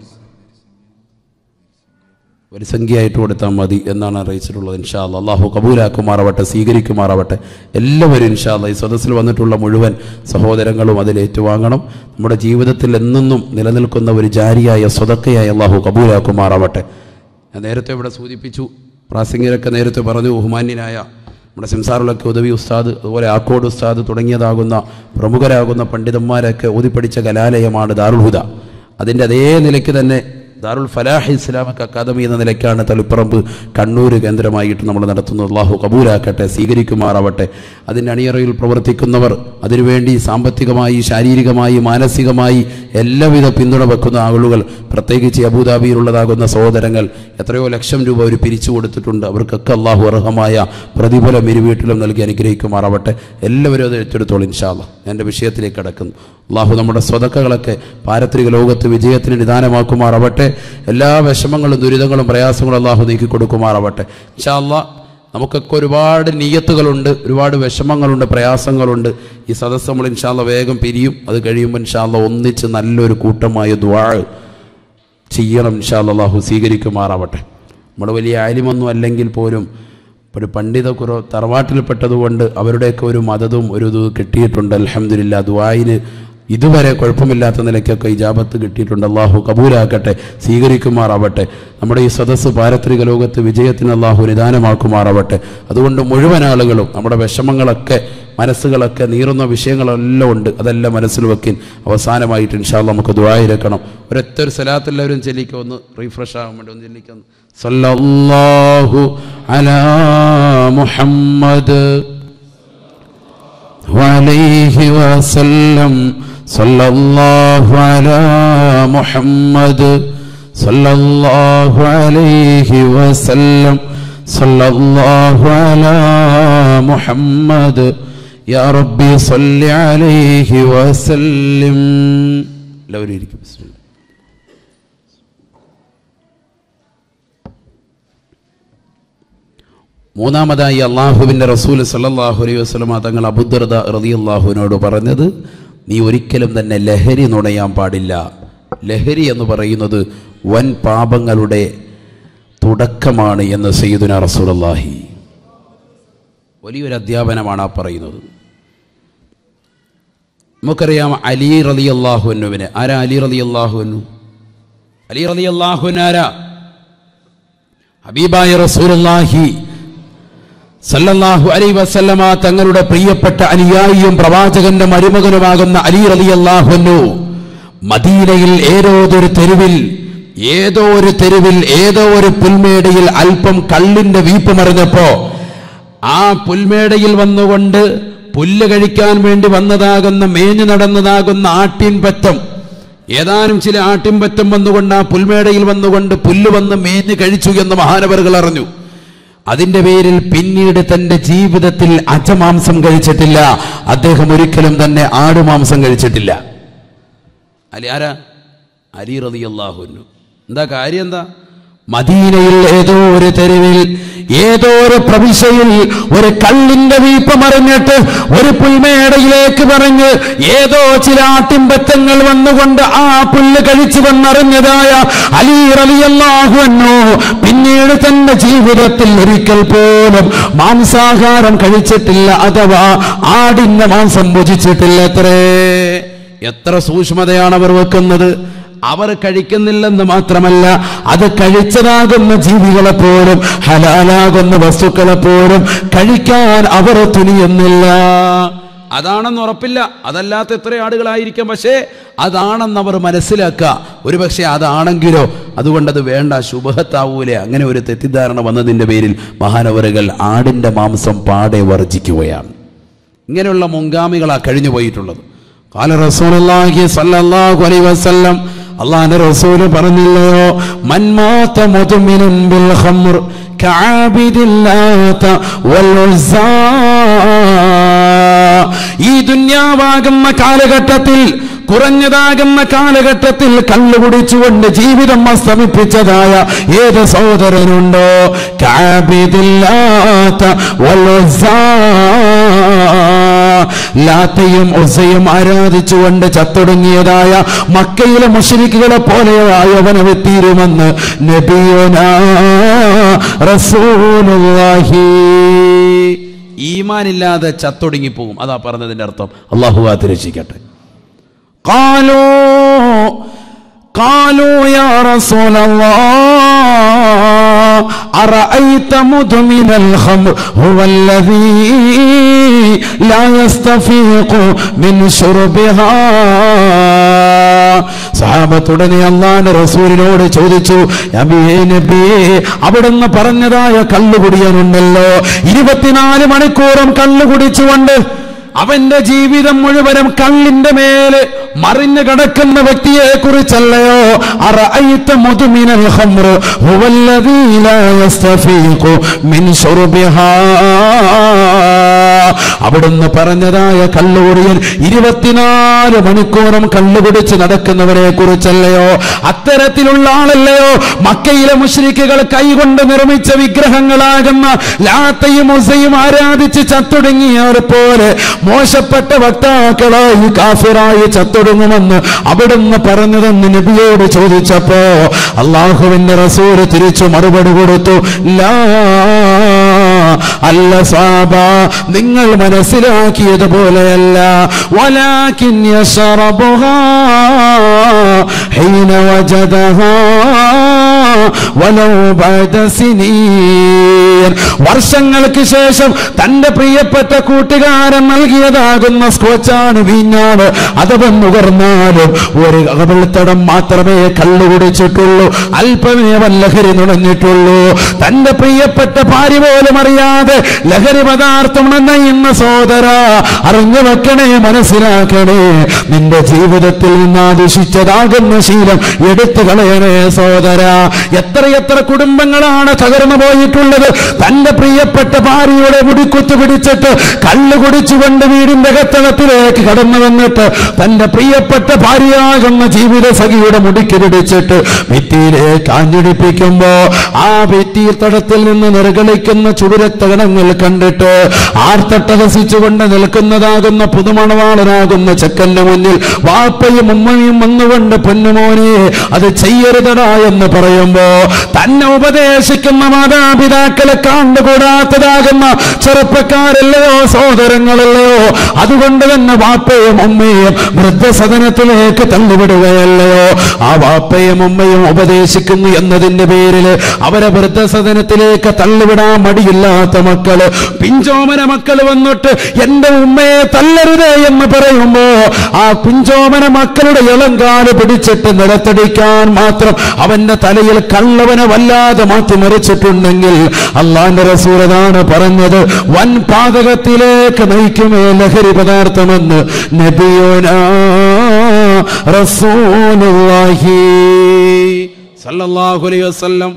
ഒരു സംഖ്യയായിട്ട് കൊടുത്താൽ മതി എന്നാണ് അറിയിച്ചിട്ടുള്ളത് ഇൻഷാല്ല അള്ളാഹു കബൂലാക്കുമാറാവട്ടെ സ്വീകരിക്കുമാറാവട്ടെ. എല്ലാവരും ഇൻഷാല്ല ഈ സദസ്സിൽ വന്നിട്ടുള്ള മുഴുവൻ സഹോദരങ്ങളും അതിൽ ഏറ്റുവാങ്ങണം. നമ്മുടെ ജീവിതത്തിൽ എന്നെന്നും നിലനിൽക്കുന്ന ഒരു ജാരിയായ സ്വതക്കയായ അള്ളാഹു കബൂലാക്കുമാറാവട്ടെ. ഞാൻ നേരത്തെ ഇവിടെ സൂചിപ്പിച്ചു. പ്രാസംഗികരൊക്കെ നേരത്തെ പറഞ്ഞു ബഹുമാന്യനായ നമ്മുടെ സംസാറുലൊക്കെ ഉദവി ഉസ്താദ് അതുപോലെ ആക്കോട് ഉസ്താദ് തുടങ്ങിയതാകുന്ന പ്രമുഖരാകുന്ന പണ്ഡിതന്മാരൊക്കെ ഊതിപ്പടിച്ച കലാലയമാണ് ദാറുൽ ഹുദ. അതിന്റെ അതേ നിലയ്ക്ക് തന്നെ ദാറുൽ ഫലാഹ് ഇസ്ലാമിക് അക്കാദമി എന്ന നിലയ്ക്കാണ് തളിപ്പറമ്പ് കണ്ണൂർ കേന്ദ്രമായിട്ട് നമ്മൾ നടത്തുന്നത്. അള്ളാഹു കബൂലാക്കട്ടെ സ്വീകരിക്കുമാറാവട്ടെ. അതിന്റെ അണിയറയിൽ പ്രവർത്തിക്കുന്നവർ അതിനുവേണ്ടി സാമ്പത്തികമായി ശാരീരികമായി മാനസികമായി എല്ലാവിധ പിന്തുണ വെക്കുന്ന ആളുകൾ പ്രത്യേകിച്ച് അബുദാബിയിലുള്ളതാകുന്ന സഹോദരങ്ങൾ എത്രയോ ലക്ഷം രൂപ അവർ പിരിച്ചു കൊടുത്തിട്ടുണ്ട്. അവർക്കൊക്കെ അള്ളാഹു അർഹമായ പ്രതിഫലം ഇരു വീട്ടിലും നൽകി അനുഗ്രഹിക്കുമാറാവട്ടെ. എല്ലാവരും അത് ഏറ്റെടുത്തോളും ഇൻഷാല്ല എന്റെ വിഷയത്തിലേക്ക് കടക്കുന്നു. അള്ളാഹു നമ്മുടെ സ്വതക്കകളൊക്കെ പാരത്രിക ലോകത്ത് വിജയത്തിന് നിദാനമാക്കുമാറാവട്ടെ. എല്ലാ വിഷമങ്ങളും ദുരിതങ്ങളും പ്രയാസങ്ങളും അള്ളാഹു നീക്കി കൊടുക്കുമാറാവട്ടെ ഇൻഷാല്ല നമുക്കൊക്കെ ഒരുപാട് നീയത്തുകളുണ്ട് ഒരുപാട് വിഷമങ്ങളുണ്ട് പ്രയാസങ്ങളുണ്ട്. ഈ സദസ്സ് നമ്മൾ ഇൻഷാല്ല വേഗം പിരിയും. അത് കഴിയുമ്പോൾ ഇൻഷാല്ല ഒന്നിച്ച് നല്ലൊരു കൂട്ടമായ ദ്വാൾ ചെയ്യണം ഇൻഷാല്ല അള്ളാഹു സ്വീകരിക്കുമാറാവട്ടെ. നമ്മൾ വലിയ ആലിമൊന്നും അല്ലെങ്കിൽ പോലും ഒരു പണ്ഡിത കുറോ തറവാട്ടിൽപ്പെട്ടതുകൊണ്ട് അവരുടെയൊക്കെ ഒരു മതതും ഒരു ഇത് കിട്ടിയിട്ടുണ്ട്. അലഹമില്ല ദുബായിന് ഇതുവരെ കുഴപ്പമില്ലാത്ത നിലയ്ക്കൊക്കെ ഇജാബത്ത് കിട്ടിയിട്ടുണ്ട്. അള്ളാഹു കബൂലാക്കട്ടെ സ്വീകരിക്കുമാറാവട്ടെ. നമ്മുടെ ഈ സദസ്സ് പാരത്രിക ലോകത്ത് വിജയത്തിന് അള്ളാഹു നിദാനമാക്കുമാറാവട്ടെ. അതുകൊണ്ട് മുഴുവൻ ആളുകളും നമ്മുടെ വിഷമങ്ങളൊക്കെ മനസ്സുകളൊക്കെ നീറുന്ന വിഷയങ്ങളെല്ലാം ഉണ്ട്. അതെല്ലാം മനസ്സിൽ വെക്കിൻ. അവസാനമായിട്ട് ഇൻഷാല്ല നമുക്ക് ദ്വായിരക്കണം ഒരൊറ്റ ഒരു സ്ഥലത്തെല്ലാവരും ചെല്ലിക്കൊന്ന് റീഫ്രഷ് ആകാൻ വേണ്ടി ഒന്ന് ചെല്ലിക്കുന്നു صلى الله على محمد وعليه وسلم. صلى الله على محمد. صلى الله عليه وسلم. صلى الله على محمد. يا ربي صل عليه وسلم. لو بسم الله. മൂന്നാമതായി അള്ളാഹുവിന്റെ റസൂൽ സല്ലാഹു അലൈഹി വസ്ലമ തങ്ങൾ അബുദർദ റതി അള്ളാഹുവിനോട് പറഞ്ഞത് നീ ഒരിക്കലും തന്നെ ലഹരി നുണയാൻ പാടില്ല. ലഹരി എന്ന് പറയുന്നത് വൻ പാപങ്ങളുടെ തുടക്കമാണ് എന്ന് സയ്യിദുന റസൂലല്ലാഹി വലിയൊരു അധ്യാപനമാണ് ആ പറയുന്നത്. നമുക്കറിയാം അലി റലി അള്ളാഹുവിനുവിന് ആരാ അലി റലി അള്ളാഹുവിനു അലി റലി അള്ളാഹുനാരാ ഹബീബായ റസൂലുള്ളാഹി സല്ലല്ലാഹു അലൈ വസല്ലമ തങ്ങളുടെ പ്രിയപ്പെട്ട അനുയായിയും പ്രവാചകന്റെ മരുമകനുമാകുന്ന അലി റളിയല്ലാഹുന്നു മദീനയിൽ ഏതോതൊരു തെരുവിൽ ഏതോ ഒരു തെരുവിൽ ഏതോ ഒരു പുൽമേടയിൽ അല്പം കള്ളിന്റെ വീപ്പ് മറിഞ്ഞപ്പോ ആ പുൽമേടയിൽ വന്നുകൊണ്ട് പുല്ല് കഴിക്കാൻ വേണ്ടി വന്നതാകുന്ന മേഞ്ഞു നടന്നതാകുന്ന ആട്ടിൻപറ്റം ഏതാനും ചില ആട്ടിൻപറ്റം വന്നുകൊണ്ട് ആ പുൽമേടയിൽ വന്നുകൊണ്ട് പുല്ല് വന്ന് മേഞ്ഞ് കഴിച്ചു എന്ന് മഹാനവറുകൾ അറിഞ്ഞു. അതിന്റെ പേരിൽ പിന്നീട് തന്റെ ജീവിതത്തിൽ അജമാംസം കഴിച്ചിട്ടില്ല. അദ്ദേഹം ഒരിക്കലും തന്നെ ആടുമാംസം കഴിച്ചിട്ടില്ല. അലി ആരാ? അലി റളിയല്ലാഹുവിനു എന്താ കാര്യം എന്താ? മദീനയിൽ ഏതോ ഒരു തെരുവിൽ ഏതോ ഒരു പ്രവിശ്യയിൽ ഒരു കള്ളിന്റെ വീപ്പമറിഞ്ഞിട്ട് ഒരു പുൽമേടയിലേക്ക് പറഞ്ഞ് ഏതോ ചില ആട്ടിമ്പറ്റങ്ങൾ വന്നുകൊണ്ട് ആ പുല്ല് കഴിച്ചു വന്നറിഞ്ഞതായ അലി റളിയല്ലാഹു അൻഹു. പിന്നീട് തന്റെ ജീവിതത്തിൽ ഒരിക്കൽ പോലും മാംസാഹാരം കഴിച്ചിട്ടില്ല അഥവാ ആടിന്റെ മാംസം ഭുജിച്ചിട്ടില്ല എത്ര സൂക്ഷ്മതയാണ് അവർ വെക്കുന്നത്. അവർ കഴിക്കുന്നില്ലെന്ന് മാത്രമല്ല അത് കഴിച്ചതാകുന്ന ജീവികളെ പോലും ഹലാലാകുന്ന വസ്തുക്കളെ പോലും കഴിക്കാൻ അവർ തുനിയുന്നില്ല. അതാണെന്ന് ഉറപ്പില്ല. അതല്ലാത്ത എത്ര ആടുകളായിരിക്കും. പക്ഷേ അതാണെന്ന് അവർ മനസ്സിലാക്കുക. ഒരു പക്ഷേ അതാണെങ്കിലോ അതുകൊണ്ടത് വേണ്ട ശുഭഹത്താവൂലെ അങ്ങനെ ഒരു തെറ്റിദ്ധാരണ വന്നതിന്റെ പേരിൽ മഹാനവറുകൾ ആടിന്റെ മാംസം പാടെ വർജിക്കുകയാണ് ഇങ്ങനെയുള്ള മുങ്കാമികളാണ് കഴിഞ്ഞു പോയിട്ടുള്ളത് കാല റസൂലുള്ളാഹി സ്വല്ലല്ലാഹു അലൈഹി വസല്ലം അള്ളാഹിന്റെ റസൂൽ പറഞ്ഞില്ലയോ? മന്മാത്ത മുതുമിനും ബിൽ ഖംർ ഈ ദുന്യാവാകുന്ന കാലഘട്ടത്തിൽ കുറഞ്ഞതാകുന്ന കാലഘട്ടത്തിൽ കള്ളു ജീവിതം അസ്തമിപ്പിച്ചതായ ഏത് സഹോദരനുണ്ടോ? കാബിദില്ലാത്ത വൽ ഉസ്സാ ലാത്തയും ഒസയും ആരാധിച്ചുകൊണ്ട് ചത്തൊടുങ്ങിയതായ മക്കയിലെ മുഷരിക്കുകളെ പോലെ ആയവനവെത്തിയിരുമെന്ന് നബിയോനാ റസൂലുള്ളാഹി. ഈമാനില്ലാതെ ചത്തൊടുങ്ങി പോകും അതാ പറഞ്ഞതിന്റെ അർത്ഥം. അള്ളാഹു അതിരക്ഷിക്കട്ടെ കാലോ കാലോ യാ അറഅയ്ത ഹുവല്ലദീ لا يستفيق من شربها സഹാബത്തുടനെ അള്ളാന്റെ റസൂലിനോട് ചോദിച്ചു നബിയേ നബിയേ അവിടുന്ന് പറഞ്ഞതായ കള്ളു കുടിയാനുണ്ടല്ലോ ഇരുപത്തിനാല് മണിക്കൂറും കള്ളു കുടിച്ചുകൊണ്ട് അവന്റെ ജീവിതം മുഴുവനും കള്ളിന്റെ മേല് മറിഞ്ഞു കിടക്കുന്ന വ്യക്തിയെ കുറിച്ചല്ലയോ അവിടുന്ന് പറഞ്ഞതായ കല്ലൂറിയൻ ഇരുപത്തിനാല് മണിക്കൂറും കള്ളുകുടിച്ച് നടക്കുന്നവരെ കുറിച്ചല്ലയോ? അത്തരത്തിലുള്ള ആളല്ലയോ? മക്കയിലെ മുഷ്രിക്കുകൾ കൈകൊണ്ട് നിർമ്മിച്ച വിഗ്രഹങ്ങളാകുന്ന ലാത്തയും ഉസയും ആരാധിച്ച് ചത്തൊടുങ്ങിയവർ പോലെ മോശപ്പെട്ട വക്താക്കളായി കാഫിറായി ചത്തൊടുങ്ങുമെന്ന് അവിടുന്ന് പറഞ്ഞതെന്ന് നബിയോട് ചോദിച്ചപ്പോ അള്ളാഹുവിന്റെ റസൂര് തിരിച്ചു മറുപടി കൊടുത്തു. ലാ അല്ല സാബ നിങ്ങൾ മനസ്സിലാക്കിയതുപോലെയല്ല വലാകിൻ യശറബുഹാ ഹീന വജദഹാ വലൗ ബഅദ സിനീൻ വർഷങ്ങൾക്ക് ശേഷം തന്റെ പ്രിയപ്പെട്ട കൂട്ടുകാരൻ നൽകിയതാകുന്ന സ്കോച്ചാണ് വീഞ്ഞാണ് അഥവാ നുകർന്നാലും ഒരു കവിൾത്തടം മാത്രമേ കള്ളു കുടിച്ചിട്ടുള്ളൂ. അല്പമേ വല്ലഹരി നുണഞ്ഞിട്ടുള്ളൂ. തന്റെ പ്രിയപ്പെട്ട ഭാര്യ പോലും അറിയാതെ ലഹരി പദാർത്ഥം നന്നയുന്ന സോദര അറിഞ്ഞു വെക്കണേ മനസ്സിലാക്കണേ. നിന്റെ ജീവിതത്തിൽ നിന്ന് ശീലം എടുത്തു കളയണേ സോദര എത്രയെത്ര കുടുംബങ്ങളാണ് തകർന്നു പോയിട്ടുള്ളത്? തന്റെ പ്രിയപ്പെട്ട ഭാര്യയുടെ മുടിക്കുത്തു പിടിച്ചിട്ട് കല്ല് കുടിച്ചുകൊണ്ട് വീടിന്റെ കത്തളത്തിലേക്ക് കടന്നു വന്നിട്ട് തന്റെ പ്രിയപ്പെട്ട ഭാര്യയാകുന്ന ജീവിത സഖിയുടെ മുടിക്ക് പിടിച്ചിട്ട് ഭിത്തിയിലേക്ക് ആഞ്ഞടിപ്പിക്കുമ്പോ ആ ഭിത്തിത്തടത്തിൽ നിന്ന് നിർഗളിക്കുന്ന ചുവരത്തകടങ്ങൾ കണ്ടിട്ട് ആർത്തട്ടഹസിച്ചുകൊണ്ട് നിൽക്കുന്നതാകുന്ന പുതുമണവാളനാകുന്ന ചെക്കന്റെ മുന്നിൽ വാപ്പയും ഉമ്മയും വന്നുകൊണ്ട് പൊന്നുമോനെ അത് ചെയ്യരുതടാ എന്ന് പറയുമ്പോ തന്നെ ഉപദേശിക്കുന്ന മാതാപിതാക്കളെ കണ്ടുകൂടാത്തതാകുന്ന ചെറുപ്പക്കാരല്ലയോ സഹോദരങ്ങളല്ലയോ? അതുകൊണ്ട് തന്നെ വാപ്പയും ഉമ്മയും വൃദ്ധസദനത്തിലേക്ക് തള്ളിവിടുകയല്ലയോ? ആ വാപ്പയും ഉമ്മയും ഉപദേശിക്കുന്നു എന്നതിന്റെ പേരിൽ അവരെ വൃദ്ധസദനത്തിലേക്ക് തള്ളിവിടാൻ മടിയില്ലാത്ത മക്കൾ. പിഞ്ചോമന മക്കൾ വന്നിട്ട് എന്റെ ഉമ്മയെ തല്ലരുത് എന്ന് പറയുമ്പോ ആ പിഞ്ചോമന മക്കളുടെ ഇളങ്കാൽ പിടിച്ചിട്ട് നിലത്തടിക്കാൻ മാത്രം അവന്റെ തലയിൽ കള്ളവനെ വല്ലാതെ മാറ്റിമറിച്ചിട്ടുണ്ടെങ്കിൽ അള്ളാന്റെ റസൂലതാണ് പറഞ്ഞത് വൻ പാതകത്തിലേക്ക് നയിക്കുമേ ലഹരി പദാർത്ഥമെന്ന് നബിയോനാ റസൂലുള്ളാഹി അലൈഹി വസല്ലം.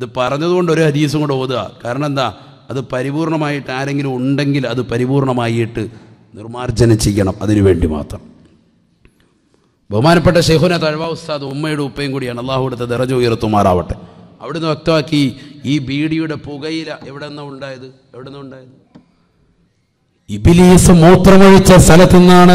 ഇത് പറഞ്ഞതുകൊണ്ട് ഒരു ഹദീസും കൂടെ ഓതുക. കാരണം എന്താ? അത് പരിപൂർണമായിട്ട് ആരെങ്കിലും ഉണ്ടെങ്കിൽ അത് പരിപൂർണമായിട്ട് നിർമാർജനം ചെയ്യണം. അതിനു വേണ്ടി മാത്രം. ബഹുമാനപ്പെട്ട ഷെഹുന തഴവ ഉസ്താദ് ഉമ്മയുടെ ഉപ്പയും കൂടിയാണ്. അള്ളാഹു കൊടുത്ത ദറജ ഉയർത്തുമാറാവട്ടെ. അവിടുന്ന് വ്യക്തമാക്കി ഈ ബീഡിയുടെ പുകയില എവിടെ നിന്നാണ് ഉണ്ടായത്? എവിടെ നിന്നാണ് ഉണ്ടായത്? ഇബിലീസ് മൂത്രമൊഴിച്ച സ്ഥലത്തു നിന്നാണ്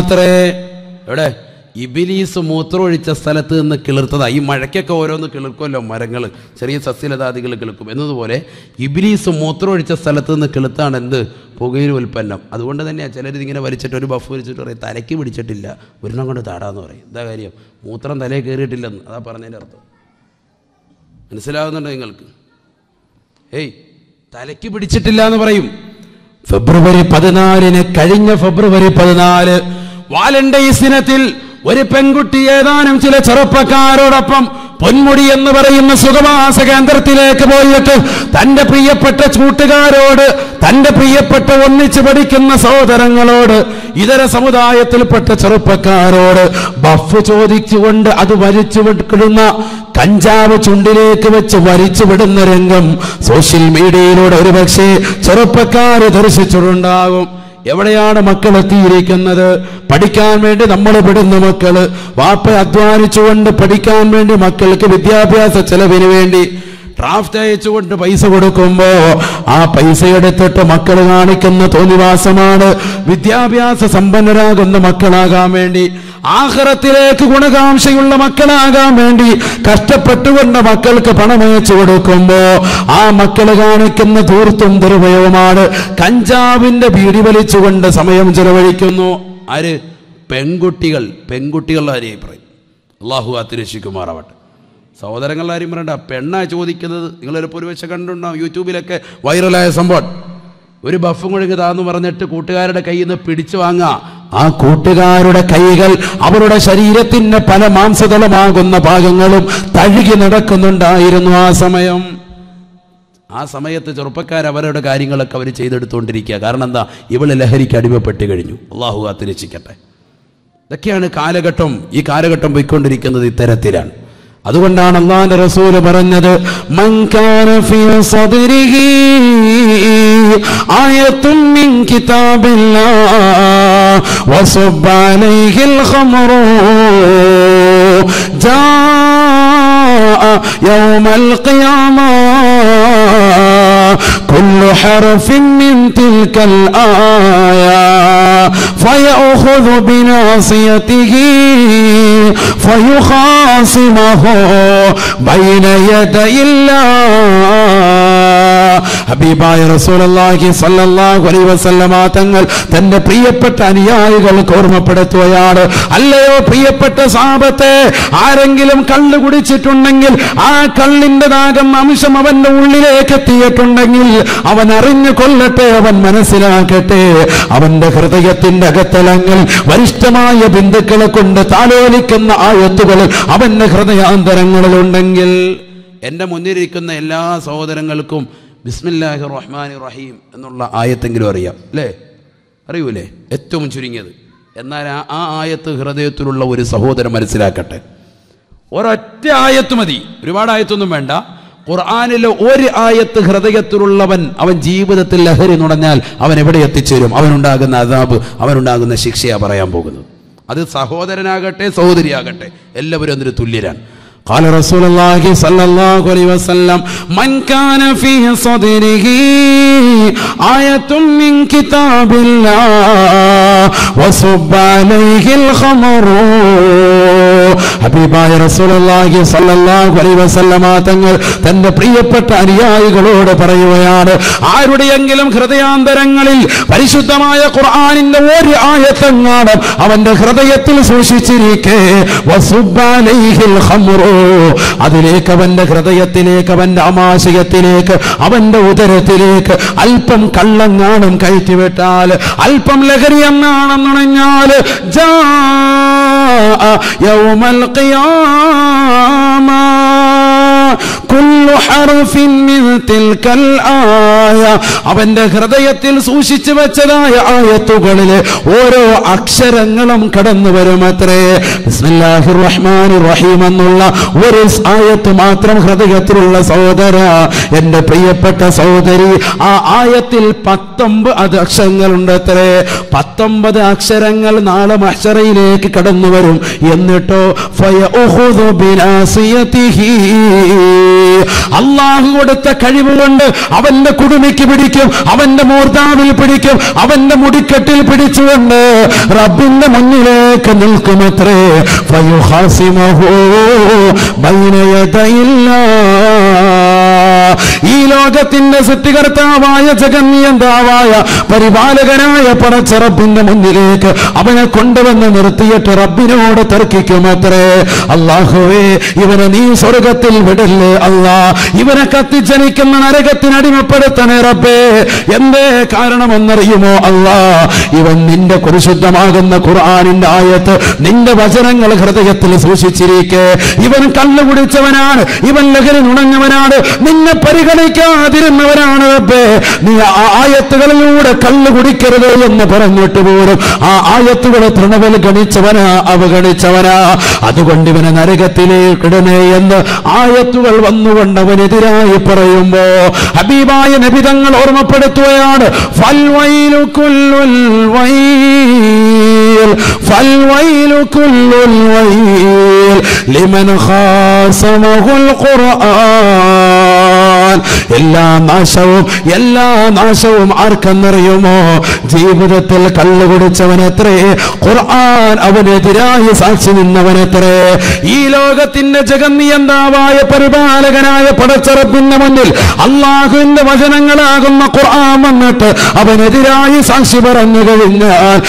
എവിടെ? ഇബിലീസ് മൂത്രമൊഴിച്ച സ്ഥലത്ത് നിന്ന് കിളിർത്തതാ. ഈ മഴയ്ക്കൊക്കെ ഓരോന്ന് കിളിർക്കുമല്ലോ മരങ്ങൾ ചെറിയ സസ്യലതാദികൾ കിളിർക്കും എന്നതുപോലെ ഇബിലീസ് മൂത്രമൊഴിച്ച സ്ഥലത്ത് നിന്ന് കിളുത്താണ് എന്ത്? പുകയിൽ ഉൽപ്പന്നം. അതുകൊണ്ട് തന്നെയാണ് ചിലർ ഇങ്ങനെ വലിച്ചിട്ട് ഒരു ബഫ് വലിച്ചിട്ട് പറയും തലയ്ക്ക് പിടിച്ചിട്ടില്ല. ഒരെണ്ണം കൊണ്ട് താടാന്ന് പറയും. എന്താ കാര്യം? മൂത്രം തലയിൽ കയറിയിട്ടില്ലെന്ന് അതാ പറഞ്ഞതിന്റെ അർത്ഥം. മനസ്സിലാകുന്നുണ്ടോ നിങ്ങൾക്ക്? ഏയ് തലയ്ക്ക് പിടിച്ചിട്ടില്ല എന്ന് പറയും. ഫെബ്രുവരി പതിനാലിന് കഴിഞ്ഞ ഫെബ്രുവരി പതിനാല് വാലന്റൈൻസ് ദിനത്തിൽ ഒരു പെൺകുട്ടി ഏതാനും ചില ചെറുപ്പക്കാരോടൊപ്പം പൊന്മുടി എന്ന് പറയുന്ന സുഖവാസ കേന്ദ്രത്തിലേക്ക് പോയിട്ട് തന്റെ പ്രിയപ്പെട്ട കൂട്ടുകാരോട് തന്റെ പ്രിയപ്പെട്ട ഒന്നിച്ചു പഠിക്കുന്ന സഹോദരങ്ങളോട് ഇതര സമുദായത്തിൽപ്പെട്ട ചെറുപ്പക്കാരോട് ബഫ് ചോദിച്ചുകൊണ്ട് അത് വലിച്ചു വിടുന്ന കഞ്ചാവ് ചുണ്ടിലേക്ക് വെച്ച് വലിച്ചു വിടുന്ന രംഗം സോഷ്യൽ മീഡിയയിലൂടെ ഒരുപക്ഷെ ചെറുപ്പക്കാർ ദർശിച്ചിട്ടുണ്ടാകും. എവിടെയാണ് മക്കൾ എത്തിയിരിക്കുന്നത്? പഠിക്കാൻ വേണ്ടി നമ്മൾ വിടുന്ന മക്കൾ വാപ്പ അധ്വാനിച്ചുകൊണ്ട് പഠിക്കാൻ വേണ്ടി മക്കൾക്ക് വിദ്യാഭ്യാസ ചെലവിന് വേണ്ടി ഡ്രാഫ്റ്റ് അയച്ചുകൊണ്ട് പൈസ കൊടുക്കുമ്പോ ആ പൈസ എടുത്തിട്ട് മക്കൾ കാണിക്കുന്ന തോന്നിവാസമാണ് വിദ്യാഭ്യാസ സമ്പന്നരാകുന്ന മക്കളാകാൻ വേണ്ടി. ആഹ്റത്തിലേക്ക് ഗുണകാംക്ഷയുള്ള മക്കളാകാൻ വേണ്ടി കഷ്ടപ്പെട്ടുകൊണ്ട് മക്കൾക്ക് പണമയച്ചു കൊടുക്കുമ്പോ ആ മക്കൾ കാണിക്കുന്ന തീർത്തും ദുർവയവുമാണ് കഞ്ചാവിന്റെ ബീഡി വലിച്ചുകൊണ്ട് സമയം ചെലവഴിക്കുന്നു. ആര്? പെൺകുട്ടികൾ. പെൺകുട്ടികളുടെ കാര്യം പറയും. അള്ളാഹു അത്തിരക്ഷിക്കുമാറാവട്ടെ. സഹോദരങ്ങളുടെ കാര്യം പറയണ്ട. പെണ്ണാ ചോദിക്കുന്നത്. നിങ്ങളൊരു ഒരു വെച്ച് കണ്ടുണ്ടാവും യൂട്യൂബിലൊക്കെ വൈറലായ സംഭവം. ഒരു ബഫും കൊഴുകി താന്ന് പറഞ്ഞിട്ട് കൂട്ടുകാരുടെ കയ്യിൽ നിന്ന് പിടിച്ചു വാങ്ങാ. ആ കൂട്ടുകാരുടെ കൈകൾ അവരുടെ ശരീരത്തിന് പല മാംസതലമാകുന്ന ഭാഗങ്ങളും തഴുകി നടക്കുന്നുണ്ടായിരുന്നു ആ സമയം. ആ സമയത്ത് ചെറുപ്പക്കാർ അവരുടെ കാര്യങ്ങളൊക്കെ അവർ ചെയ്തെടുത്തുകൊണ്ടിരിക്കുക. കാരണം എന്താ? ഇവൾ ലഹരിക്ക് അടിമപ്പെട്ട് കഴിഞ്ഞു. അള്ളാഹു കാത്തിരക്ഷിക്കട്ടെ. ഇതൊക്കെയാണ് കാലഘട്ടം. ഈ കാലഘട്ടം പോയിക്കൊണ്ടിരിക്കുന്നത് ഇത്തരത്തിലാണ്. അതുകൊണ്ടാണ് അള്ളാന്റെ റസൂൽ പറഞ്ഞത് ആയത്തും മിൻ وصب عليه الخمر. جاء يوم القيامة. كل حرف من تلك الآية فيأخذ بناصيته فيخاصمه بين يدي الله. ഹബീബായ റസൂലുള്ളാഹി സ്വല്ലല്ലാഹു അലൈഹി വസല്ലമ തങ്ങൾ തന്റെ പ്രിയപ്പെട്ട അനുയായികൾക്ക് ഓർമ്മപ്പെടുത്തുകയാണ്. അല്ലയോ പ്രിയപ്പെട്ട സാപത്തെ ആരെങ്കിലും കള്ളു കുടിച്ചിട്ടുണ്ടെങ്കിൽ ആ കള്ളിന്റെ ദാഹം അംശം അവന്റെ ഉള്ളിലേക്ക് എത്തിയിട്ടുണ്ടെങ്കിൽ അവൻ അറിഞ്ഞു കൊല്ലട്ടെ അവൻ മനസ്സിലാക്കട്ടെ. അവന്റെ ഹൃദയത്തിന്റെ അകത്തലങ്ങൾ വരിഷ്ഠമായ ബിന്ദുക്കളെ കൊണ്ട് താലോലിക്കുന്ന ആയത്തുകൾ അവന്റെ ഹൃദയാന്തരങ്ങളിലുണ്ടെങ്കിൽ എന്റെ മുന്നിലിരിക്കുന്ന എല്ലാ സഹോദരങ്ങൾക്കും ബിസ്മില്ലാഹി റഹ്മാൻ റഹീം എന്നുള്ള ആയത്തെങ്കിലും അറിയാം അല്ലേ അറിയൂലേ? ഏറ്റവും ചുരുങ്ങിയത്. എന്നാൽ ആ ആ ആയത്ത് ഹൃദയത്തിലുള്ള ഒരു സഹോദരൻ മനസ്സിലാക്കട്ടെ. ഒരൊറ്റ ആയത്ത് മതി. ഒരുപാട് ആയത്തൊന്നും വേണ്ട. ഖുർആാനിലെ ഒരു ആയത്ത് ഹൃദയത്തിലുള്ളവൻ അവൻ ജീവിതത്തിൽ ലഹരി നുടഞ്ഞാൽ അവൻ എവിടെ എത്തിച്ചേരും? അവനുണ്ടാകുന്ന അതാബ് അവനുണ്ടാകുന്ന ശിക്ഷയാണ് പറയാൻ പോകുന്നത്. അത് സഹോദരനാകട്ടെ സഹോദരിയാകട്ടെ. എല്ലാവരും അതിന് തുല്യരാണ്. قال رسول الله صلى الله عليه وسلم من كان في صدره آية من كتاب الله وصب عليه الخمر ഹബീബായ റസൂലുള്ളാഹി സ്വല്ലല്ലാഹു അലൈഹി വസല്ലമ തങ്ങൾ തന്റെ പ്രിയപ്പെട്ട അനുയായികളോട് പറയുകയാണ് ആരുടെയെങ്കിലും ഹൃദയാന്തരങ്ങളിൽ പരിശുദ്ധമായ ഖുർആനിന്റെ ഒരു ആയത്തെങ്ങാണ് അവന്റെ ഹൃദയത്തിൽ സൂക്ഷിച്ചിരിക്കെ അതിലേക്ക് അവന്റെ ഹൃദയത്തിലേക്ക് അവന്റെ അമാശയത്തിലേക്ക് അവന്റെ ഉദരത്തിലേക്ക് അല്പം കള്ളങ്ങാണും കയറ്റിവിട്ടാൽ അല്പം ലഹരി എന്നാണെന്നുണഞ്ഞാൽ ജാ യൗമ القيامة. അവന്റെ ഹൃദയത്തിൽ സൂക്ഷിച്ചു വെച്ചതായ ആയത്തുകളിലെ ഓരോ അക്ഷരങ്ങളും കടന്നു ബിസ്മില്ലാഹിർ റഹ്മാനിർ റഹീം എന്നുള്ള ഒരു ആയത്ത് മാത്രം ഹൃദയത്തിലുള്ള സഹോദര എന്റെ പ്രിയപ്പെട്ട സഹോദരി ആ ആയത്തിൽ പത്തൊമ്പത് അക്ഷരങ്ങളുണ്ട് അത്രേ പത്തൊമ്പത് അക്ഷരങ്ങൾ നാളെ അക്ഷരയിലേക്ക് കടന്നു വരും. എന്നിട്ടോ ബിനാസിയതിഹി. അള്ളാഹു കൊടുത്ത കഴിവ് കൊണ്ട് അവന്റെ കുടുമിക്ക് പിടിക്കും അവന്റെ മൂർധാവിൽ പിടിക്കും അവന്റെ മുടിക്കെട്ടിൽ പിടിച്ചുകൊണ്ട് റബ്ബിന്റെ മുന്നിലേക്ക് നിൽക്കുമത്രേ. ഈ ലോകത്തിന്റെ സൃഷ്ടികർത്താവായ ജഗന്യന്താവായ പരിപാലകനായ പടച്ച റബ്ബിന്റെ മുന്നിലേക്ക് അവനെ കൊണ്ടുവന്ന് നിർത്തിയിട്ട് റബ്ബിനോട് തർക്കിക്കുമത്രേ. അള്ളാഹുവേ ഇവനെ നീ സ്വർഗത്തിൽ വിടല്ലേ അല്ലാ. ഇവനെ കത്തിജനിക്കുന്ന നരകത്തിന് അടിമപ്പെടുത്തണേ റബ്ബേ. എന്തേ കാരണമെന്നറിയുമോ അല്ലാ? ഇവൻ നിന്റെ പരിശുദ്ധമാകുന്ന ഖുർആാനിന്റെ ആയത്ത് നിന്റെ വചനങ്ങൾ ഹൃദയത്തിൽ സൂക്ഷിച്ചിരിക്കെ. ഇവൻ കണ്ണുപിടിച്ചവനാണ് ഇവൻ ലഹരി നുണഞ്ഞവനാണ് നിന്നെ പരിഗണിക്കാതിരുന്നവനാണ് റബ്ബേ. നീ ആയത്തുകളിലൂടെ കല്ല് കുടിക്കരുത് എന്ന് പറഞ്ഞിട്ട് പോലും ആ ആയത്തുകളെ തൃണവൽഗണിച്ചവനാ അവഗണിച്ചവനാ. അതുകൊണ്ട് ഇവനെ നരകത്തിലേക്ക് ഇടണേ എന്ന് ആയത്തുകൾ വന്നുകൊണ്ട് അവനെതിരായി പറയുമ്പോ ഹബീബായ നബിതങ്ങൾ ഓർമ്മപ്പെടുത്തുകയാണ് ഫൽവൈലു കുല്ലുൽ ലിമൻ ഖാസമഹുൽ ഖുർആൻ. എല്ലാ നാശവും എല്ലാ നാശവും ആർക്കെന്നറിയുമോ ജീവിതത്തിൽ കള്ളു ഖുർആൻ അവനെതിരായി സാക്ഷി നിന്നവനത്രേ. ഈ ലോകത്തിന്റെ ജഗന്നിയന്താവായ പരിപാലകനായ പടച്ചറപ്പിന്റെ മുന്നിൽ അള്ളാഹുവിന്റെ വചനങ്ങളാകുന്ന ഖുർആൻ വന്നിട്ട് അവനെതിരായി സാക്ഷി പറഞ്ഞു കഴിഞ്ഞാൽ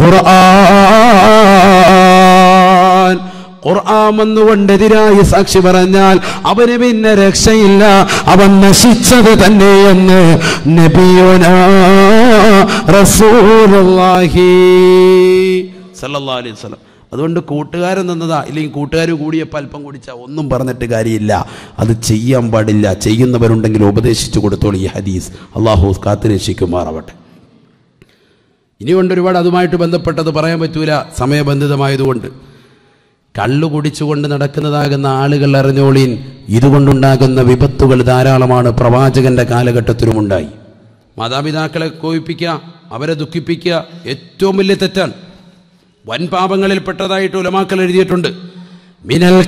ഖുർആൻ. ഖുർആൻ കൊണ്ടെതിരായി സാക്ഷി പറഞ്ഞാൽ അവന് പിന്നെ രക്ഷയില്ല. അവൻ നശിച്ചത് തന്നെയെന്ന് നബിയുന റസൂലുള്ളാഹി അലൈഹി വസല്ലം. അതുകൊണ്ട് കൂട്ടുകാരൻ നിന്നതാ ഇല്ലെങ്കിൽ കൂട്ടുകാർ കൂടിയപ്പോൾ അല്പം കുടിച്ചാൽ ഒന്നും പറഞ്ഞിട്ട് കാര്യമില്ല. അത് ചെയ്യാൻ പാടില്ല. ചെയ്യുന്നവരുണ്ടെങ്കിൽ ഉപദേശിച്ചു കൊടുത്തോളൂ ഈ ഹദീസ്. അള്ളാഹു കാത്തുരക്ഷിക്കുമാറാവട്ടെ ഇനിയുണ്ട് ഒരുപാട് അതുമായിട്ട് ബന്ധപ്പെട്ടത് പറയാൻ പറ്റൂല. സമയബന്ധിതമായതുകൊണ്ട്. കള്ളു കുടിച്ചുകൊണ്ട് നടക്കുന്നതാകുന്ന ആളുകൾ അറിഞ്ഞോളീൻ. ഇതുകൊണ്ടുണ്ടാകുന്ന വിപത്തുകൾ ധാരാളമാണ്. പ്രവാചകന്റെ കാലഘട്ടത്തിലുമുണ്ടായി. മാതാപിതാക്കളെ കോപിപ്പിക്കുക അവരെ ദുഃഖിപ്പിക്കുക ഏറ്റവും വലിയ തെറ്റാണ്. വൻ പാപങ്ങളിൽ പെട്ടതായിട്ട് ഉലമാക്കൾ എഴുതിയിട്ടുണ്ട്. മിനൽ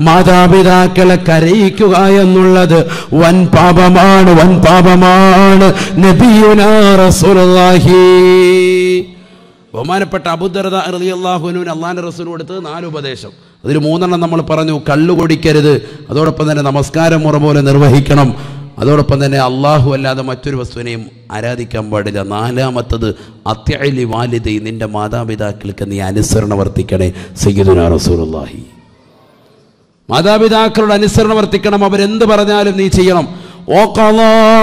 മാതാപിതാക്കളെ കരയിക്കുക എന്നുള്ളത് വൻ പാപമാണ് വൻ പാപമാണ്. നബിയുനാ റസൂലുള്ളാഹി. ബഹുമാനപ്പെട്ട അബുദർദ അലി അള്ളാഹുനുവിന് അള്ളാഹാന്റെ റസൂൽ കൊടുത്തത് നാല് ഉപദേശം. അതിൽ മൂന്നെണ്ണം നമ്മൾ പറഞ്ഞു കള്ളു കുടിക്കരുത്. അതോടൊപ്പം തന്നെ നമസ്കാരം മുറ പോലെ നിർവഹിക്കണം. അതോടൊപ്പം തന്നെ അള്ളാഹു അല്ലാതെ മറ്റൊരു വസ്തുവിനെയും ആരാധിക്കാൻ പാടില്ല. നാലാമത്തത് അത്യാലി വാലിദി നിന്റെ മാതാപിതാക്കൾക്ക് നീ അനുസരണ വർത്തിക്കണേ. സയ്യിദുന റസൂലുള്ളാഹി. മാതാപിതാക്കളുടെ അനുസരണ വർത്തിക്കണം. അവരെന്ത് പറഞ്ഞാലും നീ ചെയ്യണം. ഓ കലാ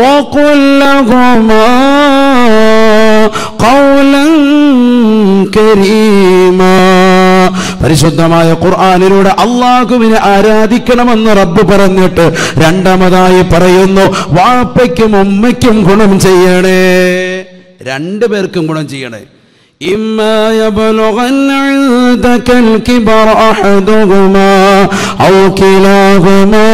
وقل لهما قولا كريما പരിശുദ്ധമായ ഖുർആാനിലൂടെ അള്ളാഹുവിനെ ആരാധിക്കണമെന്ന് റബ്ബ് പറഞ്ഞിട്ട് രണ്ടാമതായി പറയുന്നു വാപ്പയ്ക്കും ഉമ്മയ്ക്കും ഗുണം ചെയ്യണേ രണ്ടു പേർക്കും ഗുണം ചെയ്യണേ إما يبلغن عندك الكبر أحدهما أو كلاهما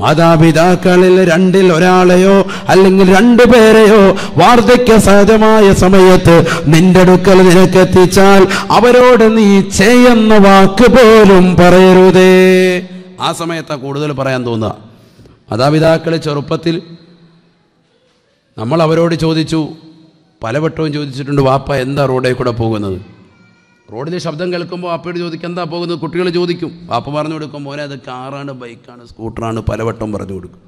മാതാപിതാക്കളിൽ രണ്ടിൽ ഒരാളെയോ അല്ലെങ്കിൽ രണ്ടു പേരെയോ വാർദ്ധക്യ സഹജമായ സമയത്ത് നിന്റെ അടുക്കൽ നിനക്കെത്തിച്ചാൽ അവരോട് നീ ചെയ്യുന്ന വാക്ക് പോലും പറയരുതേ. ആ സമയത്താ കൂടുതൽ പറയാൻ തോന്നുക. മാതാപിതാക്കളെ ചെറുപ്പത്തിൽ നമ്മൾ അവരോട് ചോദിച്ചു പലവട്ടവും ചോദിച്ചിട്ടുണ്ട് വാപ്പ എന്താ റോഡിൽ കൂടെ പോകുന്നത്? റോഡിൽ ശബ്ദം കേൾക്കുമ്പോൾ അപ്പയോട് ചോദിക്കും എന്താ പോകുന്നത്? കുട്ടികൾ ചോദിക്കും. വാപ്പ പറഞ്ഞു കൊടുക്കും മോനെ അത് കാറാണ് ബൈക്കാണ് സ്കൂട്ടറാണ് പലവട്ടം പറഞ്ഞു കൊടുക്കും.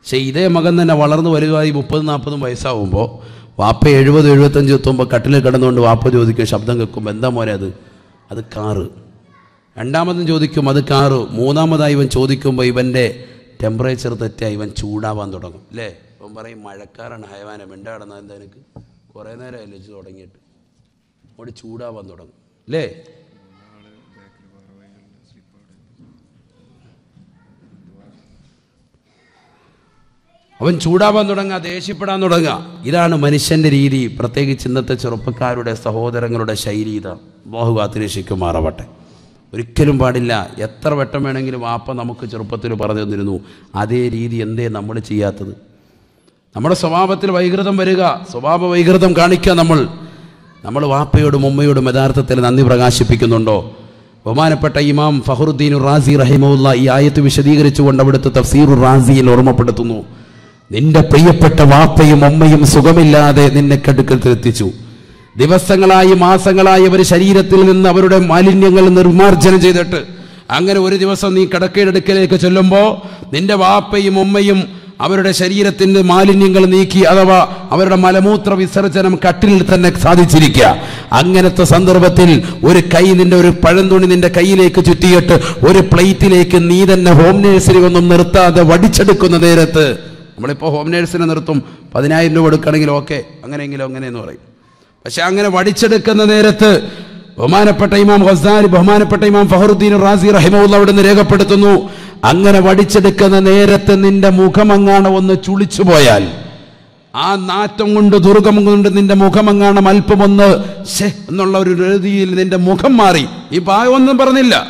പക്ഷേ ഇതേ മകൻ തന്നെ വളർന്നു വലുതായി മുപ്പതും നാൽപ്പതും വയസ്സാവുമ്പോൾ വാപ്പ എഴുപത് എഴുപത്തഞ്ച് എത്തുമ്പോൾ കട്ടിലിൽ കിടന്നുകൊണ്ട് വാപ്പ ചോദിക്കും ശബ്ദം കേൾക്കും എന്താ മോനെ അത്? അത് കാറ്. രണ്ടാമതും ചോദിക്കും അത് കാറ്. മൂന്നാമതായി ഇവൻ ചോദിക്കുമ്പോൾ ഇവന്റെ ടെമ്പറേച്ചർ തെറ്റായി ഇവൻ ചൂടാവാൻ തുടങ്ങും. അല്ലേ ഇപ്പം പറയും മഴക്കാരാണ് ഹയവാനം മിണ്ടാടുന്ന എന്താ എനിക്ക് കുറേ നേരം ഇത് തുടങ്ങിയിട്ട്. അവിടെ ചൂടാവാൻ തുടങ്ങും. അല്ലേ അവൻ ചൂടാവാൻ തുടങ്ങുക ദേഷ്യപ്പെടാൻ തുടങ്ങുക. ഇതാണ് മനുഷ്യന്റെ രീതി. പ്രത്യേകിച്ച് ഇന്നത്തെ ചെറുപ്പക്കാരുടെ സഹോദരങ്ങളുടെ ശൈലി ഇതാണ് മോഹു കാത്തിരക്ഷിക്കുമാറാവട്ടെ ഒരിക്കലും പാടില്ല. എത്ര വട്ടം വേണമെങ്കിലും വാപ്പ നമുക്ക് ചെറുപ്പത്തിൽ പറഞ്ഞു തന്നിരുന്നു. അതേ രീതി എന്തേ നമ്മൾ ചെയ്യാത്തത്? നമ്മുടെ സ്വഭാവത്തിൽ വൈകൃതം വരിക. സ്വഭാവ വൈകൃതം കാണിക്കുക നമ്മൾ. നമ്മൾ വാപ്പയോടും ഉമ്മയോടും യഥാർത്ഥത്തിൽ നന്ദി പ്രകാശിപ്പിക്കുന്നുണ്ടോ? ബഹുമാനപ്പെട്ട ഇമാം ഫഹറുദ്ദീൻ റാസി റഹിമുല്ല ഈ ആയത്ത് വിശദീകരിച്ചുകൊണ്ട് അവിടുത്തെ തഫ്സീർ റാസിയിൽ ഓർമ്മപ്പെടുത്തുന്നു. നിന്റെ പ്രിയപ്പെട്ട വാപ്പയും ഉമ്മയും സുഖമില്ലാതെ നിന്നെ കടുക്കത്തിലെത്തിച്ചു. ദിവസങ്ങളായി മാസങ്ങളായി അവർ ശരീരത്തിൽ നിന്ന് അവരുടെ മാലിന്യങ്ങൾ നിർമാർജനം ചെയ്തിട്ട് അങ്ങനെ ഒരു ദിവസം നീ കിടക്കയുടെ അടുക്കലേക്ക് ചെല്ലുമ്പോൾ നിന്റെ വാപ്പയും ഉമ്മയും അവരുടെ ശരീരത്തിന്റെ മാലിന്യങ്ങൾ നീക്കി അഥവാ അവരുടെ മലമൂത്ര വിസർജനം കട്ടിലിൽ തന്നെ സാധിച്ചിരിക്കുക. അങ്ങനത്തെ സന്ദർഭത്തിൽ ഒരു കൈ നിന്റെ ഒരു പഴന്തുണി നിന്റെ കയ്യിലേക്ക് ചുറ്റിയിട്ട് ഒരു പ്ലേറ്റിലേക്ക് നീ തന്നെ ഹോം നേഴ്സിനെ ഒന്നും നിർത്താതെ വടിച്ചെടുക്കുന്ന നേരത്ത് നമ്മളിപ്പോൾ ഹോം നേഴ്സിനെ നിർത്തും. പതിനായിരം രൂപ എടുക്കണമെങ്കിൽ ഓക്കെ. അങ്ങനെയെങ്കിലും അങ്ങനെയെന്ന് പറയും. പക്ഷെ അങ്ങനെ വടിച്ചെടുക്കുന്ന നേരത്ത് ബഹുമാനപ്പെട്ട ഇമാം ഹസാരി ബഹുമാനപ്പെട്ട ഇമാം ഫഹറുദ്ദീൻ റാസി റഹിമുള്ള അവിടുന്ന് രേഖപ്പെടുത്തുന്നു അങ്ങനെ വടിച്ചെടുക്കുന്ന നേരത്തെ നിന്റെ മുഖമങ്ങാണ് ഒന്ന് ചുളിച്ചു പോയാൽ? ആ നാറ്റം കൊണ്ട് ദുർഗം കൊണ്ട് നിന്റെ മുഖമങ്ങാണം അല്പമൊന്ന് എന്നുള്ള ഒരു രീതിയിൽ നിന്റെ മുഖം മാറി. ഈ ഭാവമൊന്നും പറഞ്ഞില്ല.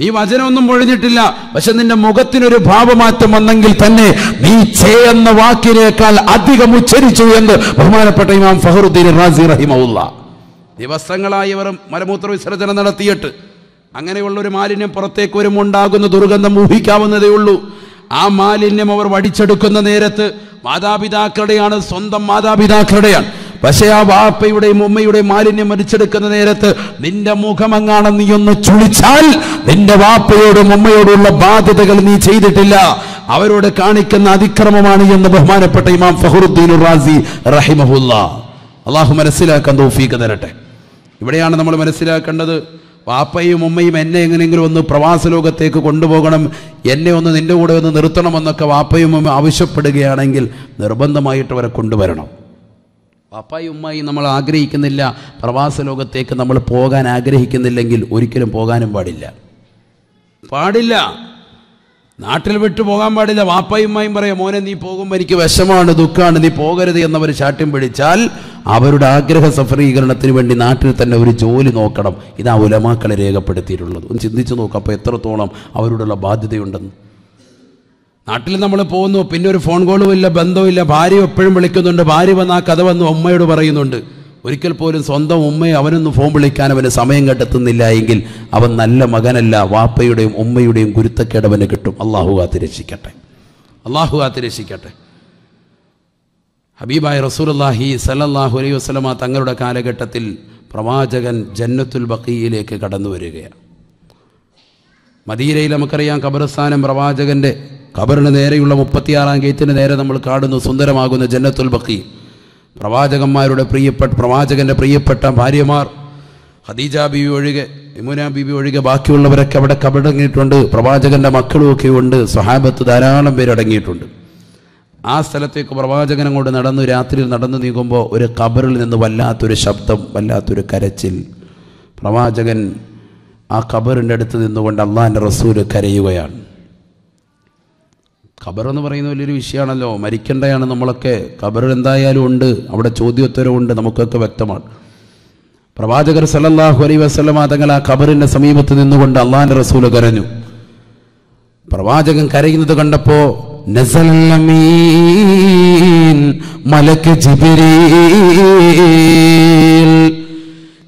നീ വചനമൊന്നും പൊഴിഞ്ഞിട്ടില്ല. പക്ഷെ നിന്റെ മുഖത്തിനൊരു ഭാവമാറ്റം വന്നെങ്കിൽ തന്നെ നീ ചേ എന്ന വാക്കിനേക്കാൾ അധികം ഉച്ചരിച്ചു എന്ന് ബഹുമാനപ്പെട്ട ഇമാം ഫഹറുദ്ദീൻ റാസി റഹിമുള്ള ദിവസങ്ങളായി അവർ മലമൂത്ര വിസർജനം നടത്തിയിട്ട് അങ്ങനെയുള്ളൊരു മാലിന്യം പുറത്തേക്ക് വരുമ്പോൾ ഉണ്ടാകുന്ന ദുർഗന്ധം ഊഹിക്കാവുന്നതേ ഉള്ളൂ. ആ മാലിന്യം അവർ വടിച്ചെടുക്കുന്ന നേരത്ത് മാതാപിതാക്കളുടെയാണ് സ്വന്തം മാതാപിതാക്കളുടെയാണ്. പക്ഷേ ആ വാപ്പയുടെയും ഉമ്മയുടെയും മാലിന്യം മരിച്ചെടുക്കുന്ന നേരത്ത് നിന്റെ മുഖമെങ്ങാണ് നീ ഒന്ന് ചുളിച്ചാൽ നിന്റെ വാപ്പയോടും ഉമ്മയോടുള്ള ബാധ്യതകൾ നീ ചെയ്തിട്ടില്ല. അവരോട് കാണിക്കുന്ന അതിക്രമമാണ് എന്ന് ബഹുമാനപ്പെട്ട ഇമാം ഫഹറുദ്ദീൻ റാസി റഹിമഹുല്ല. അള്ളാഹു മനസ്സിലാക്കാൻ തോഫീക്ക് തരട്ടെ. ഇവിടെയാണ് നമ്മൾ മനസ്സിലാക്കേണ്ടത്. വാപ്പയും ഉമ്മയും എന്നെ എങ്ങനെയെങ്കിലും ഒന്ന് പ്രവാസ ലോകത്തേക്ക് കൊണ്ടുപോകണം എന്നെ ഒന്ന് നിന്റെ കൂടെ ഒന്ന് നിർത്തണമെന്നൊക്കെ വാപ്പയും ഉമ്മ ആവശ്യപ്പെടുകയാണെങ്കിൽ നിർബന്ധമായിട്ട് അവരെ കൊണ്ടുവരണം. വാപ്പായും ഉമ്മയും നമ്മൾ ആഗ്രഹിക്കുന്നില്ല പ്രവാസ ലോകത്തേക്ക് നമ്മൾ പോകാൻ ആഗ്രഹിക്കുന്നില്ലെങ്കിൽ ഒരിക്കലും പോകാനും പാടില്ല. പാടില്ല. നാട്ടിൽ വിട്ടു പോകാൻ പാടില്ല. വാപ്പയുമായും പറയാം മോനെ നീ പോകുമ്പോൾ എനിക്ക് വിഷമാണ് ദുഃഖമാണ് നീ പോകരുത് എന്നവർ ശാഠ്യം പിടിച്ചാൽ അവരുടെ ആഗ്രഹ സഫലീകരണത്തിന് വേണ്ടി നാട്ടിൽ തന്നെ ഒരു ജോലി നോക്കണം. ഇതാ ഉലമാക്കളെ രേഖപ്പെടുത്തിയിട്ടുള്ളത്. ഒന്ന് ചിന്തിച്ചു നോക്കാം അപ്പോൾ എത്രത്തോളം അവരോടുള്ള ബാധ്യതയുണ്ടെന്ന്. നാട്ടിൽ നമ്മൾ പോകുന്നു പിന്നെ ഒരു ഫോൺ കോളും ഇല്ല ബന്ധവും ഇല്ല ഭാര്യ എപ്പോഴും വിളിക്കുന്നുണ്ട്. ഭാര്യ വന്ന് ആ കഥ വന്ന് അമ്മയോട് പറയുന്നുണ്ട്. ഒരിക്കൽ പോലും സ്വന്തം ഉമ്മയെ അവനൊന്നും ഫോൺ വിളിക്കാൻ അവന് സമയം കണ്ടെത്തുന്നില്ല എങ്കിൽ അവൻ നല്ല മകനല്ല വാപ്പയുടെയും ഉമ്മയുടെയും ഗുരുത്തക്കേടവന് കിട്ടും. അള്ളാഹു കാത്തിരക്ഷിക്കട്ടെ. അള്ളാഹു കാത്തിരക്ഷിക്കട്ടെ. ഹബീബായ റസൂലുള്ളാഹി സലല്ലാഹു അലൈഹി വസ്ലമ തങ്ങളുടെ കാലഘട്ടത്തിൽ പ്രവാചകൻ ജന്നത്തുൽ ബക്കീയിലേക്ക് കടന്നു വരികയാണ്. മദീരയിൽ നമുക്കറിയാം ഖബർസ്ഥാനം പ്രവാചകന്റെ ഖബറിന് നേരെയുള്ള മുപ്പത്തിയാറാം ഗേറ്റിന് നേരെ നമ്മൾ കാണുന്നു സുന്ദരമാകുന്ന ജന്നത്തുൽ ബഖി. പ്രവാചകന്മാരുടെ പ്രിയപ്പെട്ട പ്രവാചകന്റെ പ്രിയപ്പെട്ട ഭാര്യമാർ ഖദീജ ബീവി ഒഴികെ യമുന ബീവി ഒഴികെ ബാക്കിയുള്ളവരൊക്കെ അവിടെ കബടങ്ങിയിട്ടുണ്ട് പ്രവാചകന്റെ മക്കളുമൊക്കെ ഉണ്ട്. സ്വഹാബത്ത് ധാരാളം പേരടങ്ങിയിട്ടുണ്ട് ആ സ്ഥലത്തേക്ക് പ്രവാചകൻ അങ്ങോട്ട് നടന്നു രാത്രിയിൽ നടന്നു നീങ്ങുമ്പോൾ ഒരു കബറിൽ നിന്ന് വല്ലാത്തൊരു ശബ്ദം വല്ലാത്തൊരു കരച്ചിൽ. പ്രവാചകൻ ആ കബറിന്റെ അടുത്ത് നിന്നുകൊണ്ട് അള്ളാഹിന്റെ റസൂൽ കരയുകയാണ്. ഖബർ എന്ന് പറയുന്ന വലിയൊരു വിഷയമാണല്ലോ. മരിക്കേണ്ടതാണ് നമ്മളൊക്കെ. ഖബർ എന്തായാലും ഉണ്ട്. അവിടെ ചോദ്യോത്തരവുണ്ട്. നമുക്കൊക്കെ വ്യക്തമാണ്. പ്രവാചകർ സല്ലല്ലാഹു അലൈ വസല്ലമ തങ്ങൾ ആ ഖബറിന്റെ സമീപത്ത് നിന്നുകൊണ്ട് അള്ളാഹിന്റെ റസൂൽ കരഞ്ഞു. പ്രവാചകൻ കരയുന്നത് കണ്ടപ്പോ നസലൽ അമീൻ മലക്ക്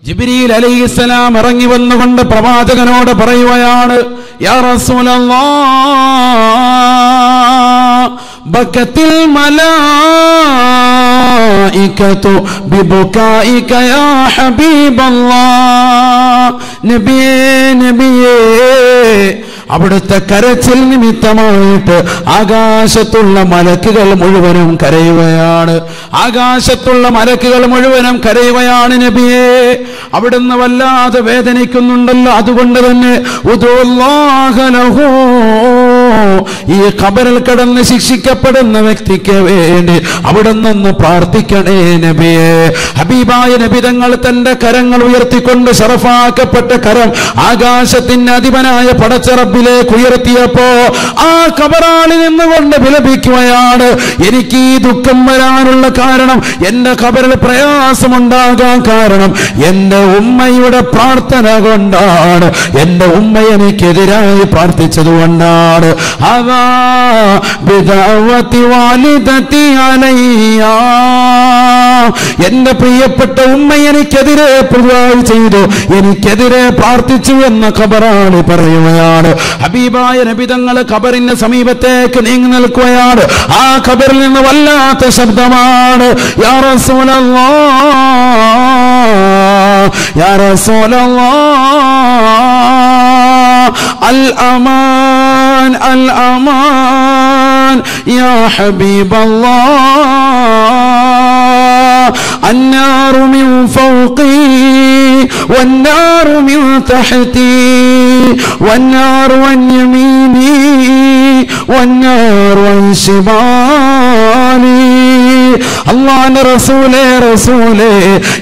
ജിബ്രീൽ. അലൈഹിസ്സലാം ഇറങ്ങി വന്നുകൊണ്ട് പ്രവാചകനോട് പറയുകയാണ് യാ റസൂലല്ലാഹ് بكت الملائكة ببكائك يا യാ الله نبي نبي അവിടുത്തെ കരച്ചിൽ നിമിത്തമായിട്ട് ആകാശത്തുള്ള മലക്കുകൾ മുഴുവനും കരയുകയാണ്. ആകാശത്തുള്ള മലക്കുകൾ മുഴുവനും കരയുകയാണ് നബിയെ. അവിടുന്ന് വല്ലാതെ വേദനിക്കുന്നുണ്ടല്ലോ. അതുകൊണ്ട് തന്നെ ഈ ഖബറിൽ കിടന്ന് ശിക്ഷിക്ക ശിക്ഷിക്കപ്പെടുന്ന വ്യക്തിക്ക് വേണ്ടി അവിടെ നിന്ന് പ്രാർത്ഥിക്കണേ നബിയെ. ഹബീബായ നബി തങ്ങൾ തന്റെ കരങ്ങൾ ഉയർത്തിക്കൊണ്ട് ഷറഫാക്കപ്പെട്ട കരം ആകാശത്തിന്റെ അധിപനായ പടച്ചറബിലേക്ക് ഉയർത്തിയപ്പോ ആ കബറാളിൽ നിന്നുകൊണ്ട് വിലപിക്കുകയാണ്. എനിക്ക് ഈ ദുഃഖം വരാനുള്ള കാരണം എന്റെ കബറിൽ പ്രയാസമുണ്ടാകാൻ കാരണം എന്റെ ഉമ്മയുടെ പ്രാർത്ഥന കൊണ്ടാണ്. എന്റെ ഉമ്മ എനിക്കെതിരായി പ്രാർത്ഥിച്ചത് കൊണ്ടാണ്. അതാ ബിദഅവതി വാലിദതി അലയ്യ. പ്രിയപ്പെട്ട ഉമ്മ എനിക്കെതിരെ പ്രതിവായി ചെയ്തു. എനിക്കെതിരെ പ്രാർത്ഥിച്ചു എന്ന ഖബറാണ് പറയുകയാണ്. ഹബീബായ നബിതങ്ങൾ ഖബറിന്റെ സമീപത്തേക്ക് നീങ്ങി നിൽക്കുകയാണ്. ആ ഖബറിൽ നിന്ന് വല്ലാത്ത ശബ്ദമാണ്. യാ റസൂലല്ലാഹ് യാ റസൂലല്ലാഹ് അൽ الأمان الأمان. يا حبيب الله النار من فوقي والنار من تحتي والنار عن يميني والنار عن شمالي. അള്ളാന്റെ റസൂലേ റസൂലേ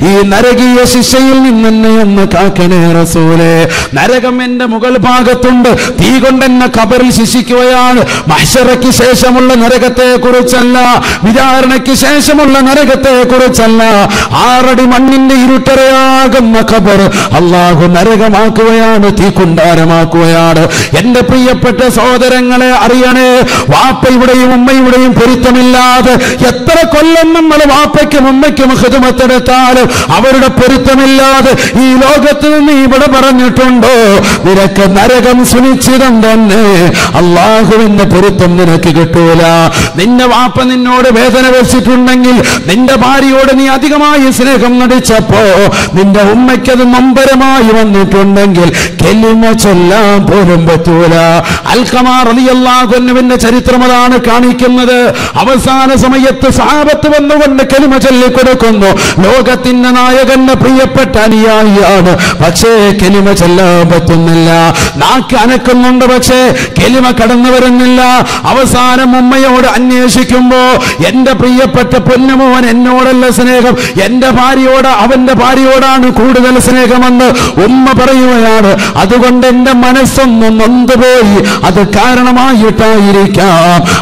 ഈ നരകീയ ശിക്ഷയിൽ നിന്ന് എന്ന് കാക്കണേ റസൂലേ. നരകം എന്റെ മുകൾ ഭാഗത്തുണ്ട്. തീ കൊണ്ടെന്നെ കബറിൽ ശിക്ഷിക്കുകയാണ്. മഹ്ഷറയ്ക്ക് ശേഷമുള്ള നരകത്തെ കുറിച്ചല്ല വിചാരണയ്ക്ക് ശേഷമുള്ള നരകത്തെ കുറിച്ചല്ല ആറടി മണ്ണിന്റെ ഇരുട്ടരയാകുന്ന കബർ അള്ളാഹു നരകമാക്കുകയാണ് തീ കുണ്ടാരമാക്കുകയാണ് എന്റെ പ്രിയപ്പെട്ട സഹോദരങ്ങളെ അറിയണേ വാപ്പയുടെയും ഉമ്മയുടെയും പൊരുത്തമില്ലാതെ എത്ര കൊല്ലം നമ്മൾ വാപ്പയ്ക്കും ഉമ്മയ്ക്കും ഹിതമത്തെടുത്താൽ അവരുടെ പൊരുത്തമില്ലാതെ ഈ ലോകത്ത് നിന്ന് ഇവിടെ പറഞ്ഞിട്ടുണ്ടോ? നിനക്ക് നരകം സുനിശ്ചിതം തന്നെ അള്ളാഹുവിന്റെ പൊരുത്തം നിനക്ക് കിട്ടൂല. നിന്റെ വാപ്പ നിന്നോട് വേദന വെച്ചിട്ടുണ്ടെങ്കിൽ നിന്റെ ഭാര്യയോട് നീ അധികമായി സ്നേഹം നടിച്ചപ്പോ നിന്റെ ഉമ്മയ്ക്കത് നമ്പരമായി വന്നിട്ടുണ്ടെങ്കിൽ ചൊല്ലാൻ പോലും പറ്റൂല. അൽക്കമാർ അലിയല്ലാഹുവിന്റെ ചരിത്രം അതാണ് കാണിക്കുന്നത്. അവസാന സമയത്ത് സാപത്ത് വന്നുകൊണ്ട് കെലിമ ചൊല്ലിക്കൊടുക്കുന്നു. ലോകത്തിന്റെ നായകന്റെ പ്രിയപ്പെട്ട അനുയായിയാണ്. പക്ഷേ കലിമ ചെല്ലാൻ പറ്റുന്നില്ല. നാക്ക് അനക്കുന്നുണ്ട് പക്ഷേ കലിമ കടന്നു വരുന്നില്ല. അവസാനം ഉമ്മയോട് അന്വേഷിക്കുമ്പോ എന്റെ പ്രിയപ്പെട്ട പൊന്നുമോൻ എന്നോടല്ല സ്നേഹം. എന്റെ ഭാര്യയോട് അവന്റെ ഭാര്യയോടാണ് കൂടുതൽ സ്നേഹമെന്ന് ഉമ്മ പറയുകയാണ്. അതുകൊണ്ട് എന്റെ മനസ്സൊന്നും നൊന്തുപോയി. അത് കാരണമായിട്ടായിരിക്കാം.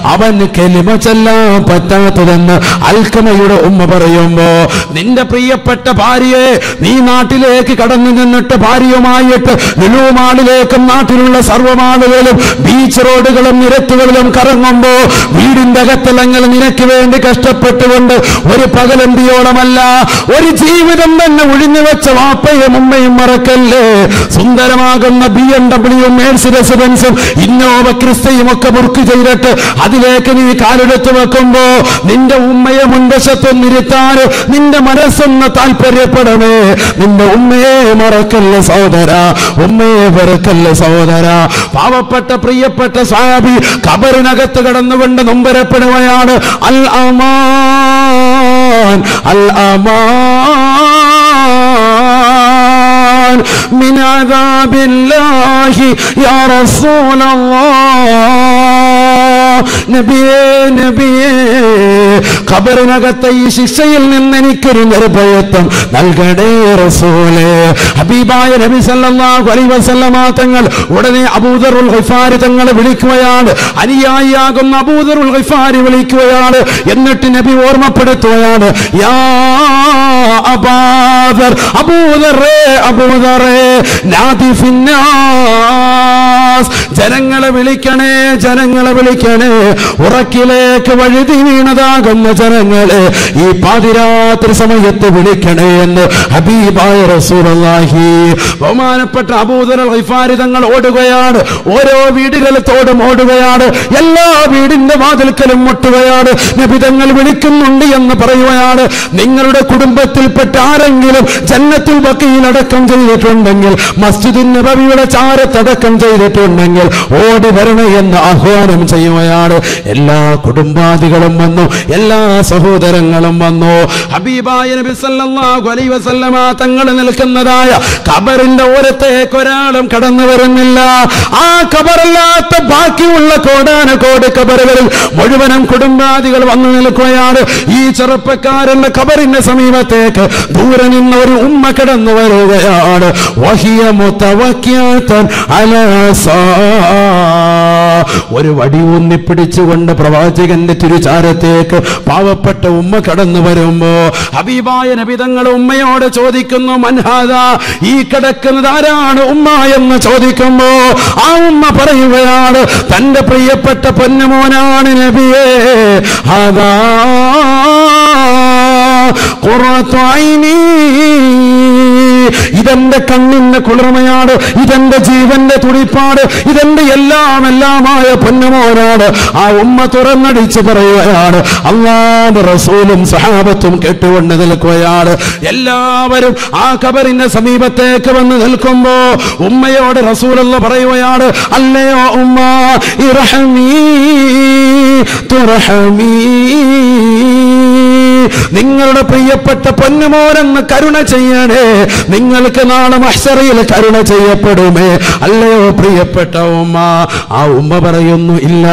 അവന് കെലിമ ചെല്ലാൻ പറ്റാത്തതെന്ന് അൽക്കമയുടെ ഉമ്മ പറയുമ്പോ നിന്റെ പ്രിയപ്പെട്ട ഭാര്യയെ നീ നാട്ടിലേക്ക് കടന്നു നിന്നിട്ട് ഭാര്യയുമായിട്ട് നിലവുമാളിലേക്കും നാട്ടിലുള്ള സർവമാളുകളും ബീച്ച് റോഡുകളും നിരത്തുകളിലും കറങ്ങുമ്പോ വീടിന്റെ അകത്തലങ്ങൾ നിനക്ക് വേണ്ടി കഷ്ടപ്പെട്ടുകൊണ്ട് ഒരു പകലന്തിയോളമല്ല ഒരു ജീവിതം തന്നെ ഒഴിഞ്ഞു വെച്ച വാപ്പയും ഉമ്മയും മറക്കല്ലേ? സുന്ദരമാകുന്ന ബി എം ഡബ്ല്യു മേഴ്സിഡസ് ബെൻസും ഇന്നോവ ക്രിസ്തയും ഒക്കെ ബുർക്ക് ചെയ്തിട്ട് അതിലേക്ക് നീ കാലെടുത്ത് വെക്കുമ്പോ നിന്റെ ഉമ്മയെ മുൻവശത്തൊന്നിരുത്താൻ നിന്റെ മനസ്സൊന്ന് താല്പര്യപ്പെടണേ നിന്റെ ഉമ്മയെ മറക്കല്ല സഹോദര ഉമ്മയെ വെറുക്കല്ല സഹോദര പാവപ്പെട്ട പ്രിയപ്പെട്ട സാബി കബറിനകത്ത് കടന്നുകൊണ്ട് നൊമ്പരപ്പെടുകയാണ് അൽ അമാൻ അൽ അമാൻ من عذاب الله يا رسول الله നബിയേ നബിയേ ഖബറിനകത്തെ ഈ ശിക്ഷയിൽ നിന്ന് എനിക്കൊരു നിർഭയത്വം നൽകണേ റസൂലേ. ഹബീബായ നബി സല്ലല്ലാഹു അലൈഹി വസല്ലമ തങ്ങൾ ഉടനെ അബൂദറുൽ ഖൈഫാരി തങ്ങളെ വിളിക്കുകയാണ്. അനുയായിയാകുന്ന അബൂദറുൽ ഖൈഫാരി വിളിക്കുകയാണ്. എന്നിട്ട് നബി ഓർമ്മപ്പെടുത്തുകയാണ് യാ അബാദർ അബൂദറേ അബൂദറേ നാദി ഫിന്നാസ് നാസ് ജനങ്ങളെ വിളിക്കണേ ജനങ്ങളെ വിളിക്കണേ. ഉറക്കിലേക്ക് വഴുതി വീണതാകുന്ന ജനങ്ങളെ ഈ പാതിരാത്രി സമയത്ത് വിളിക്കണേ എന്ന് ഹബീബായ റസൂലുള്ളാഹി. ബഹുമാനപ്പെട്ട അബൂദര തങ്ങൾ ഓടുകയാണ്. ഓരോ വീടുകളത്തോടും ഓടുകയാണ്. എല്ലാ വീടിന്റെ വാതിൽക്കലും മുട്ടുകയാണ്. നബിതങ്ങൾ വിളിക്കുന്നുണ്ട് എന്ന് പറയുകയാണ്. നിങ്ങളുടെ കുടുംബത്തിൽപ്പെട്ട ആരെങ്കിലും ജന്നത്തിൽ ബക്കയിൽ അടക്കം ചെയ്തിട്ടുണ്ടെങ്കിൽ മസ്ജിദിൻ നബവിയുടെ ചാരത്തടക്കം ചെയ്തിട്ടുണ്ടെങ്കിൽ ഓടി വരണേ എന്ന് ആഹ്വാനം ചെയ്യുകയാണ്. എല്ലാ കുടുംബാദികളും വന്നു എല്ലാ സഹോദരങ്ങളും വന്നു. ഹബീബായ നബി സല്ലല്ലാഹു അലൈഹി വസല്ലമ തങ്ങൾ നിൽക്കുന്നതായ കബറിന്റെ ഓരത്തേക്ക് ഒരാളും കടന്നു വരുന്നില്ല. ആ കബറല്ലാത്ത ബാക്കിയുള്ള കോടാന കോടി കബറുകളിൽ മുഴുവനും കുടുംബാദികൾ വന്നു നിൽക്കുകയാണ്. ഈ ചെറുപ്പക്കാരന്റെ കബറിന്റെ സമീപത്തേക്ക് ദൂരെ നിന്ന് ഒരു ഉമ്മ കടന്നു വരുകയാണ്. വഹിയ മുത്തവക്യാത്തൻ അലസാ ഒരു വടി ഊന്നി പിടിച്ചുകൊണ്ട് പ്രവാചകന്റെ തിരുചാരത്തേക്ക് പാവപ്പെട്ട ഉമ്മ കടന്നു വരുമ്പോ ഹബീബായ നബിതങ്ങൾ ഉമ്മയോട് ചോദിക്കുന്നു മൻഹാദ ഈ കിടക്കുന്നത് ആരാണ് ഉമ്മ? എന്ന് ചോദിക്കുമ്പോ ആ ഉമ്മ പറയുകയാണ് തന്റെ പ്രിയപ്പെട്ട പൊന്നുമോനാണ് നബിയേ. അതാ ഖുറത്തു ഐനീ ഇതെന്റെ കണ്ണിന്റെ കുളിർമയാണ് ഇതെന്റെ ജീവന്റെ തുടിപ്പാട് ഇതെന്റെ എല്ലാം എല്ലാമായ പൊന്നുമോനാണ്. ആ ഉമ്മ തുറന്നടിച്ച് പറയുകയാണ് അള്ളാന്റെ റസൂലും സഹാബത്തും കെട്ടുകൊണ്ട് നിൽക്കുകയാണ്. എല്ലാവരും ആ കബറിന്റെ സമീപത്തേക്ക് വന്ന് നിൽക്കുമ്പോ ഉമ്മയോട് റസൂലുള്ള പറയുകയാണ് അല്ലയോ ഉമ്മ ഇറഹമീ തുറഹമീ. നിങ്ങളുടെ പ്രിയപ്പെട്ട പൊന്നുമോനെന്ന് കരുണ ചെയ്യണേ. നിങ്ങൾക്ക് നാളെ മഹ്സറയിൽ കരുണ ചെയ്യപ്പെടുമേ. അല്ലയോ പ്രിയപ്പെട്ട ഉമ്മ ആ ഉമ്മ പറയുന്നു ഇല്ല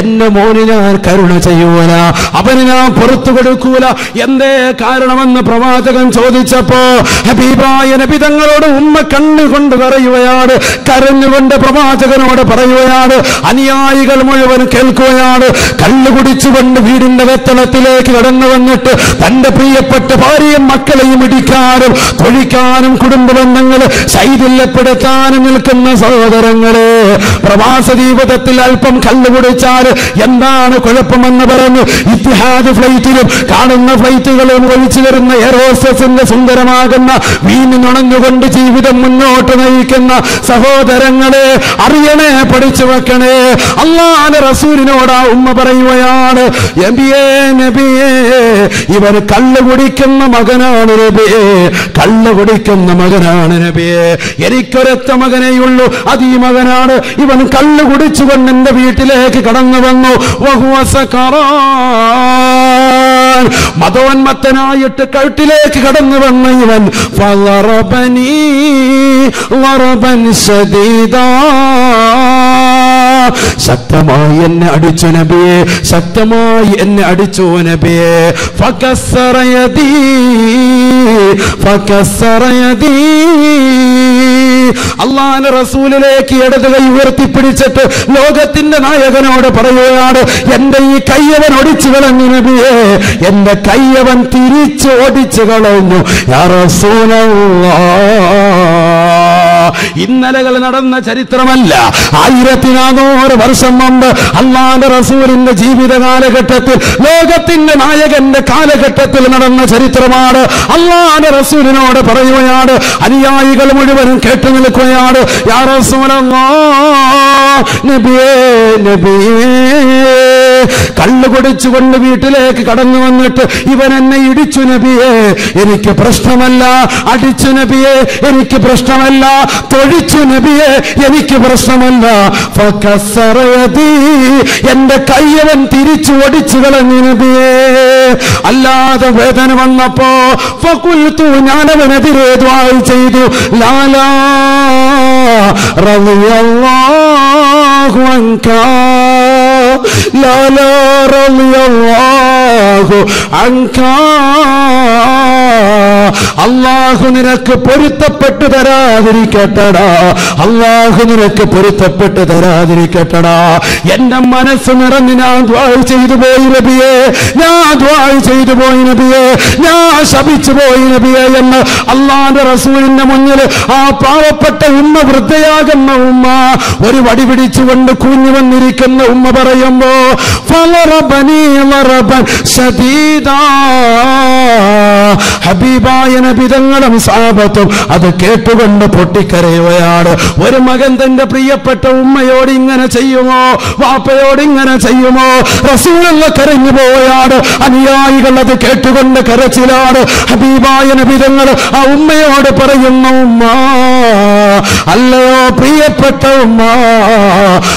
എന്റെ മോന് ഞാൻ കരുണ ചെയ്യൂല അവന് ഞാൻ പുറത്തു കൊടുക്കൂല. എന്തേ കാരണമെന്ന് പ്രവാചകൻ ചോദിച്ചപ്പോ ഹബീബായ നബിതങ്ങളോട് ഉമ്മ കണ്ണുകൊണ്ട് പറയുകയാണ് കരഞ്ഞുകൊണ്ട് പ്രവാചകനോട് പറയുകയാണ് അനുയായികൾ മുഴുവൻ കേൾക്കുകയാണ്. കണ്ണു കുടിച്ചുകൊണ്ട് വീടിന്റെ വെത്തളത്തിലേക്ക് കടന്നു വന്നിട്ട് തന്റെ പ്രിയപ്പെട്ട ഭാര്യയും മക്കളെയും ഇടിക്കാനും തൊഴിക്കാനും കുടുംബ ബന്ധങ്ങൾ ശൈഥില്യപ്പെടുത്താനും നിൽക്കുന്ന സഹോദരങ്ങളെ പ്രവാസ ജീവിതത്തിൽ അല്പം കല്ലുപിടിച്ചാൽ എന്താണ് കുഴപ്പമെന്ന് പറഞ്ഞു ഇത്തിഹാദ് ഫ്ലൈറ്റിലും കാണുന്ന ഫ്ലൈറ്റുകളും ഒഴിച്ചു വരുന്ന എയറോസസിന്റെ സുന്ദരമാകുന്ന മീന് നുണഞ്ഞുകൊണ്ട് ജീവിതം മുന്നോട്ട് നയിക്കുന്ന സഹോദരങ്ങളെ അറിയണേ പഠിച്ചു വെക്കണേ. അള്ളാന റസൂലിനോട് ഉമ്മ പറയുകയാണ് നബിയേ ഇവർ കള്ള് കുടിക്കുന്ന മകനാണ് നബിയെ കള്ള് കുടിക്കുന്ന മകനാണ് നബിയെ എനിക്കൊരൊറ്റ മകനേയുള്ളൂ അത് ഈ മകനാണ്. ഇവൻ കള്ളു കുടിച്ചുകൊണ്ട് എന്റെ വീട്ടിലേക്ക് കടന്നു വന്നു. മതോന്മത്തനായിട്ട് കഴുട്ടിലേക്ക് കടന്നു വന്ന ഇവൻ ഫളറബനീ ലറബൻ ശദീദാ. ശക്തമായി എന്നെ അടിച്ചു നബിയെ ശക്തമായി എന്നെ അടിച്ചു നബിയെ. ഫകസ്സറയദീ അള്ളാന്റെ റസൂലിലേക്ക് ഇടത് കൈ ഉയർത്തിപ്പിടിച്ചിട്ട് ലോകത്തിന്റെ നായകനോട് പറയുകയാണ് എന്റെ ഈ കയ്യവൻ ഒടിച്ചു കളഞ്ഞു നബിയെ എന്റെ കയ്യവൻ തിരിച്ചു ഓടിച്ചു കളഞ്ഞു. യാ റസൂലല്ലാഹ്. ഇന്നലകൾ നടന്ന ചരിത്രമല്ല. ആയിരത്തി നാനൂറ് വർഷം മുമ്പ് അള്ളാന്റെ റസൂലിന്റെ ജീവിത കാലഘട്ടത്തിൽ ലോകത്തിന്റെ നായകന്റെ കാലഘട്ടത്തിൽ നടന്ന ചരിത്രമാണ്. അള്ളാന്റെ റസൂലിനോട് പറയുകയാണ് അനുയായികൾ മുഴുവനും കേട്ടു നിൽക്കുകയാണ്. യാ നബിയേ നബിയേ. കള്ളു കുടിച്ചുകൊണ്ട് വീട്ടിലേക്ക് കടന്നു വന്നിട്ട് ഇവൻ എന്നെ ഇടിച്ചു നബിയെ എനിക്ക് പ്രശ്നമല്ല. അടിച്ചു നബിയെ എനിക്ക് പ്രശ്നമല്ല. തൊഴിച്ചു നബിയെ എനിക്ക് പ്രശ്നമല്ല. എന്റെ കയ്യവൻ തിരിച്ചു ഒടിച്ചു കളഞ്ഞു നബിയെ. അല്ലാതെ വേദന വന്നപ്പോ ഫകുൽത്തു ഞാനവനെതിരെ ചെയ്തു. ലാലാ റവിയല്ലാഹു അൻകാ. لا لا رضي الله عنك. അള്ളാഹു നിനക്ക് പൊരുത്തപ്പെട്ട് തരാതിരിക്കട്ടടാ. അള്ളാഹു നിനക്ക് പൊരുത്തപ്പെട്ട് തരാതിരിക്കട്ടടാ. എന്റെ മനസ്സ് നിറഞ്ഞ് ഞാൻ ദ്വാഴ ചെയ്തു പോയി നബിയെ. ഞാൻ ദ്വാഴ ചെയ്തു പോയി നബിയെ. ഞാൻ ശപിച്ചു പോയി നബിയെ എന്ന് അള്ളാന്റെ റസൂലിന്റെ മുന്നിൽ ആ പാവപ്പെട്ട ഉമ്മ വൃദ്ധയാകുന്ന ഉമ്മ ഒരു വടി പിടിച്ചുകൊണ്ട് കുഞ്ഞു വന്നിരിക്കുന്ന ഉമ്മ പറയുമ്പോ ഫലറബനി ലറബൻ ശദീദാ പിതങ്ങളും സാപത്തും അത് കേട്ടുകൊണ്ട് പൊട്ടിക്കരയുകയാണ്. ഒരു മകൻ തന്റെ പ്രിയപ്പെട്ട ഉമ്മയോട് ഇങ്ങനെ ചെയ്യുമോ? വാപ്പയോട് ഇങ്ങനെ ചെയ്യുമോ? റസൂലുള്ള കരഞ്ഞു പോയാണ് അനുയായികൾ അത് കേട്ടുകൊണ്ട് കരച്ചിലാണ്. ഹബീബായ നബിതങ്ങൾ ആ ഉമ്മയോട് പറയുന്നു ഉമ്മ അല്ലയോ പ്രിയപ്പെട്ട ഉമ്മ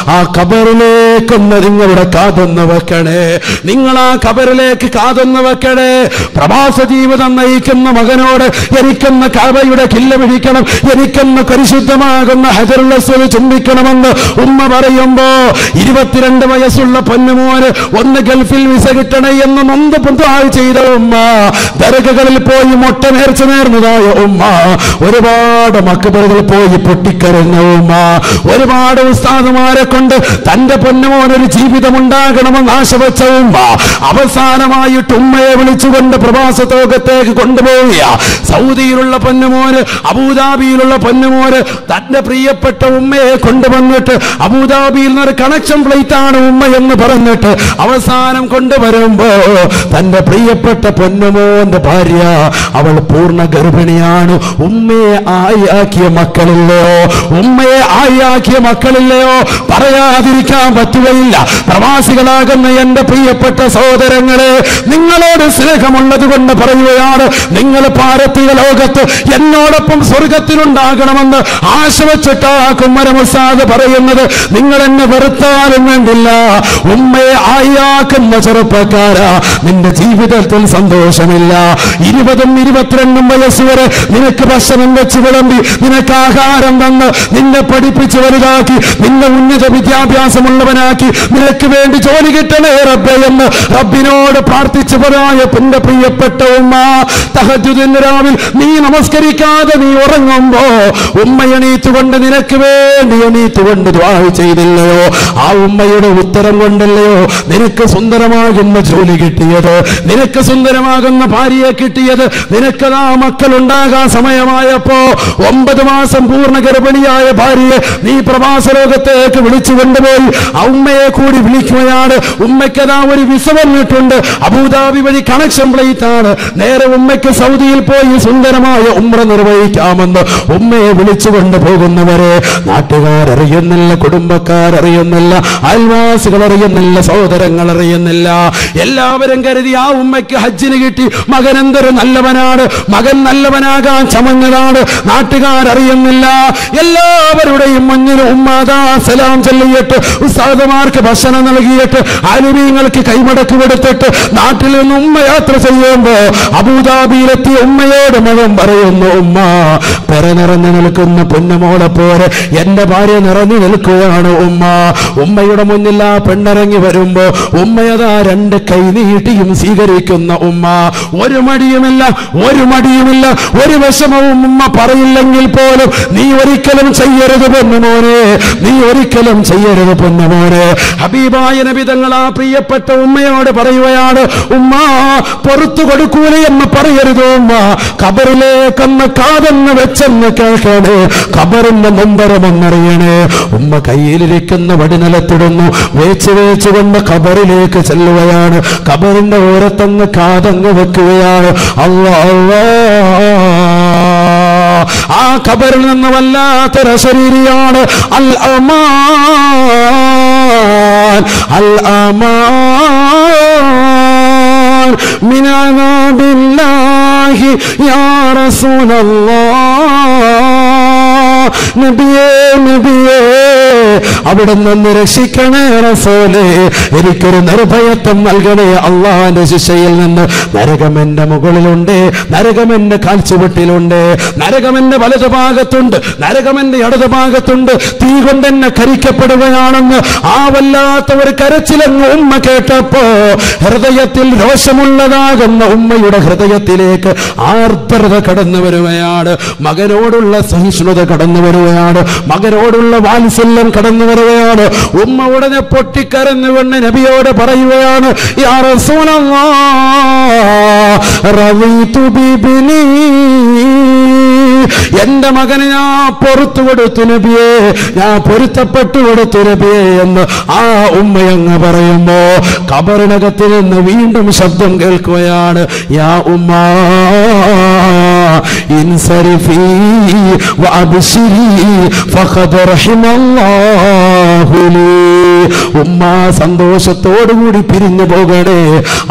ആ കബറിലേക്കൊന്ന് നിങ്ങളുടെ കാതൊന്ന് വെക്കണേ. നിങ്ങൾ ആ കബറിലേക്ക് കാതൊന്ന് വെക്കണേ. പ്രവാസ ജീവിതം നയിക്കുന്ന മകനോട് എനിക്കെന്ന് കാബയുടെ കില്ല പിടിക്കണം എനിക്കെന്ന് പരിശുദ്ധമാകുന്ന ഹജറുള്ള ചുംബിക്കണമെന്ന് ഉമ്മ പറയുമ്പോ ഇരുപത്തിരണ്ട് വയസ്സുള്ള പൊന്നുമോന് ഒന്ന് ഗൾഫിൽ വിസ കിട്ടണേ എന്ന് നൊന്ത് പുതുതായി ചെയ്ത ഉമ്മ ദരകകളിൽ പോയി മുട്ട നേർച്ച നേർന്നതായ ഉമ്മ ഒരുപാട് മക്കബറുകൾ പോയി പൊട്ടിക്കരഞ്ഞ ഉമ്മ ഒരുപാട് ഉസ്താദുമാരെ കൊണ്ട് തന്റെ പൊന്നുമോനൊരു ജീവിതം ഉണ്ടാകണമെന്ന് ആശവച്ച ഉമ്മ അവസാനമായിട്ട് ഉമ്മയെ വിളിച്ചുകൊണ്ട് പ്രവാസ ലോകത്തേക്ക് സൗദിയിലുള്ള പൊന്നുമോന് അബുദാബിയിലുള്ള പൊന്നുമോന് തന്റെ പ്രിയപ്പെട്ട ഉമ്മയെ കൊണ്ടുവന്നിട്ട് അബുദാബിയിൽ നിന്നൊരു കണക്ഷൻ പ്ലേറ്റ് ആണ് ഉമ്മ എന്ന് പറഞ്ഞിട്ട് അവസാനം കൊണ്ടുവരുമ്പോ തന്റെ പ്രിയപ്പെട്ട പൊന്നുമോന്റെ ഭാര്യ അവൾ പൂർണ ഗർഭിണിയാണ്. ഉമ്മയെ ആയാക്കിയ മക്കളില്ലയോ? ഉമ്മയെ ആയാക്കിയ മക്കളില്ലയോ? പറയാതിരിക്കാൻ പറ്റുകയില്ല. പ്രവാസികളാകുന്ന എന്റെ പ്രിയപ്പെട്ട സഹോദരങ്ങളെ നിങ്ങളോട് സ്നേഹമുള്ളത് കൊണ്ട് പറയുകയാണ്. നിങ്ങൾ പാരത്തിക ലോകത്ത് എന്നോടൊപ്പം സ്വർഗത്തിലുണ്ടാകണമെന്ന് ആശ ആ കുമ്മരമുസാദ് പറയുന്നത് നിങ്ങൾ എന്നെ വെറുത്താലും വേണ്ടില്ല. ഉമ്മയെ ആയാക്കുന്ന ചെറുപ്പക്കാരാ. നിന്റെ ജീവിതത്തിൽ സന്തോഷമില്ല. ഇരുപതും ഇരുപത്തിരണ്ടും വയസ്സ് വരെ നിനക്ക് ഭക്ഷണം വെച്ച് വിളമ്പി നിനക്ക് ആഹാരം തന്ന് നിന്നെ പഠിപ്പിച്ച് വലുതാക്കി നിന്നെ ഉന്നത വിദ്യാഭ്യാസമുള്ളവനാക്കി നിനക്ക് വേണ്ടി ജോലി കിട്ടണേ റബ്ബെ എന്ന് റബ്ബിനോട് പ്രാർത്ഥിച്ചു പറയായ എന്റെ പ്രിയപ്പെട്ട ഉമ്മ തഹജുദിന്റെ രാവിൽ നീ നമസ്കരിക്കാതെ നീ ഉറങ്ങുമ്പോ ഉമ്മ എണീറ്റുകൊണ്ട് നിനക്ക് വേണ്ടി എണീറ്റുകൊണ്ട് ദ്വാഹ ചെയ്തില്ലയോ? ആ ഉമ്മയുടെ ഉത്തരം കൊണ്ടല്ലയോ? നിനക്ക് സുന്ദരമാകുന്ന ജോലി കിട്ടിയത്? നിനക്ക് സുന്ദരമാകുന്ന ഭാര്യയെ കിട്ടിയത്? നിനക്കതാ മക്കളുണ്ടാകാൻ സമയമായപ്പോ ഒമ്പത് മാസം പൂർണ ഗർഭിണിയായ ഭാര്യയെ നീ പ്രവാസ ലോകത്തേക്ക് വിളിച്ചു കൊണ്ടുപോയി ആ ഉമ്മയെ കൂടി വിളിക്കുകയാണ്. ഉമ്മയ്ക്കതാ ഒരു വിസ വന്നിട്ടുണ്ട്. അബുദാബി വഴി കണക്ഷൻ പ്ലേറ്റ് ആണ്. നേരെ ഉമ്മയ്ക്ക് സൗദിയിൽ പോയി സുന്ദരമായ ഉമ്ര നിർവഹിക്കാമെന്ന് ഉമ്മയെ വിളിച്ചു കൊണ്ടുപോകുന്നവരെ നാട്ടുകാരറിയുന്നില്ല കുടുംബക്കാരറിയുന്നില്ല അയൽവാസികൾ അറിയുന്നില്ല സഹോദരങ്ങൾ അറിയുന്നില്ല എല്ലാവരും കരുതി ആ ഉമ്മയ്ക്ക് ഹജ്ജിന് കിട്ടി. മകൻ എന്തൊരു നല്ലവനാണ്. മകൻ നല്ലവനാകാൻ ചമഞ്ഞതാണ്. നാട്ടുകാരറിയുന്നില്ല. എല്ലാവരുടെയും മുന്നിൽ ഉമ്മാതാ സലാം ചൊല്ലിയിട്ട് ഉസ്താദമാർക്ക് ഭക്ഷണം നൽകിയിട്ട് അലുമീങ്ങൾക്ക് കൈമടക്ക് കൊടുത്തിട്ട് നാട്ടിൽ നിന്ന് ഉമ്മ യാത്ര ചെയ്യുമ്പോ അബുദാബിയിലെത്തിയ ഉമ്മയോട് മകൻ പറയുന്നു ഉമ്മ പെര നിറഞ്ഞു നിൽക്കുന്ന പൊന്നുമോളെ പോലെ. എന്റെ ഭാര്യ നിറഞ്ഞു നിൽക്കുകയാണ് ഉമ്മ. ഉമ്മയുടെ മുന്നിൽ ആ പെണ്ണിറങ്ങി വരുമ്പോ ഉമ്മയതാ രണ്ട് കൈ നീട്ടിയും സ്വീകരിക്കുന്ന ഉമ്മ. ഒരു മടിയുമില്ല ഒരു മടിയുമില്ല ഒരു വിഷമവും ഉമ്മ പറയില്ലെങ്കിൽ പോലും നീ ഒരിക്കലും ചെയ്യരുത് പൊന്നുമോനെ നീ ഒരിക്കലും ചെയ്യരുത് പൊന്നുമോനെ. ഹബീബായ നബിതങ്ങൾ ആ പ്രിയപ്പെട്ട ഉമ്മയോട് പറയുകയാണ് ഉമ്മ പുറത്തു കൊടുക്കൂലേ എന്ന് പറയരുത് കാതമ്മ കബറിലേക്കെന്ന് കാതെന്ന് വെച്ചെന്ന് കേൾക്കണേ. കബറിന്റെ നൊമ്പരമെന്നറിയണേ ഉമ്മ കയ്യിലിരിക്കുന്ന വടിനിലത്തിടുന്നു. വേച്ച് വേച്ച് കൊണ്ട് കബറിലേക്ക് ചെല്ലുകയാണ്. കബറിന്റെ ഓരത്തന്ന് കാതങ്ങ് വെക്കുകയാണ്. അള്ളാ ആ ഖബറിൽ നിന്ന് വല്ലാത്തൊരു ശരീരിയാണ് അൽ അമാൻ. അൽ അമാൻ. മിനാബിൻ الله يا رسول الله نبيه نبيه അവിടെ നിന്ന് രക്ഷിക്കണേ റസൂലേ. എനിക്കൊരു നിർഭയത്വം നൽകണേ അള്ളാന്റെ ശിക്ഷയിൽ നിന്ന്. നരകം എന്റെ മുകളിലുണ്ട് നരകം എന്റെ കാൽച്ചുവട്ടിലുണ്ട് നരകം എന്റെ വലതു ഭാഗത്തുണ്ട് നരകം എന്റെ ഇടതു ഭാഗത്തുണ്ട് തീ കൊണ്ട് എന്നെ കരിക്കപ്പെടുകയാണെന്ന് ആ വല്ലാത്ത ഒരു കരച്ചിലെന്ന് ഉമ്മ കേട്ടപ്പോ ഹൃദയത്തിൽ രോഷമുള്ളതാകുന്ന ഉമ്മയുടെ ഹൃദയത്തിലേക്ക് ആർദ്രത കടന്നു വരുകയാണ്. മകനോടുള്ള സഹിഷ്ണുത കടന്നു വരുകയാണ്. മകനോടുള്ള വാത്സല്യം കടന്നു വരികയാണ്. ഉമ്മ ഉടനെ പൊട്ടിക്കരഞ്ഞു കൊണ്ട് നബിയോട് പറയുകയാണ് എന്റെ മകനെ ഞാൻ പുറത്തു കൊടുത്തു നബിയേ ഞാൻ പൊരുത്തപ്പെട്ടു കൊടുത്തു നബിയേ എന്ന് ആ ഉമ്മയങ്ങ് പറയുമ്പോ കബറിനകത്ത് നിന്ന് വീണ്ടും ശബ്ദം കേൾക്കുകയാണ് യാ ഉമ്മ ഇൻസരിഫി فقد ഫഖദ് റഹിമല്ലാഹു لي. ഉമ്മ സന്തോഷത്തോടുകൂടി പിരിഞ്ഞു പോകണേ.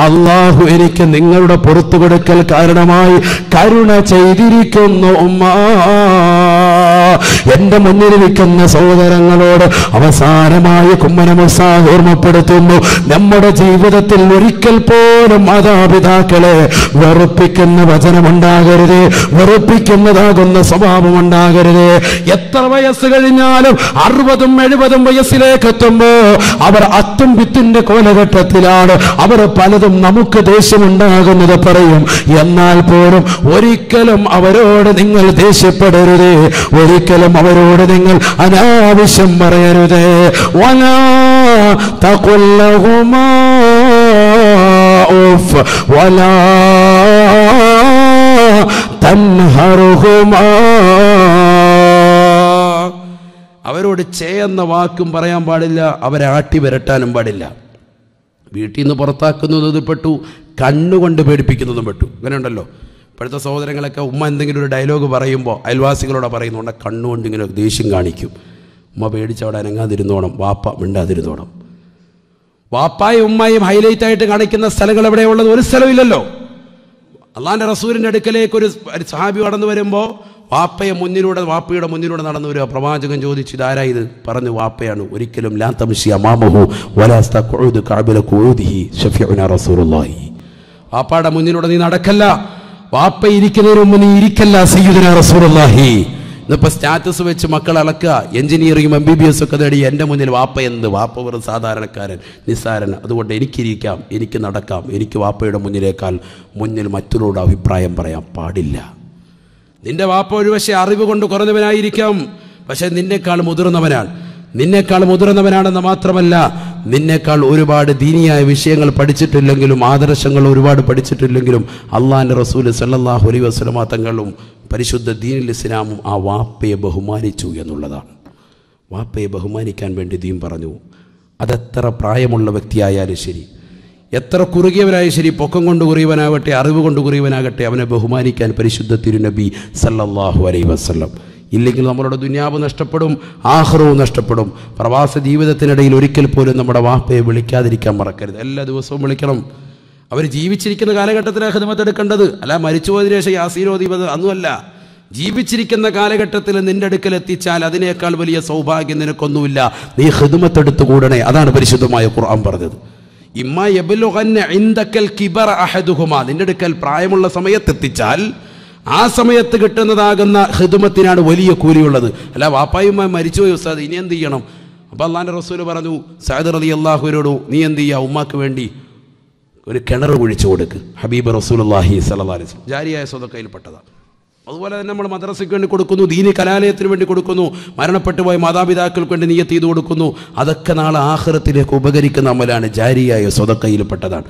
അള്ളാഹു എനിക്ക് നിങ്ങളുടെ പുറത്തു കൊടുക്കൽ കാരണമായി കരുണ ചെയ്തിരിക്കുന്നു ഉമ്മ. എന്റെ മുന്നിൽ നിൽക്കുന്ന സഹോദരങ്ങളോട് അവസാനമായി കുമ്മനമുസാ ഓർമ്മപ്പെടുത്തുന്നു. നമ്മുടെ ജീവിതത്തിൽ ഒരിക്കൽ പോലും മാതാപിതാക്കളെ വെറുപ്പിക്കുന്ന വചനമുണ്ടാകരുത് വെറുപ്പിക്കുന്നതാകുന്ന സ്വഭാവം ഉണ്ടാകരുത് എത്ര വയസ്സ് കഴിഞ്ഞാലും അറുപതും എഴുപതും വയസ്സിലേക്ക് എത്തുമ്പോ അവർ അത്തും വിത്തിന്റെ കോലഘട്ടത്തിലാണ്. അവർ പലതും നമുക്ക് ദേഷ്യമുണ്ടാകുന്നത് പറയും. എന്നാൽ പോലും ഒരിക്കലും അവരോട് നിങ്ങൾ ദേഷ്യപ്പെടരുത്. ഒരിക്കലും അവരോട് നിങ്ങൾ അനാവശ്യം പറയരുത്. വലാ തൻഹറുഹുമാ. അവരോട് ചേ എന്ന വാക്കും പറയാൻ പാടില്ല അവരെ ആട്ടി വരട്ടാനും പാടില്ല. വീട്ടിൽ നിന്ന് പുറത്താക്കുന്നതും പെട്ടു കണ്ണുകൊണ്ട് പേടിപ്പിക്കുന്നതും പെട്ടു. അങ്ങനെ ഉണ്ടല്ലോ ഇപ്പോഴത്തെ സഹോദരങ്ങളൊക്കെ ഉമ്മ എന്തെങ്കിലും ഒരു ഡയലോഗ് പറയുമ്പോൾ അയൽവാസികളോട് പറയുന്നുണ്ട് കണ്ണുകൊണ്ട് ഇങ്ങനെ ദേഷ്യം കാണിക്കും. ഉമ്മ പേടിച്ച് അവിടെ അനങ്ങാതിരുന്നോണം വാപ്പ മിണ്ടാതിരുന്നോണം. വാപ്പായും ഉമ്മയും ഹൈലൈറ്റ് ആയിട്ട് കാണിക്കുന്ന സ്ഥലങ്ങൾ എവിടെയുള്ളത് ഒരു സ്ഥലമില്ലല്ലോ അള്ളാന്റെ റസൂലിന്റെ അടുക്കലേക്ക് ഒരു സഹാബി കടന്നു വരുമ്പോൾ വാപ്പയെ മുന്നിലൂടെ വാപ്പയുടെ മുന്നിലൂടെ നടന്നു വരിക പ്രവാചകൻ ചോദിച്ചു ഇതാരാ ഇത്? പറഞ്ഞു വാപ്പയാണ്. ഒരിക്കലും വാപ്പയുടെ മുന്നിലൂടെ നീ നടക്കല്ല. വാപ്പ ഇരിക്കുന്നതിന് മുമ്പ് നീ ഇരിക്കല്ല സയ്യിദുന റസൂലുള്ളാഹി. ഇന്നിപ്പോ സ്റ്റാറ്റസ് വെച്ച് മക്കൾ അളക്കുക എഞ്ചിനീയറിംഗും എം ബി ബി എസ് ഒക്കെ നേടി എന്റെ മുന്നിൽ വാപ്പ എന്ത്? വാപ്പ വെറും സാധാരണക്കാരൻ നിസ്സാരൻ. അതുകൊണ്ട് എനിക്കിരിക്കാം എനിക്ക് നടക്കാം എനിക്ക് വാപ്പയുടെ മുന്നിലേക്കാൾ മുന്നിൽ മറ്റുള്ളവരുടെ അഭിപ്രായം പറയാൻ പാടില്ല. നിന്റെ വാപ്പ ഒരുപക്ഷെ അറിവ് കൊണ്ട് കുറഞ്ഞവനായിരിക്കാം പക്ഷെ നിന്നേക്കാൾ മുതിർന്നവനാണ്. നിന്നേക്കാൾ മുതിർന്നവനാണെന്ന് മാത്രമല്ല നിന്നേക്കാൾ ഒരുപാട് ദീനിയായ വിഷയങ്ങൾ പഠിച്ചിട്ടില്ലെങ്കിലും ആദർശങ്ങൾ ഒരുപാട് പഠിച്ചിട്ടില്ലെങ്കിലും അള്ളാഹിന്റെ റസൂൽ സല്ലാഹു അലൈ വസല്ലമ തങ്ങളും പരിശുദ്ധ ദീനിൽ ഇസ്ലാമും ആ വാപ്പയെ ബഹുമാനിച്ചു എന്നുള്ളതാണ്. വാപ്പയെ ബഹുമാനിക്കാൻ വേണ്ടി ദീൻ പറഞ്ഞു. അതെത്ര പ്രായമുള്ള വ്യക്തിയായാലും ശരി എത്ര കുറുകിയവനായാലും ശരി പൊക്കം കൊണ്ട് കുറിയവനാകട്ടെ അറിവ് കൊണ്ട് കുറിയവനാകട്ടെ അവനെ ബഹുമാനിക്കാൻ പരിശുദ്ധ തിരുനബി സല്ലല്ലാഹു അലൈ വസല്ലം ഇല്ലെങ്കിൽ നമ്മളുടെ ദുന്യാവ് നഷ്ടപ്പെടും ആഹ്റവും നഷ്ടപ്പെടും. പ്രവാസ ജീവിതത്തിനിടയിൽ ഒരിക്കൽ പോലും നമ്മുടെ വാപ്പയെ വിളിക്കാതിരിക്കാൻ മറക്കരുത്. എല്ലാ ദിവസവും വിളിക്കണം. അവർ ജീവിച്ചിരിക്കുന്ന കാലഘട്ടത്തിലാണ് ഹിദമത്ത് എടുക്കേണ്ടത്. അല്ല മരിച്ചുപോയതിനു ശേഷം യാസീനോ ദീപത് അന്നുമല്ല. ജീവിച്ചിരിക്കുന്ന കാലഘട്ടത്തിൽ നിന്റെ അടുക്കൽ എത്തിച്ചാൽ അതിനേക്കാൾ വലിയ സൗഭാഗ്യം നിനക്കൊന്നുമില്ല. നീ ഹിദമത്തെടുത്തു കൂടണേ അതാണ് പരിശുദ്ധമായ ഖുർആൻ പറഞ്ഞത്. ഇമ്മ യബ്ലുഗന്ന ഇൻദക്കൽ കിബർ അഹദുഹുമ. നിന്റെ അടുക്കൽ പ്രായമുള്ള സമയത്തെത്തിച്ചാൽ ആ സമയത്ത് കിട്ടുന്നതാകുന്ന ഹിദുമത്തിനാണ് വലിയ കൂലിയുള്ളത്. അല്ല വാപ്പായുമായി മരിച്ചുപോയി ഉസ്താദ് ഇനി എന്ത് ചെയ്യണം? അപ്പോൾ അള്ളാന്റെ റസൂൽ പറഞ്ഞു സയദ് അലി അള്ളാഹുരോട് നീ എന്ത് ചെയ്യുക ഉമ്മാക്ക് വേണ്ടി ഒരു കിണർ കുഴിച്ചു കൊടുക്ക്. ഹബീബ് സ്വല്ലല്ലാഹി അലൈഹി വസല്ലം. ജാരിയായ സ്വതക്കയിൽപ്പെട്ടതാണ് അതുപോലെ തന്നെ നമ്മൾ മദ്രസയ്ക്ക് വേണ്ടി കൊടുക്കുന്നു ദീനി കലാലയത്തിന് വേണ്ടി കൊടുക്കുന്നു മരണപ്പെട്ടു പോയ മാതാപിതാക്കൾക്ക് വേണ്ടി നീയത്ത് ചെയ്ത് കൊടുക്കുന്നു. അതൊക്കെ നാളെ ആഹ്റത്തിലേക്ക് ഉപകരിക്കുന്ന അമലാണ് ജാരിയായ സ്വതക്കയിൽപ്പെട്ടതാണ്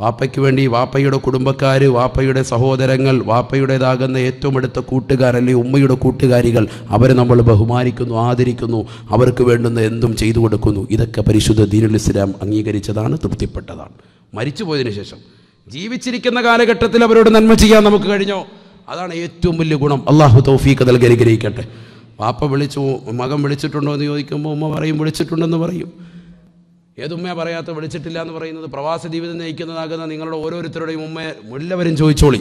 വാപ്പയ്ക്ക് വേണ്ടി വാപ്പയുടെ കുടുംബക്കാർ വാപ്പയുടെ സഹോദരങ്ങൾ വാപ്പയുടേതാകുന്ന ഏറ്റവും അടുത്ത കൂട്ടുകാർ അല്ലെങ്കിൽ ഉമ്മയുടെ കൂട്ടുകാരികൾ അവരെ നമ്മൾ ബഹുമാനിക്കുന്നു ആദരിക്കുന്നു അവർക്ക് വേണ്ടുന്ന എന്തും ചെയ്തു കൊടുക്കുന്നു. ഇതൊക്കെ പരിശുദ്ധ ദീനുൽ ഇസ്ലാം അംഗീകരിച്ചതാണ് തൃപ്തിപ്പെട്ടതാണ്. മരിച്ചു പോയതിനു ശേഷം ജീവിച്ചിരിക്കുന്ന കാലഘട്ടത്തിൽ അവരോട് നന്മ ചെയ്യാൻ നമുക്ക് കഴിഞ്ഞോ? അതാണ് ഏറ്റവും വലിയ ഗുണം. അള്ളാഹു തൗഫീഖ് നൽകി അനുഗ്രഹിക്കട്ടെ. വാപ്പ വിളിച്ചു മകൻ വിളിച്ചിട്ടുണ്ടോ എന്ന് ചോദിക്കുമ്പോൾ ഉമ്മ പറയും വിളിച്ചിട്ടുണ്ടെന്ന് പറയും. ഏതുമ്മയെ പറയാത്ത വിളിച്ചിട്ടില്ല എന്ന് പറയുന്നത് പ്രവാസ ജീവിതം നയിക്കുന്നതാകുന്ന നിങ്ങളുടെ ഓരോരുത്തരുടെയും ഉമ്മയെ മുല്ലവരും ചോദിച്ചോളി.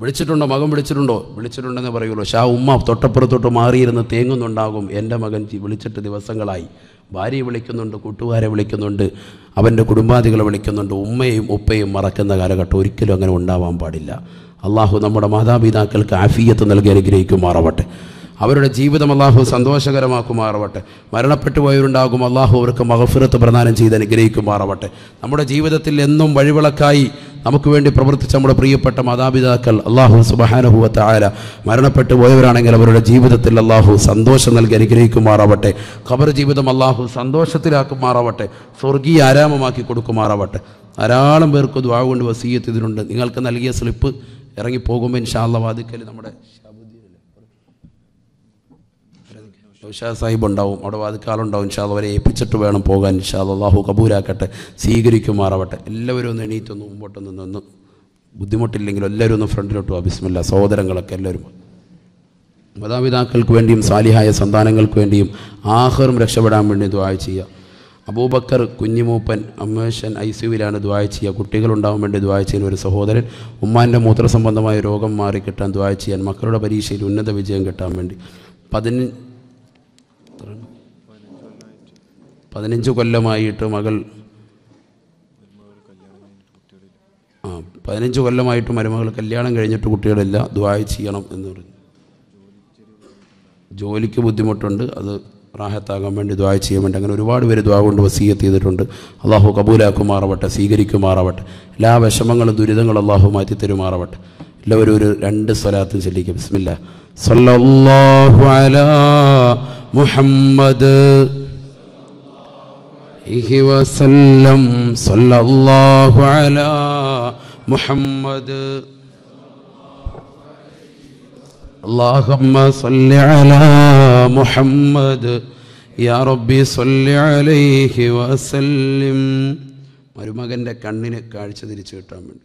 വിളിച്ചിട്ടുണ്ടോ? മകൻ വിളിച്ചിട്ടുണ്ടോ? വിളിച്ചിട്ടുണ്ടെന്ന് പറയുള്ളൂ. ഷാ ഉമ്മ തൊട്ടപ്പുറത്തോട്ട് മാറിയിരുന്ന് തേങ്ങുന്നുണ്ടാകും. എന്റെ മകൻ വിളിച്ചിട്ട് ദിവസങ്ങളായി. ഭാര്യയെ വിളിക്കുന്നുണ്ട് കൂട്ടുകാരെ വിളിക്കുന്നുണ്ട് അവന്റെ കുടുംബാദികളെ വിളിക്കുന്നുണ്ട്. ഉമ്മയും ഉപ്പയും മറക്കുന്ന കാലഘട്ടം ഒരിക്കലും അങ്ങനെ ഉണ്ടാവാൻ പാടില്ല. അള്ളാഹു നമ്മുടെ മാതാപിതാക്കൾക്ക് ആഫിയത്ത് നൽകി അനുഗ്രഹിക്കുമാറാവട്ടെ. അവരുടെ ജീവിതം അള്ളാഹു സന്തോഷകരമാക്കുമാറാവട്ടെ. മരണപ്പെട്ടു പോയവരുണ്ടാകും അള്ളാഹു അവർക്ക് മഹഫിറത്ത് പ്രദാനം ചെയ്ത് അനുഗ്രഹിക്കുമാറാവട്ടെ. നമ്മുടെ ജീവിതത്തിൽ എന്നും വഴിവിളക്കായി നമുക്ക് വേണ്ടി പ്രവർത്തിച്ച നമ്മുടെ പ്രിയപ്പെട്ട മാതാപിതാക്കൾ അള്ളാഹു സുബഹാനഹുവത്ത ആര മരണപ്പെട്ടു പോയവരാണെങ്കിൽ അവരുടെ ജീവിതത്തിൽ അള്ളാഹു സന്തോഷം നൽകി അനുഗ്രഹിക്കുമാറാവട്ടെ. ഖബർ ജീവിതം അള്ളാഹു സന്തോഷത്തിലാക്കുമാറാവട്ടെ. സ്വർഗീയ ആരാമമാക്കി കൊടുക്കുമാറാവട്ടെ. ധാരാളം പേർക്ക് ദ്വാ കൊണ്ട് വസീയത്ത് ഇതിനുണ്ട്. നിങ്ങൾക്ക് നൽകിയ സ്ലിപ്പ് ഇറങ്ങി പോകുമ്പോൾ ഇൻഷാല്ല വാദിക്കൽ നമ്മുടെ നൗഷാദ് സാഹിബ് ഉണ്ടാവും. അവിടെ ഉണ്ടാവും. ഇൻഷാ അവരെ ഏൽപ്പിച്ചിട്ട് വേണം പോകാൻ. ഇൻഷാ അള്ളാഹു കബൂരാക്കട്ടെ സ്വീകരിക്കുമാറാവട്ടെ. എല്ലാവരും ഒന്ന് എണീറ്റൊന്ന് മുമ്പോട്ടൊന്ന് നിന്ന് ബുദ്ധിമുട്ടില്ലെങ്കിലും എല്ലാവരും ഒന്ന് ഫ്രണ്ടിലോട്ട് പോവാം ബിസ്മില്ല. സഹോദരങ്ങളൊക്കെ എല്ലാവരും മാതാപിതാക്കൾക്ക് വേണ്ടിയും സാലിഹായ സന്താനങ്ങൾക്ക് വേണ്ടിയും ആഹറും രക്ഷപ്പെടാൻ വേണ്ടി ദ്വായ ചെയ്യുക അബൂബക്കർ കുഞ്ഞിമൂപ്പൻ അമ്മേശൻ ഐ സിയുവിലാണ് ദ്വായ ചെയ്യുക കുട്ടികളുണ്ടാവാൻ വേണ്ടി ദ്വായ ചെയ്യുന്ന ഒരു സഹോദരൻ. ഉമ്മാന്റെ മൂത്രസംബന്ധമായ രോഗം മാറി കിട്ടാൻ ദ്വായ ചെയ്യാൻ മക്കളുടെ പരീക്ഷയിൽ ഉന്നത വിജയം കിട്ടാൻ വേണ്ടി. പതിന പതിനഞ്ച് കൊല്ലമായിട്ട് മകൾ ആ പതിനഞ്ച് കൊല്ലമായിട്ട് മരുമകൾ കല്യാണം കഴിഞ്ഞിട്ട് കുട്ടികളില്ല ദ്വായ ചെയ്യണം എന്ന് പറഞ്ഞു. ജോലിക്ക് ബുദ്ധിമുട്ടുണ്ട് അത് റാഹത്താകാൻ വേണ്ടി ദ്വായ ചെയ്യാൻ വേണ്ടി അങ്ങനെ ഒരുപാട് പേര് ദ്വാ കൊണ്ട് വസീയത്ത് ചെയ്തിട്ടുണ്ട്. അള്ളാഹു കബൂലാക്കുമാറാവട്ടെ സ്വീകരിക്കുമാറാവട്ടെ എല്ലാ വിഷമങ്ങളും ദുരിതങ്ങളും അള്ളാഹു മാറ്റി തരുമാറാവട്ടെ. എല്ലാവരും ഒരു രണ്ട് സ്വലാത്തും ചൊല്ലിക്കും. ബിസ്മില്ല. സല്ലല്ലാഹു അലാ മുഹമ്മദ് عليه وسلم صلى الله على محمد اللهم صل على محمد يا ربي صل عليه وسلم മരുമകൻ്റെ കണ്ണിന് കാഴ്ച തിരിച്ചു കിട്ടാൻ വേണ്ടി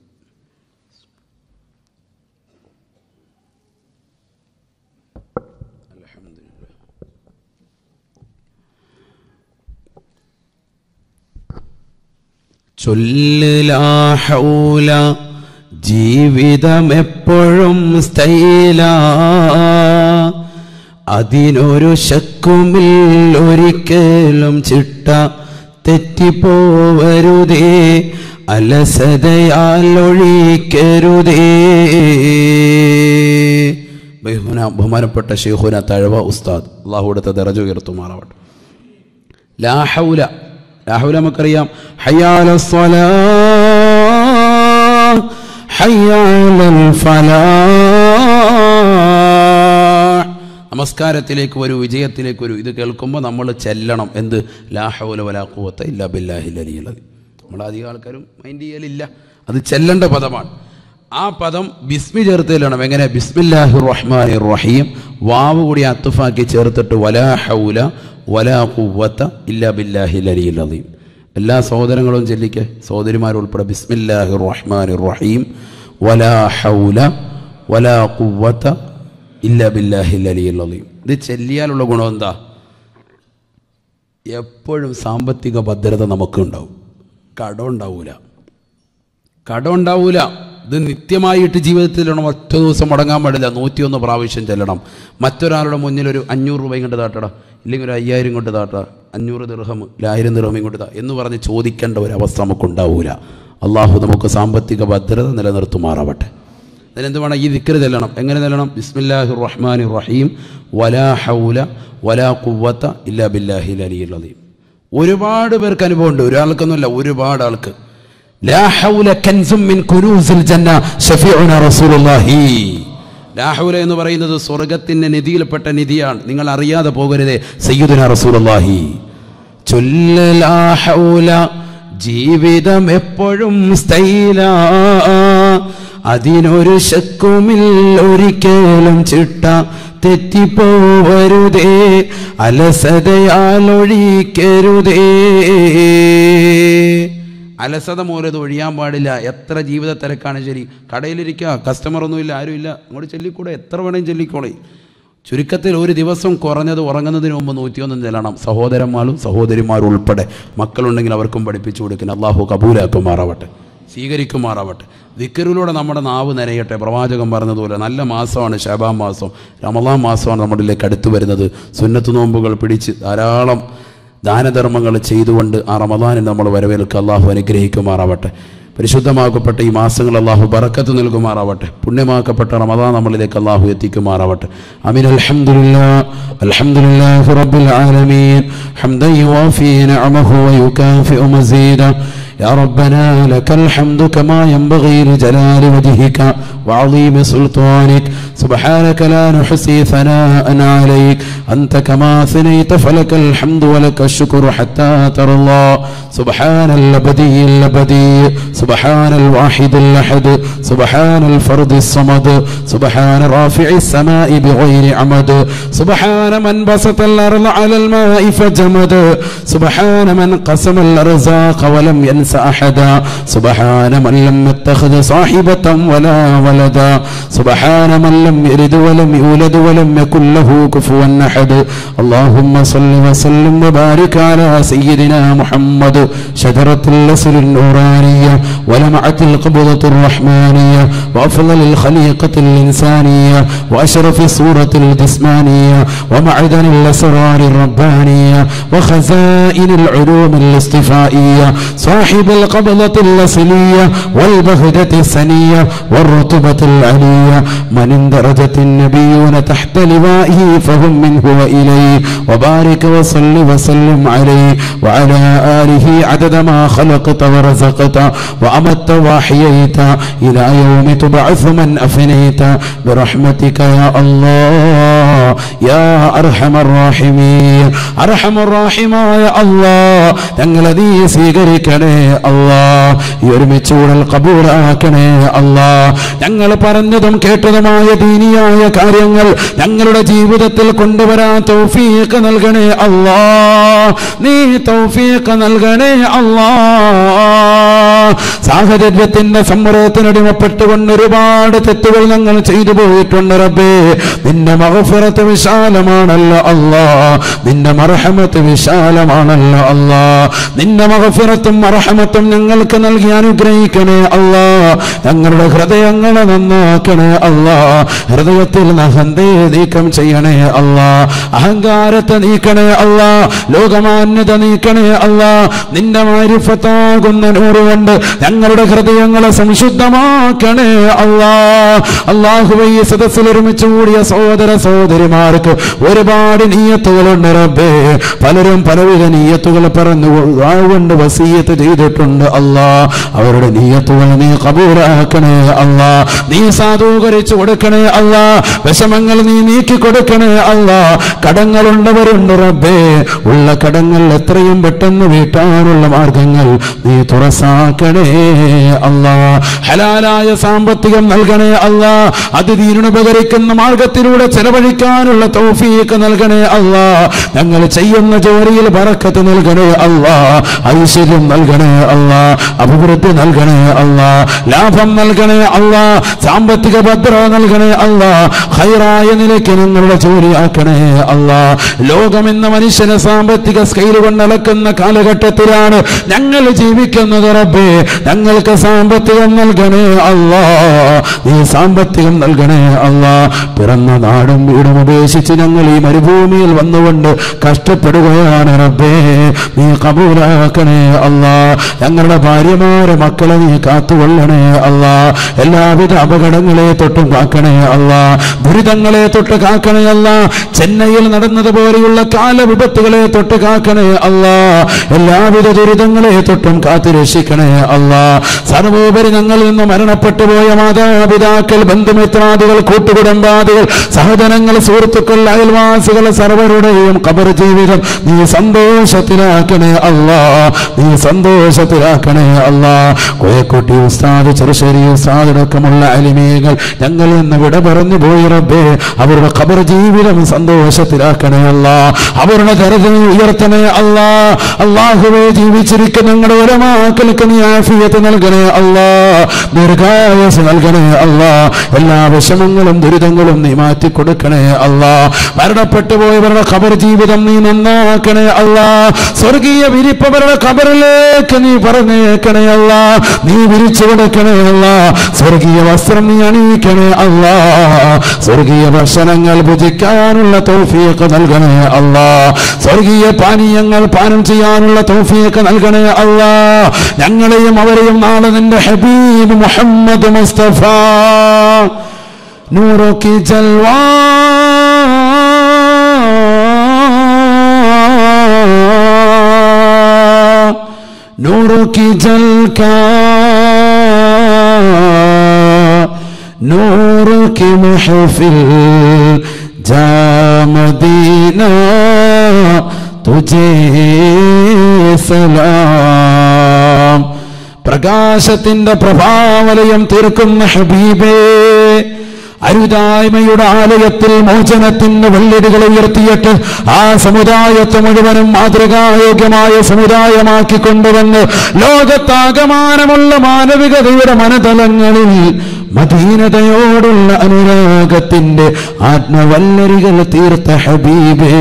ചൊല്ലിലാ ജീവിതം ജീവിതമെപ്പോഴും സ്ഥൈല. അതിനൊരു ശക്കുമിൽ ഒരിക്കലും ചിട്ട തെറ്റിപ്പോവരുതേ അലസതയാൽ ഒഴിക്കരുതേ. ബഹുന ബഹുമാനപ്പെട്ട ഷെയ്ഹുന തഴവ ഉസ്താദ് അള്ളാഹുവിടുത്തെ ദറജ ഉയർത്തുമാറാവട്ടെ. ലാ ഹൗല നമുക്കറിയാം. ഹയ്യാല ഹയ്യാലൽ ഫലാ. നമസ്കാരത്തിലേക്ക് വരൂ വിജയത്തിലേക്ക് വരൂ. ഇത് കേൾക്കുമ്പോൾ നമ്മൾ ചെല്ലണം. എന്ത്? ലാഹോല ഹൗല ഇല്ല അലിയുള്ളത് നമ്മൾ അധികം ആൾക്കാരും മൈൻഡ് ചെയ്യലില്ല. അത് ചെല്ലേണ്ട പദമാണ്. ആ പദം ബിസ്മി ചേർത്ത് ചെല്ലണം എങ്ങനെ? ബിസ്മില്ലാഹി റഹ്മാൻ റഹീം. വാവ് കൂടി അത്തുഫാക്കി ചേർത്തിട്ട് വലാ ഹൗല വലാ ഖുവത്ത ഇല്ലാ ബില്ലാഹി അലിയിൽ അലീം എല്ലാ സഹോദരങ്ങളും ചെല്ലിക്ക്. സഹോദരിമാരുൾപ്പെടെ ബിസ്മില്ലാഹി റഹ്മാൻ റഹീം വലാ ഹൗല വലാ കുവത്ത ഇല്ലാ ബില്ലാഹി അലിയിൽ അലീം ഇത് ചെല്ലിയാലുള്ള ഗുണം എന്താ? എപ്പോഴും സാമ്പത്തിക ഭദ്രത നമുക്കുണ്ടാവും. കടം ഉണ്ടാവൂല. കടം ഉണ്ടാവൂല. ഇത് നിത്യമായിട്ട് ജീവിതത്തിൽ ഇടണം ഒറ്റ ദിവസം മടങ്ങാൻ പാടില്ല. നൂറ്റിയൊന്ന് പ്രാവശ്യം ചെല്ലണം. മറ്റൊരാളുടെ മുന്നിൽ ഒരു അഞ്ഞൂറ് രൂപയും കൊണ്ട് താട്ടടാ. ഇല്ലെങ്കിൽ ഒരു അയ്യായിരം കൊണ്ട് താട്ടാ. അഞ്ഞൂറ് ദിർഹം ആയിരം ദിർഹം കൊണ്ട് താ എന്ന് പറഞ്ഞ് ചോദിക്കേണ്ട ഒരു അവസ്ഥ നമുക്കുണ്ടാവൂല. അള്ളാഹു നമുക്ക് സാമ്പത്തിക ഭദ്രത നിലനിർത്തുമാറാവട്ടെ. അതിനെന്ത് വേണം? ഈ ദിക്കറ് ചെല്ലണം. എങ്ങനെ ചെല്ലണം? ബിസ്മില്ലാഹി റഹ്മാൻ റഹീം. വലാ ഹൗല വലാ കുവത്ത ഇല്ലാ ബില്ലാഹി അലി അലീം. ഒരുപാട് പേർക്ക് അനുഭവമുണ്ട്. ഒരാൾക്കൊന്നുമല്ല ഒരുപാട് ആൾക്ക് ലാ ഹൗല കൻസും മിൻ കുനൂസിൽ ജന്ന ഷഫീഉന റസൂലുള്ളാഹി. ലാ ഹൗല എന്ന് പറയുന്നത് സ്വർഗത്തിന്റെ നിധിയിൽപ്പെട്ട നിധിയാണ്. നിങ്ങൾ അറിയാതെ പോകരുതേ. സയ്യിദുന റസൂലുള്ളാഹി. ചൊല്ല ലാ ഹൗല. ജീവിതം എപ്പോഴും സ്ഥൈല അതിനൊരു ശക്കുമിൽ ഒരിക്കലും ചിട്ട തെറ്റിപ്പോവരുതേ. അലസതയാൽ ഒഴിക്കരുതേ. അലസത മൂലത് ഒഴിയാൻ പാടില്ല. എത്ര ജീവിത തിരക്കാണ് ശരി. കടയിലിരിക്കുക കസ്റ്റമർ ഒന്നുമില്ല ആരുമില്ല അങ്ങോട്ട് ചെല്ലിക്കൂടെ? എത്ര വേണമെങ്കിലും ചെല്ലിക്കോളേ. ചുരുക്കത്തിൽ ഒരു ദിവസം കുറഞ്ഞത് ഉറങ്ങുന്നതിന് മുമ്പ് നൂറ്റിയൊന്നും ചെല്ലണം. സഹോദരന്മാരും സഹോദരിമാരും ഉൾപ്പെടെ മക്കളുണ്ടെങ്കിൽ അവർക്കും പഠിപ്പിച്ചു കൊടുക്കണം. അള്ളാഹു കബൂലാക്കുമാറാവട്ടെ. സ്വീകരിക്കുമാറാവട്ടെ. ദിക്കറിലൂടെ നമ്മുടെ നാവ് നനയട്ടെ. പ്രവാചകൻ പറഞ്ഞതുപോലെ നല്ല മാസമാണ് ഷാബാം മാസം. റമദാൻ മാസമാണ് നമ്മുടെ അടുത്തു വരുന്നത്. സുന്നത്ത് നോമ്പുകൾ പിടിച്ച് ധാരാളം ദാനധർമ്മങ്ങൾ ചെയ്തുകൊണ്ട് ആ റമദാനിൽ നമ്മൾ വരവേൽക്കുക. അള്ളാഹു അനുഗ്രഹിക്കുമാറാവട്ടെ. പരിശുദ്ധമാക്കപ്പെട്ട ഈ മാസങ്ങൾ അള്ളാഹു ബറക്കത്ത് നൽകുമാറാവട്ടെ. പുണ്യമാക്കപ്പെട്ട റമദാൻ നമ്മളിലേക്ക് അള്ളാഹു എത്തിക്കുമാറാവട്ടെ. അമീൻ. അൽഹംദുലില്ലാ അൽഹംദുലില്ലാഹി റബ്ബിൽ ആലമീൻ. വയുകാഫിഉ മസീദ. يا ربنا لك الحمد كما ينبغي لجلال وجهك وعظيم سلطانك. سبحانك لا نحصي ثناء عليك. أنت كما ثنيت فلك الحمد ولك الشكر حتى ترى الله. سبحان الأبدي الأبدي. سبحان الواحد الأحد. سبحان الفرد الصمد. سبحان رافع السماء بغير عمد. سبحان من بسط الأرض على الماء فجمد. سبحان من قسم الأرزاق ولم ينس أحدا. سبحان من لم يتخذ صاحبة ولا ولدا. سبحان من لم يلد ولم يولد ولم يكن له كفوا أحد. اللهم صل وسلم وبارك على سيدنا محمد. شجرة الأسر النورانية ولمعة القبضة الرحمانية وأفضل الخليقة الإنسانية وأشرف الصورة الجسمانية ومعدن الأسرار الربانية وخزائن العلوم الاصطفائية صاحب القبضة الأصلية والبهجة السنية والرتبة العلية من اندرجت النبيون تحت لوائه فهم منه وإليه وبارك وصل وسلم عليه وعلى آله عدد ما خلقت ورزقت وأمت وأحييت إلى يوم تبعث من أفنيت برحمتك يا الله يا أرحم الراحمين أرحم الراحمين يا الله ഞങ്ങളതീ സ്വീകരിക്കണേ അല്ലാ ഈ ഒരുമിച്ചൂടൽ കബൂലാക്കണേ അല്ലാ. ഞങ്ങൾ പറഞ്ഞതും കേട്ടതുമായ ദീനിയായ കാര്യങ്ങൾ ഞങ്ങളുടെ ജീവിതത്തിൽ കൊണ്ടുവരാൻ തൗഫീഖ് നൽകണേ അല്ലാ. നീ തൗഫീഖ് നൽകണേ അല്ലാ. സാഹചര്യത്തിന്റെ സമ്മർദ്ദത്തിനടിമപ്പെട്ടുകൊണ്ട് ഒരുപാട് തെറ്റുകൾ ഞങ്ങൾ ചെയ്തു പോയിട്ടുണ്ട് റബ്ബേ. നിന്റെ മഹഫുറത്ത് വിശാലമാണല്ലോ അല്ലാ. നിന്റെ മർഹമത്ത് വിശാലമാണല്ലോ അല്ലാ. നിന്റെ മഹഫുറത്തും മർഹമത്തും ഞങ്ങൾക്ക് നൽകി അനുഗ്രഹിക്കണേ അല്ലാ. ഞങ്ങളുടെ ഹൃദയങ്ങളെ നന്നാക്കണേ അല്ലാ. ഹൃദയത്തിൽ നഹന്തയെ നീക്കം ചെയ്യണേ അല്ലാ. അഹങ്കാരത്തെ നീക്കണേ അല്ലാ. ലോകമാന്യത നീക്കണേ അല്ലാ. നിന്റെ മാരിഫത്താകുന്ന നൂറുകൊണ്ട് ഞങ്ങളുടെ ഹൃദയങ്ങളെ സംശുദ്ധമാക്കണേ അള്ളാ. അള്ളാഹുവെ ഈ സദസ്സിൽ ഒരുമിച്ച് കൂടിയ സഹോദര സഹോദരിമാർക്ക് ഒരുപാട് നീയത്തുകളുണ്ട് റബ്ബേ. പലരും പലവിധ നീയത്തുകൾ പറഞ്ഞു കൊണ്ട് വസീയത്ത് ചെയ്തിട്ടുണ്ട് അള്ളാ. അവരുടെ നീയത്തുകൾ നീ കബൂറാക്കണേ അള്ളാ. നീ സാധൂകരിച്ചു കൊടുക്കണേ അള്ളാ. വിഷമങ്ങൾ നീ നീക്കി കൊടുക്കണേ അള്ളാ. കടങ്ങളുണ്ടവരുണ്ട് റബ്ബേ. ഉള്ള കടങ്ങൾ എത്രയും പെട്ടെന്ന് വീട്ടാനുള്ള മാർഗങ്ങൾ നീ തുറസാക്കണേ അല്ലാ ഹലാലായ സാമ്പത്തികം നൽകണേ അല്ലാ അത് ദീനുപകരിക്കുന്ന മാർഗത്തിലൂടെ ചെലവഴിക്കാനുള്ള തൗഫീക്ക് നൽകണേ അല്ലാ ഞങ്ങൾ ചെയ്യുന്ന ജോലിയിൽ ബറക്കത്ത് നൽകണേ അല്ലാ ഐശ്വര്യം നൽകണേ അല്ലാ അഭിവൃദ്ധി നൽകണേ അല്ലാ ലാഭം നൽകണേ അല്ലാ സാമ്പത്തിക ഭദ്രത നൽകണേ അല്ലാ ഹൈറായ നിലയ്ക്ക് ഞങ്ങളുടെ ജോലിയാക്കണേ അല്ലാ ലോകമെന്ന മനുഷ്യനെ സാമ്പത്തിക സ്കെയിൽ കൊണ്ട് അളക്കുന്ന കാലഘട്ടത്തിലാണ് ഞങ്ങൾ ജീവിക്കുന്നത് റബ്ബേ. ഞങ്ങൾക്ക് സാമ്പത്തികം നൽകണേ അല്ലാ നീ സാമ്പത്തികം നൽകണേ അല്ലാ പിറന്ന നാടും വീടും ഉപേക്ഷിച്ച് ഞങ്ങൾ ഈ മരുഭൂമിയിൽ വന്നുകൊണ്ട് കഷ്ടപ്പെടുകയാണ് റബ്ബേ. നീ കബൂലാക്കണേ അല്ലാ ഞങ്ങളുടെ ഭാര്യമാരെ മക്കളെ നീ കാത്തുകൊള്ളണേ അല്ലാ എല്ലാവിധ അപകടങ്ങളെ തൊട്ടും കാക്കണേ അല്ലാ ദുരിതങ്ങളെ തൊട്ട് കാക്കണേ അല്ലാ ചെന്നൈയിൽ നടന്നതുപോലെയുള്ള കാലവിപത്തുകളെ തൊട്ട് കാക്കണേ അല്ലാ എല്ലാവിധ ദുരിതങ്ങളെ തൊട്ടും കാത്തു അല്ലാ. സർവോപരി ഞങ്ങളിൽ നിന്ന് മരണപ്പെട്ടു പോയ മാതാപിതാക്കൾ ബന്ധുമിത്രാദികൾ കൂട്ടുകുടുംബാദികൾ സഹോദരങ്ങൾ സുഹൃത്തുക്കൾ അയൽവാസികൾ സർവരുടെയും കബർ ജീവിതം നീ സന്തോഷത്തിലാക്കണേ അള്ളാ നീ സന്തോഷത്തിലാക്കണേ അള്ളാ കോയക്കുട്ടി ഉസ്താദ് ചെറുശ്ശേരി ഉസ്താദ് അലിമീകൾ ഞങ്ങൾ നിന്ന് വിട പറഞ്ഞു പോയി റബ്ബേ. അവരുടെ കബർ ജീവിതം സന്തോഷത്തിലാക്കണേ അല്ല. അവരുടെ കരുതൽ ഉയർത്തണേ അല്ല. അള്ളാഹുവെ ജീവിച്ചിരിക്കുന്ന ഞങ്ങളുടെ ഒരമാക്കൾക്ക് നീ ആഫിയത്ത് നൽകണേ അല്ലാ ദീർഘായുസ് നൽകണേ അല്ലാ എല്ലാ വിഷമങ്ങളും ദുരിതങ്ങളും നീ മാറ്റി കൊടുക്കണേ അല്ലാ മരണപ്പെട്ടു പോയവരുടെ ഖബർ ജീവിതം നീ നന്നാക്കണേ അല്ലാ സ്വർഗീയ വിരിപ്പവരുടെ ഖബറിലേക്ക് നീ പറഞ്ഞേക്കണേ അള്ളാ നീ വിരിച്ചു കൊടുക്കണേ അള്ളാ സ്വർഗീയ വസ്ത്രം നീ അണിയിക്കണേ അള്ളാ സ്വർഗീയ ഭക്ഷണങ്ങൾ ഭുജിക്കാനുള്ള തോഫിയൊക്കെ നൽകണേ അള്ളാ സ്വർഗീയ പാനീയങ്ങൾ പാനം ചെയ്യാനുള്ള തോഫിയൊക്കെ നൽകണേ അല്ലാ എന്നെയും അവരെയും നാളെ നിന്റെ ഹബീബ് മുഹമ്മദ് മുസ്തഫ. നൂറോക്കി ജൽവാ. നൂറോക്കി ജൽ نورك محفل جا مدينة تجھے سلام പ്രകാശത്തിന്റെ പ്രഭാവലയം തീർക്കുന്ന ഹബീബേ അരുതായ്മയുടെ ആലയത്തിൽ മോചനത്തിന്റെ വെള്ളിടുകൾ ഉയർത്തിയിട്ട് ആ സമുദായത്തെ മുഴുവനും മാതൃകായോഗ്യമായ സമുദായമാക്കി കൊണ്ടുവന്ന് ലോകത്താകമാനമുള്ള മാനവികതയുടെ മനതലങ്ങളിൽ മദീനതയോടുള്ള അനുരാഗത്തിന്റെ ആത്മവല്ലരികൾ തീർത്ത ഹബീബേ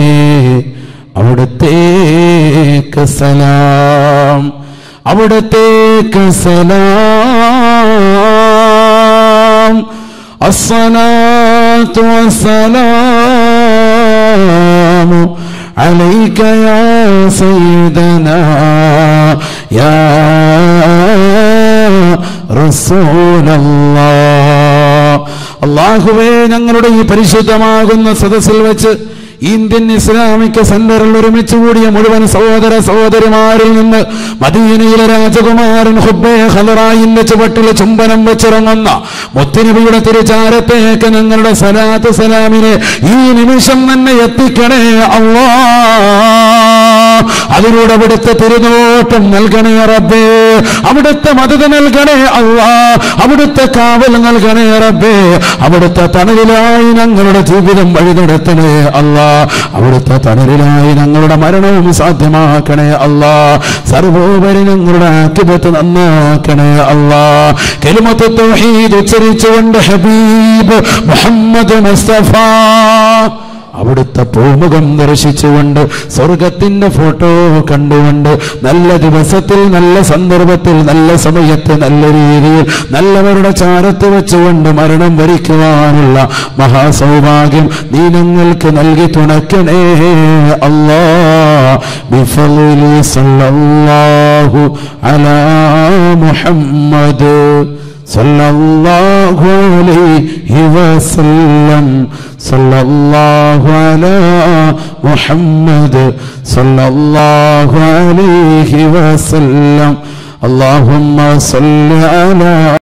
അവിടുത്തേക്ക് സലാം. അവിടത്തേക്ക് സലാം الصلاة والسلام عليك يا سيدنا يا رسول الله അള്ളാഹുവേ ഞങ്ങളുടെ ഈ പരിശുദ്ധമാകുന്ന സദസ്സിൽ വെച്ച് ഇന്ത്യൻ ഇസ്ലാമിക സെന്ററിൽ ഒരുമിച്ച് കൂടിയ മുഴുവൻ സഹോദര സഹോദരിമാരിൽ നിന്ന് മദീനയിലെ രാജകുമാരൻ ഹുബേ ഹലറായിന്റെ ചുവട്ടിൽ ചുംബനം വെച്ചിറങ്ങുന്ന മുത്തുനബിയുടെ തിരിച്ചാരത്തേക്ക് ഞങ്ങളുടെ സലാത്ത് സലാമിനെ ഈ നിമിഷം തന്നെ എത്തിക്കണേ അള്ളാ. അതിലൂടെ അവിടുത്തെ തിരുനോട്ടം നൽകണേ റബ്ബേ. അവിടുത്തെ മതത് നൽകണേ അള്ളാ. അവിടുത്തെ കാവൽ നൽകണേ റബ്ബേ. അവിടുത്തെ തണലിലായി ഞങ്ങളുടെ ജീവിതം വഴി നടത്തണേ അല്ലാ അവിടുത്തെ തണലിലായി ഞങ്ങളുടെ മരണവും സാധ്യമാക്കണേ അല്ലാ. സർവോപരി ഞങ്ങളുടെ ആക്കിപത്ത് നന്നാക്കണേ അല്ലാ. കെലിമത്ത് തൗഹീദ് ഉച്ചരിച്ചുകൊണ്ട് ഹബീബ് മുഹമ്മദ് മുസ്തഫ. അവിടുത്തെ പൂമുഖം ദർശിച്ചുകൊണ്ട് സ്വർഗത്തിന്റെ ഫോട്ടോ കണ്ടുകൊണ്ട് നല്ല ദിവസത്തിൽ നല്ല സന്ദർഭത്തിൽ നല്ല സമയത്ത് നല്ല രീതിയിൽ നല്ലവരുടെ ചാരത്ത് വെച്ചുകൊണ്ട് മരണം വരിക്കുവാനുള്ള മഹാസൗഭാഗ്യം ദീനങ്ങൾക്ക് നൽകി തുണക്കണേ അല്ലാഹു ബിഫലി സല്ലല്ലാഹു അലാ മുഹമ്മദ്. صلى الله عليه وسلم. صلى الله على محمد. صلى الله عليه وسلم. اللهم صل على